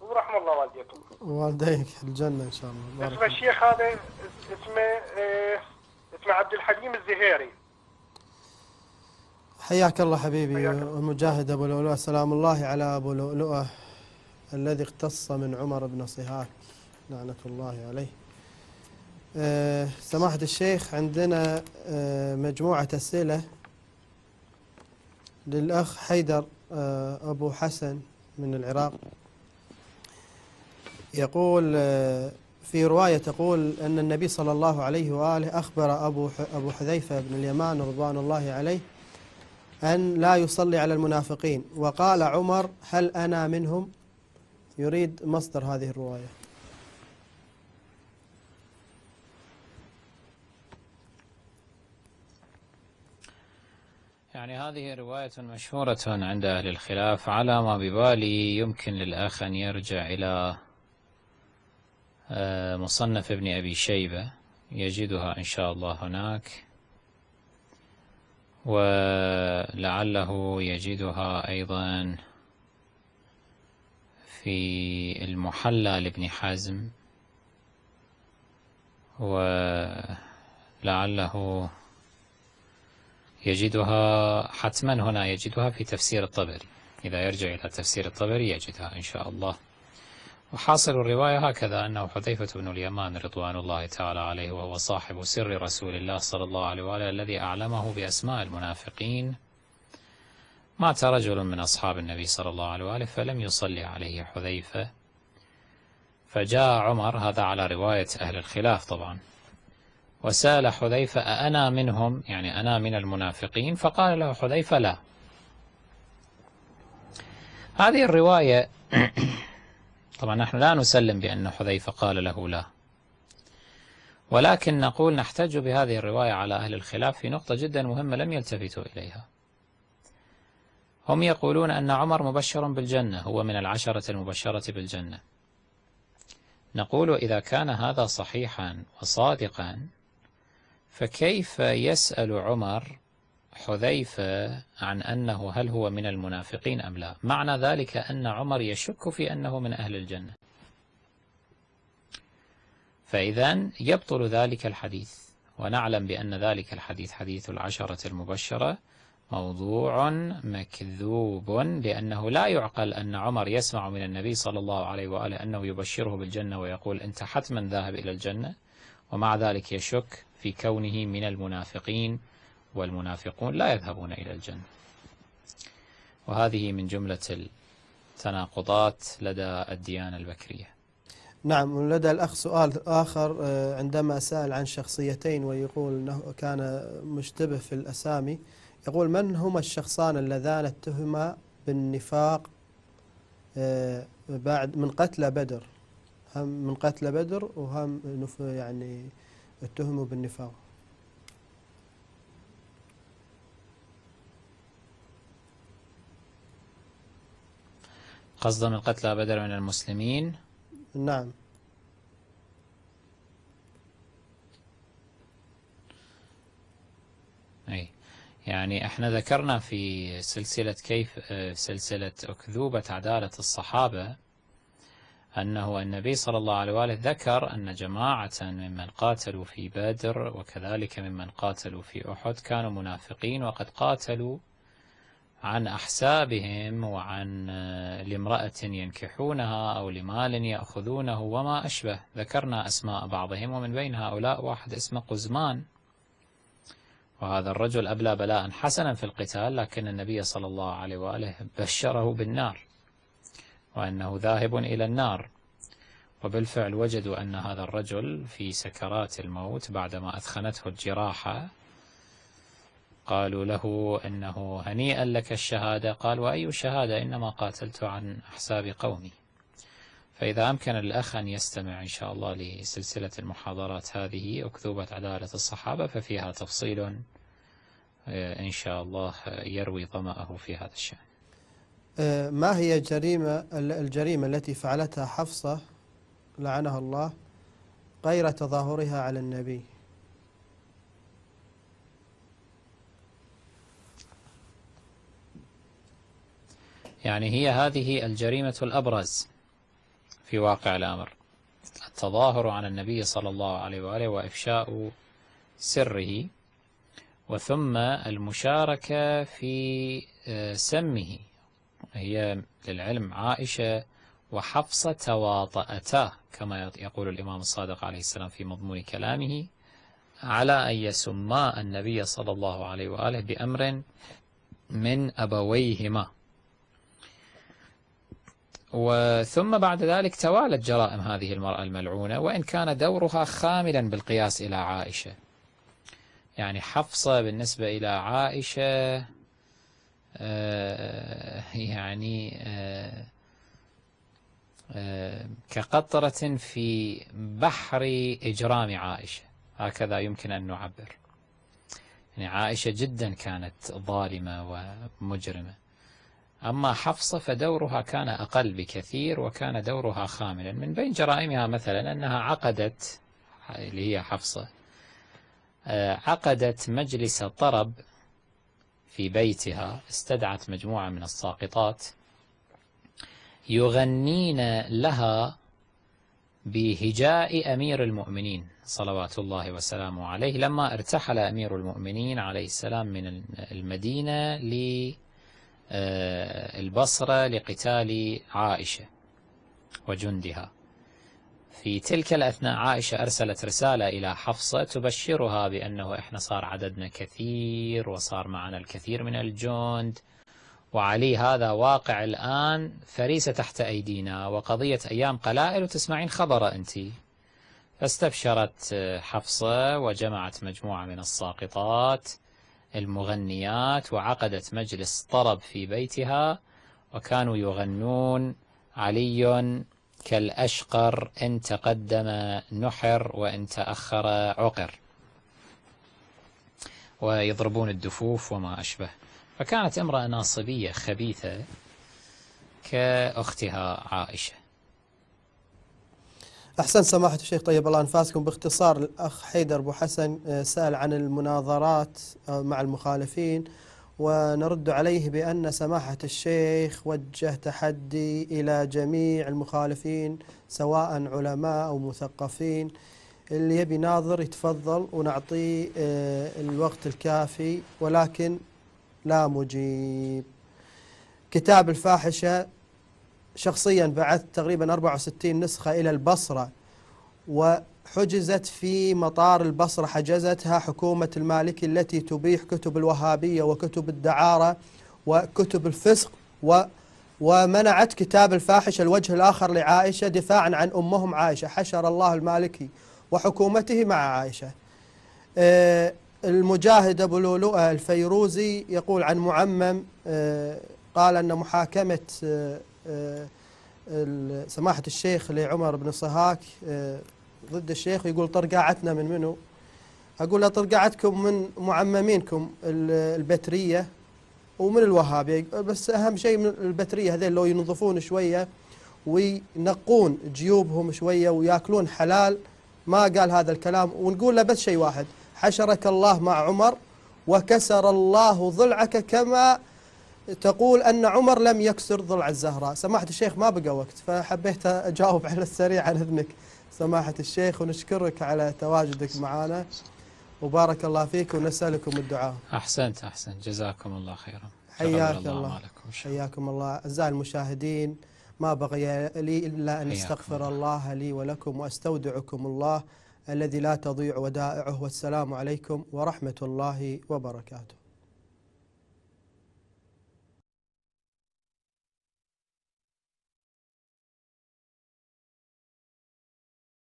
ورحم الله والديكم. والديك الجنة إن شاء الله. اسم. الشيخ هذا اسمه آه اسمه عبد الحليم الزهيري. حياك الله حبيبي. المجاهد أبو لؤلؤة. سلام الله على أبو لؤلؤة الذي اقتص من عمر بن صهاك. لعنة الله عليه. أه سماحة الشيخ عندنا أه مجموعة أسئلة للأخ حيدر أه أبو حسن من العراق. يقول في رواية تقول أن النبي صلى الله عليه وآله أخبر أبو أبو حذيفة بن اليمان رضوان الله عليه أن لا يصلي على المنافقين. وقال عمر هل أنا منهم؟ يريد مصدر هذه الرواية. يعني هذه رواية مشهورة عند أهل الخلاف على ما ببالي يمكن للأخ أن يرجع إلى آه، مصنف ابن أبي شيبة. يجدها إن شاء الله هناك. ولعله يجدها أيضا في المحلى لابن حزم ولعله يجدها حتما هنا يجدها في تفسير الطبري. إذا يرجع إلى تفسير الطبري يجدها إن شاء الله. وحاصل الرواية هكذا أنه حذيفة بن اليمان رضوان الله تعالى عليه وهو صاحب سر رسول الله صلى الله عليه وآله الذي أعلمه بأسماء المنافقين. مات رجل من أصحاب النبي صلى الله عليه وآله فلم يصلي عليه حذيفة. فجاء عمر هذا على رواية أهل الخلاف طبعا وسأل حذيفة أأنا منهم؟ يعني أنا من المنافقين؟ فقال له حذيفة لا. هذه الرواية طبعا نحن لا نسلم بأن حذيفة قال له لا. ولكن نقول نحتج بهذه الرواية على أهل الخلاف في نقطة جدا مهمة لم يلتفتوا إليها. هم يقولون أن عمر مبشر بالجنة هو من العشرة المبشرة بالجنة. نقول إذا كان هذا صحيحا وصادقا فكيف يسأل عمر حذيفة عن أنه هل هو من المنافقين أم لا. معنى ذلك أن عمر يشك في أنه من أهل الجنة. فإذا يبطل ذلك الحديث ونعلم بأن ذلك الحديث حديث العشرة المبشرة موضوع مكذوب لأنه لا يعقل أن عمر يسمع من النبي صلى الله عليه وآله أنه يبشره بالجنة ويقول أنت حتما ذاهب إلى الجنة ومع ذلك يشك في كونه من المنافقين والمنافقون لا يذهبون إلى الجنة. وهذه من جملة التناقضات لدى الديانة البكرية. نعم ولدى الأخ سؤال آخر آه، عندما سأل عن شخصيتين ويقول أنه كان مشتبه في الأسامي يقول من هما الشخصان اللذان اتهما بالنفاق آه، بعد من قتل بدر؟ هم من قتل بدر وهم يعني اتهموا بالنفاق. قصد من قتلى بدر من المسلمين؟ نعم. أي. يعني إحنا ذكرنا في سلسلة كيف آه، سلسلة أكذوبة عدالة الصحابة أنه النبي صلى الله عليه وآله ذكر أن جماعة ممن قاتلوا في بدر وكذلك ممن قاتلوا في أحد كانوا منافقين وقد قاتلوا عن أحسابهم وعن آه، لامرأة ينكحونها أو لمال يأخذونه وما أشبه. ذكرنا أسماء بعضهم ومن بين هؤلاء واحد اسمه قزمان. وهذا الرجل أبلى بلاء حسنا في القتال لكن النبي صلى الله عليه وآله بشره بالنار وأنه ذاهب إلى النار. وبالفعل وجدوا أن هذا الرجل في سكرات الموت بعدما أثخنته الجراحة. قالوا له أنه هنيئا لك الشهادة قال وأي شهادة؟ إنما قاتلت عن أحساب قومي. فإذا أمكن الأخ أن يستمع إن شاء الله لسلسلة المحاضرات هذه أكذوبة عدالة الصحابة ففيها تفصيل آه، إن شاء الله يروي ظمأه في هذا الشأن. آه، ما هي جريمة الجريمة التي فعلتها حفصة لعنها الله غير تظاهرها على النبي؟ يعني هي هذه الجريمة الأبرز في واقع الأمر. التظاهر على النبي صلى الله عليه وآله وإفشاء سره وثم المشاركة في آه، سمه. هي للعلم عائشة وحفصة تواطأتا كما يقول الإمام الصادق عليه السلام في مضمون كلامه على أن يسما النبي صلى الله عليه وآله بأمر من أبويهما. وثم بعد ذلك توالت جرائم هذه المرأة الملعونة وإن كان دورها خاملا بالقياس إلى عائشة. يعني حفصة بالنسبة إلى عائشة آه، يعني آه، آه، كقطرة في بحر إجرام عائشة. هكذا يمكن أن نعبر. يعني عائشة جدا كانت ظالمة ومجرمة. أما حفصة فدورها كان أقل بكثير وكان دورها خاملا. من بين جرائمها مثلا أنها عقدت اللي هي حفصة عقدت مجلس طرب في بيتها استدعت مجموعة من الساقطات يغنين لها بهجاء أمير المؤمنين صلوات الله وسلامه عليه لما ارتحل أمير المؤمنين عليه السلام من المدينة للبصرة لقتال عائشة وجندها. في تلك الأثناء عائشة أرسلت رسالة إلى حفصة تبشرها بأنه إحنا صار عددنا كثير وصار معنا الكثير من الجند وعلي هذا واقع الآن فريسة تحت أيدينا وقضية أيام قلائل. وتسمعين خبر أنت. فاستبشرت حفصة وجمعت مجموعة من الساقطات. المغنيات وعقدت مجلس طرب في بيتها وكانوا يغنون علي كالأشقر إن تقدم نحر وإن تأخر عقر. ويضربون الدفوف وما أشبه. فكانت امرأة ناصبية خبيثة كأختها عائشة. أحسن سماحة الشيخ طيب الله أنفاسكم باختصار الأخ حيدر أبو حسن آه، سأل عن المناظرات آه، مع المخالفين ونرد عليه بأن سماحة الشيخ وجه تحدي إلى جميع المخالفين سواء علماء أو مثقفين. اللي يبي ناظر يتفضل ونعطيه آه، الوقت الكافي ولكن لا مجيب. كتاب الفاحشة شخصيا بعثت تقريبا 64 نسخة إلى البصرة و حجزت في مطار البصرة حجزتها حكومة المالكي التي تبيح كتب الوهابية وكتب الدعارة وكتب الفسق و ومنعت كتاب الفاحش الوجه الآخر لعائشة دفاعا عن أمهم عائشة. حشر الله المالكي وحكومته مع عائشة. آه، المجاهد أبو لؤلؤة الفيروزي يقول عن معمم آه، قال أن محاكمة آه، سماحة الشيخ لعمر بن صهاك ضد الشيخ ويقول طرقاعتنا من منو؟ أقول له من معممينكم البترية ومن الوهابية بس أهم شيء من البترية هذين لو ينظفون شوية وينقون جيوبهم شوية ويأكلون حلال ما قال هذا الكلام. ونقول له بس شيء واحد حشرك الله مع عمر وكسر الله ضلعك كما تقول أن عمر لم يكسر ضلع الزهراء. سماحة الشيخ ما بقى وقت فحبيت أجاوب على السريع عن إذنك. سماحة الشيخ ونشكرك على تواجدك معنا. وبارك الله فيك ونسألكم الدعاء. أحسنت أحسنت. جزاكم الله خيرا. حياك الله, الله. حياكم الله. أعزائي المشاهدين ما بقي لي إلا أن أستغفر الله لي ولكم وأستودعكم الله الذي لا تضيع ودائعه. والسلام عليكم ورحمة الله وبركاته.